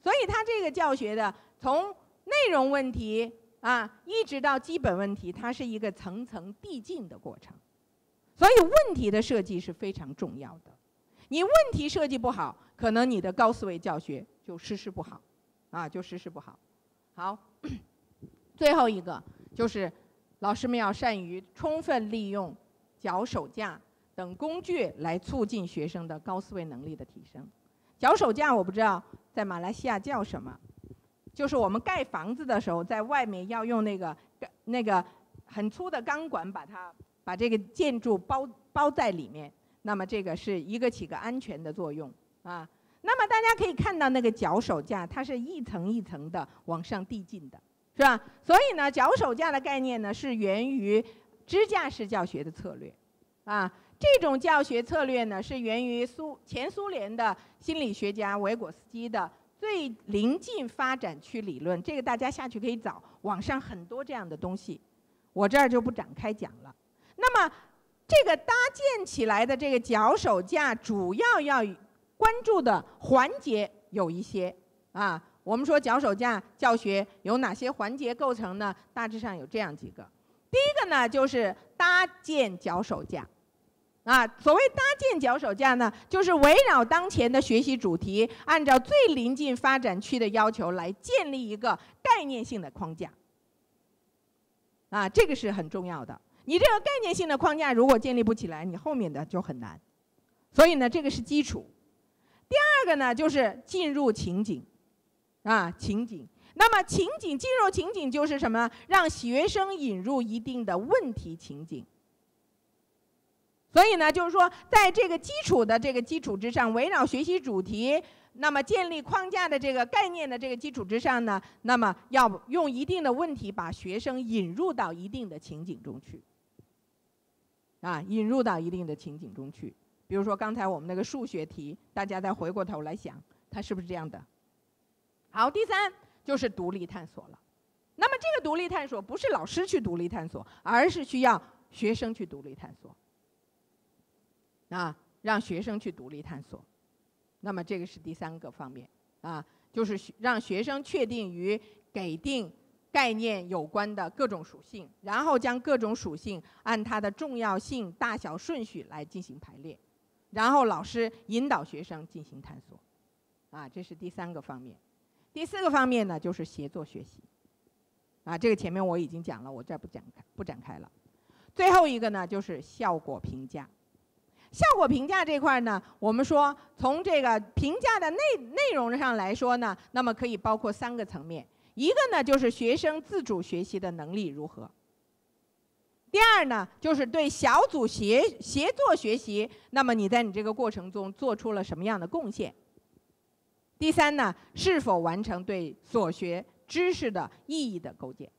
所以它这个教学的从内容问题啊，一直到基本问题，它是一个层层递进的过程。所以问题的设计是非常重要的。你问题设计不好，可能你的高思维教学就实施不好，啊，就实施不好。好，最后一个就是老师们要善于充分利用脚手架。等工具来促进学生的高思维能力的提升。脚手架我不知道在马来西亚叫什么，就是我们盖房子的时候，在外面要用那个那个很粗的钢管把它把这个建筑包包在里面。那么这个是一个起个安全的作用啊。那么大家可以看到那个脚手架，它是一层一层的往上递进的，是吧？所以呢，脚手架的概念呢是源于支架式教学的策略，啊。这种教学策略呢，是源于苏前苏联的心理学家维果斯基的最临近发展区理论。这个大家下去可以找，网上很多这样的东西，我这儿就不展开讲了。那么，这个搭建起来的这个脚手架，主要要关注的环节有一些啊。我们说脚手架教学有哪些环节构成呢？大致上有这样几个。第一个呢，就是搭建脚手架。啊，所谓搭建脚手架呢，就是围绕当前的学习主题，按照最临近发展区的要求来建立一个概念性的框架。啊，这个是很重要的。你这个概念性的框架如果建立不起来，你后面的就很难。所以呢，这个是基础。第二个呢，就是进入情景。啊，情景。那么情景进入情景就是什么？让学生引入一定的问题情景。所以呢，就是说，在这个基础的这个基础之上，围绕学习主题，那么建立框架的这个概念的这个基础之上呢，那么要用一定的问题把学生引入到一定的情景中去，啊，引入到一定的情景中去。比如说刚才我们那个数学题，大家再回过头来想，它是不是这样的？好，第三就是独立探索了。那么这个独立探索不是老师去独立探索，而是需要学生去独立探索。啊，让学生去独立探索，那么这个是第三个方面啊，就是让学生确定与给定概念有关的各种属性，然后将各种属性按它的重要性、大小顺序来进行排列，然后老师引导学生进行探索。啊，这是第三个方面。第四个方面呢，就是协作学习。啊，这个前面我已经讲了，我这不展开，不展开了。最后一个呢，就是效果评价。效果评价这块呢，我们说从这个评价的内内容上来说呢，那么可以包括三个层面。一个呢，就是学生自主学习的能力如何；第二呢，就是对小组协协作学习，那么你在你这个过程中做出了什么样的贡献；第三呢，是否完成对所学知识的意义的构建。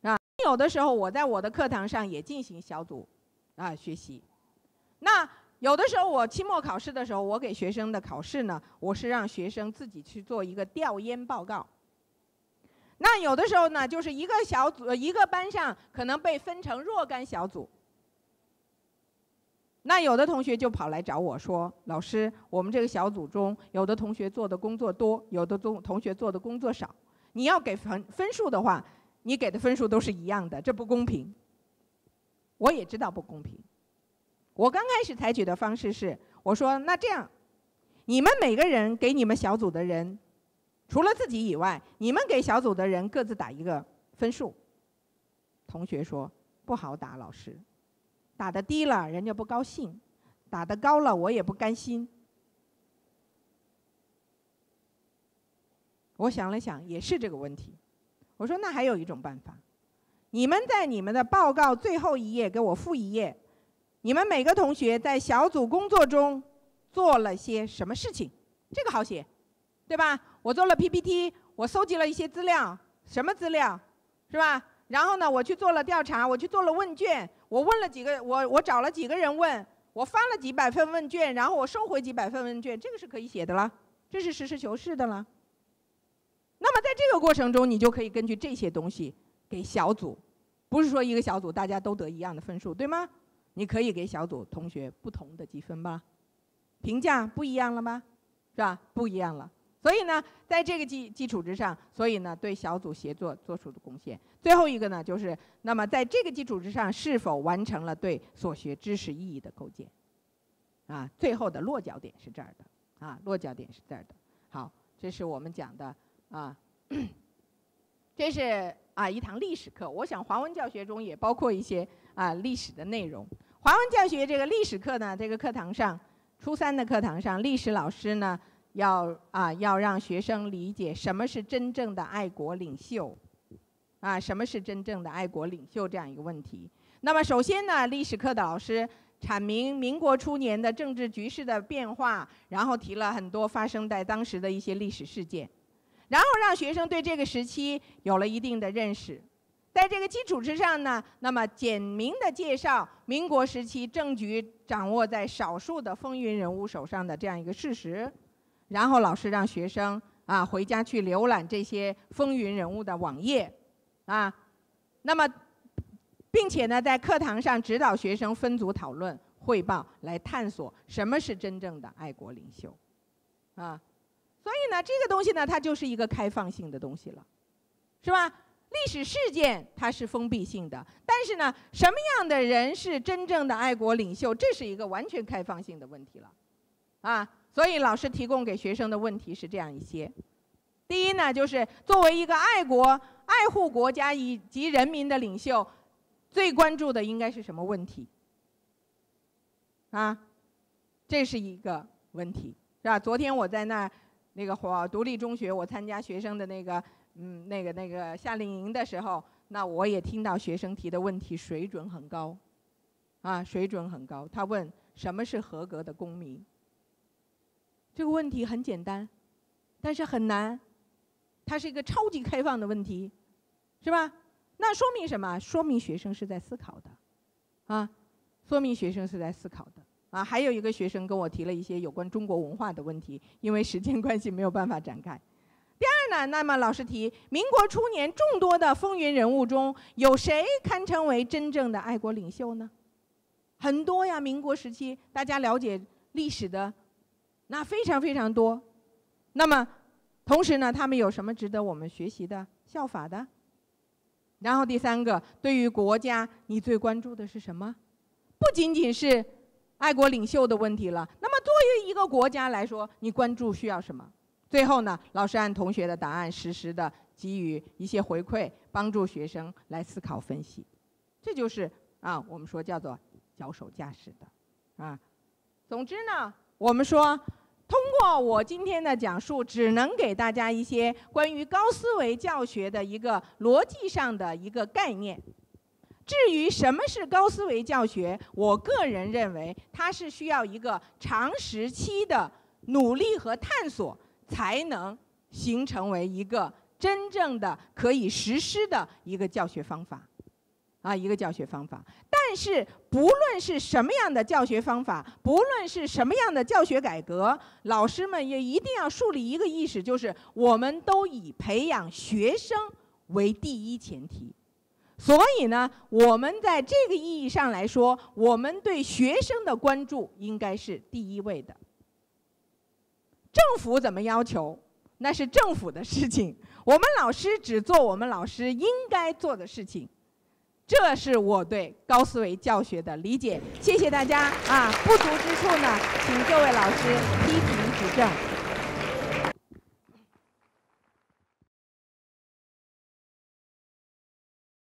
啊，有的时候我在我的课堂上也进行小组啊学习。那有的时候我期末考试的时候，我给学生的考试呢，我是让学生自己去做一个调研报告。那有的时候呢，就是一个小组、一个班上可能被分成若干小组。那有的同学就跑来找我说：“老师，我们这个小组中，有的同学做的工作多，有的同同学做的工作少。你要给分分数的话，你给的分数都是一样的，这不公平。”我也知道不公平。我刚开始采取的方式是，我说：“那这样，你们每个人给你们小组的人。”除了自己以外，你们给小组的人各自打一个分数。同学说不好打，老师，打的低了人家不高兴，打的高了我也不甘心。我想了想，也是这个问题。我说那还有一种办法，你们在你们的报告最后一页给我附一页，你们每个同学在小组工作中做了些什么事情，这个好写，对吧？我做了 PPT，我搜集了一些资料，什么资料，是吧？然后呢，我去做了调查，我去做了问卷，我问了几个，我我找了几个人问，我发了几百份问卷，然后我收回几百份问卷，这个是可以写的了，这是实事求是的了。那么在这个过程中，你就可以根据这些东西给小组，不是说一个小组大家都得一样的分数，对吗？你可以给小组同学不同的积分吧，评价不一样了吗？是吧？不一样了。所以呢，在这个基基础之上，所以呢，对小组协作做出的贡献。最后一个呢，就是那么在这个基础之上，是否完成了对所学知识意义的构建？啊，最后的落脚点是这儿的，啊，落脚点是这儿的。好，这是我们讲的啊，这是啊一堂历史课。我想华文教学中也包括一些啊历史的内容。华文教学这个历史课呢，这个课堂上，初三的课堂上，历史老师呢。要啊，要让学生理解什么是真正的爱国领袖，啊，什么是真正的爱国领袖这样一个问题。那么，首先呢，历史课的老师阐明民国初年的政治局势的变化，然后提了很多发生在当时的一些历史事件，然后让学生对这个时期有了一定的认识。在这个基础之上呢，那么简明的介绍民国时期政局掌握在少数的风云人物手上的这样一个事实。然后老师让学生啊回家去浏览这些风云人物的网页，啊，那么，并且呢在课堂上指导学生分组讨论汇报，来探索什么是真正的爱国领袖，啊，所以呢这个东西呢它就是一个开放性的东西了，是吧？历史事件它是封闭性的，但是呢什么样的人是真正的爱国领袖，这是一个完全开放性的问题了，啊。所以老师提供给学生的问题是这样一些：第一呢，就是作为一个爱国、爱护国家以及人民的领袖，最关注的应该是什么问题？啊，这是一个问题，是吧？昨天我在那那个华独立中学，我参加学生的那个嗯那个那个夏令营的时候，那我也听到学生提的问题水准很高，啊，水准很高。他问什么是合格的公民？这个问题很简单，但是很难，它是一个超级开放的问题，是吧？那说明什么？说明学生是在思考的，啊，说明学生是在思考的，啊。还有一个学生跟我提了一些有关中国文化的问题，因为时间关系没有办法展开。那么老师提，民国初年众多的风云人物中有谁堪称为真正的爱国领袖呢？很多呀，民国时期大家了解历史的。那非常非常多，那么，同时呢，他们有什么值得我们学习的、效法的？然后第三个，对于国家，你最关注的是什么？不仅仅是爱国领袖的问题了。那么，作为一个国家来说，你关注需要什么？最后呢，老师按同学的答案实时的给予一些回馈，帮助学生来思考分析。这就是啊，我们说叫做脚手架式的啊。总之呢，我们说。通过我今天的讲述，只能给大家一些关于高思维教学的一个逻辑上的一个概念。至于什么是高思维教学，我个人认为它是需要一个长时期的努力和探索，才能形成为一个真正的可以实施的一个教学方法。啊，一个教学方法。但是，不论是什么样的教学方法，不论是什么样的教学改革，老师们也一定要树立一个意识，就是我们都以培养学生为第一前提。所以呢，我们在这个意义上来说，我们对学生的关注应该是第一位的。政府怎么要求，那是政府的事情。我们老师只做我们老师应该做的事情。这是我对高思维教学的理解，谢谢大家啊！不足之处呢，请各位老师批评指正。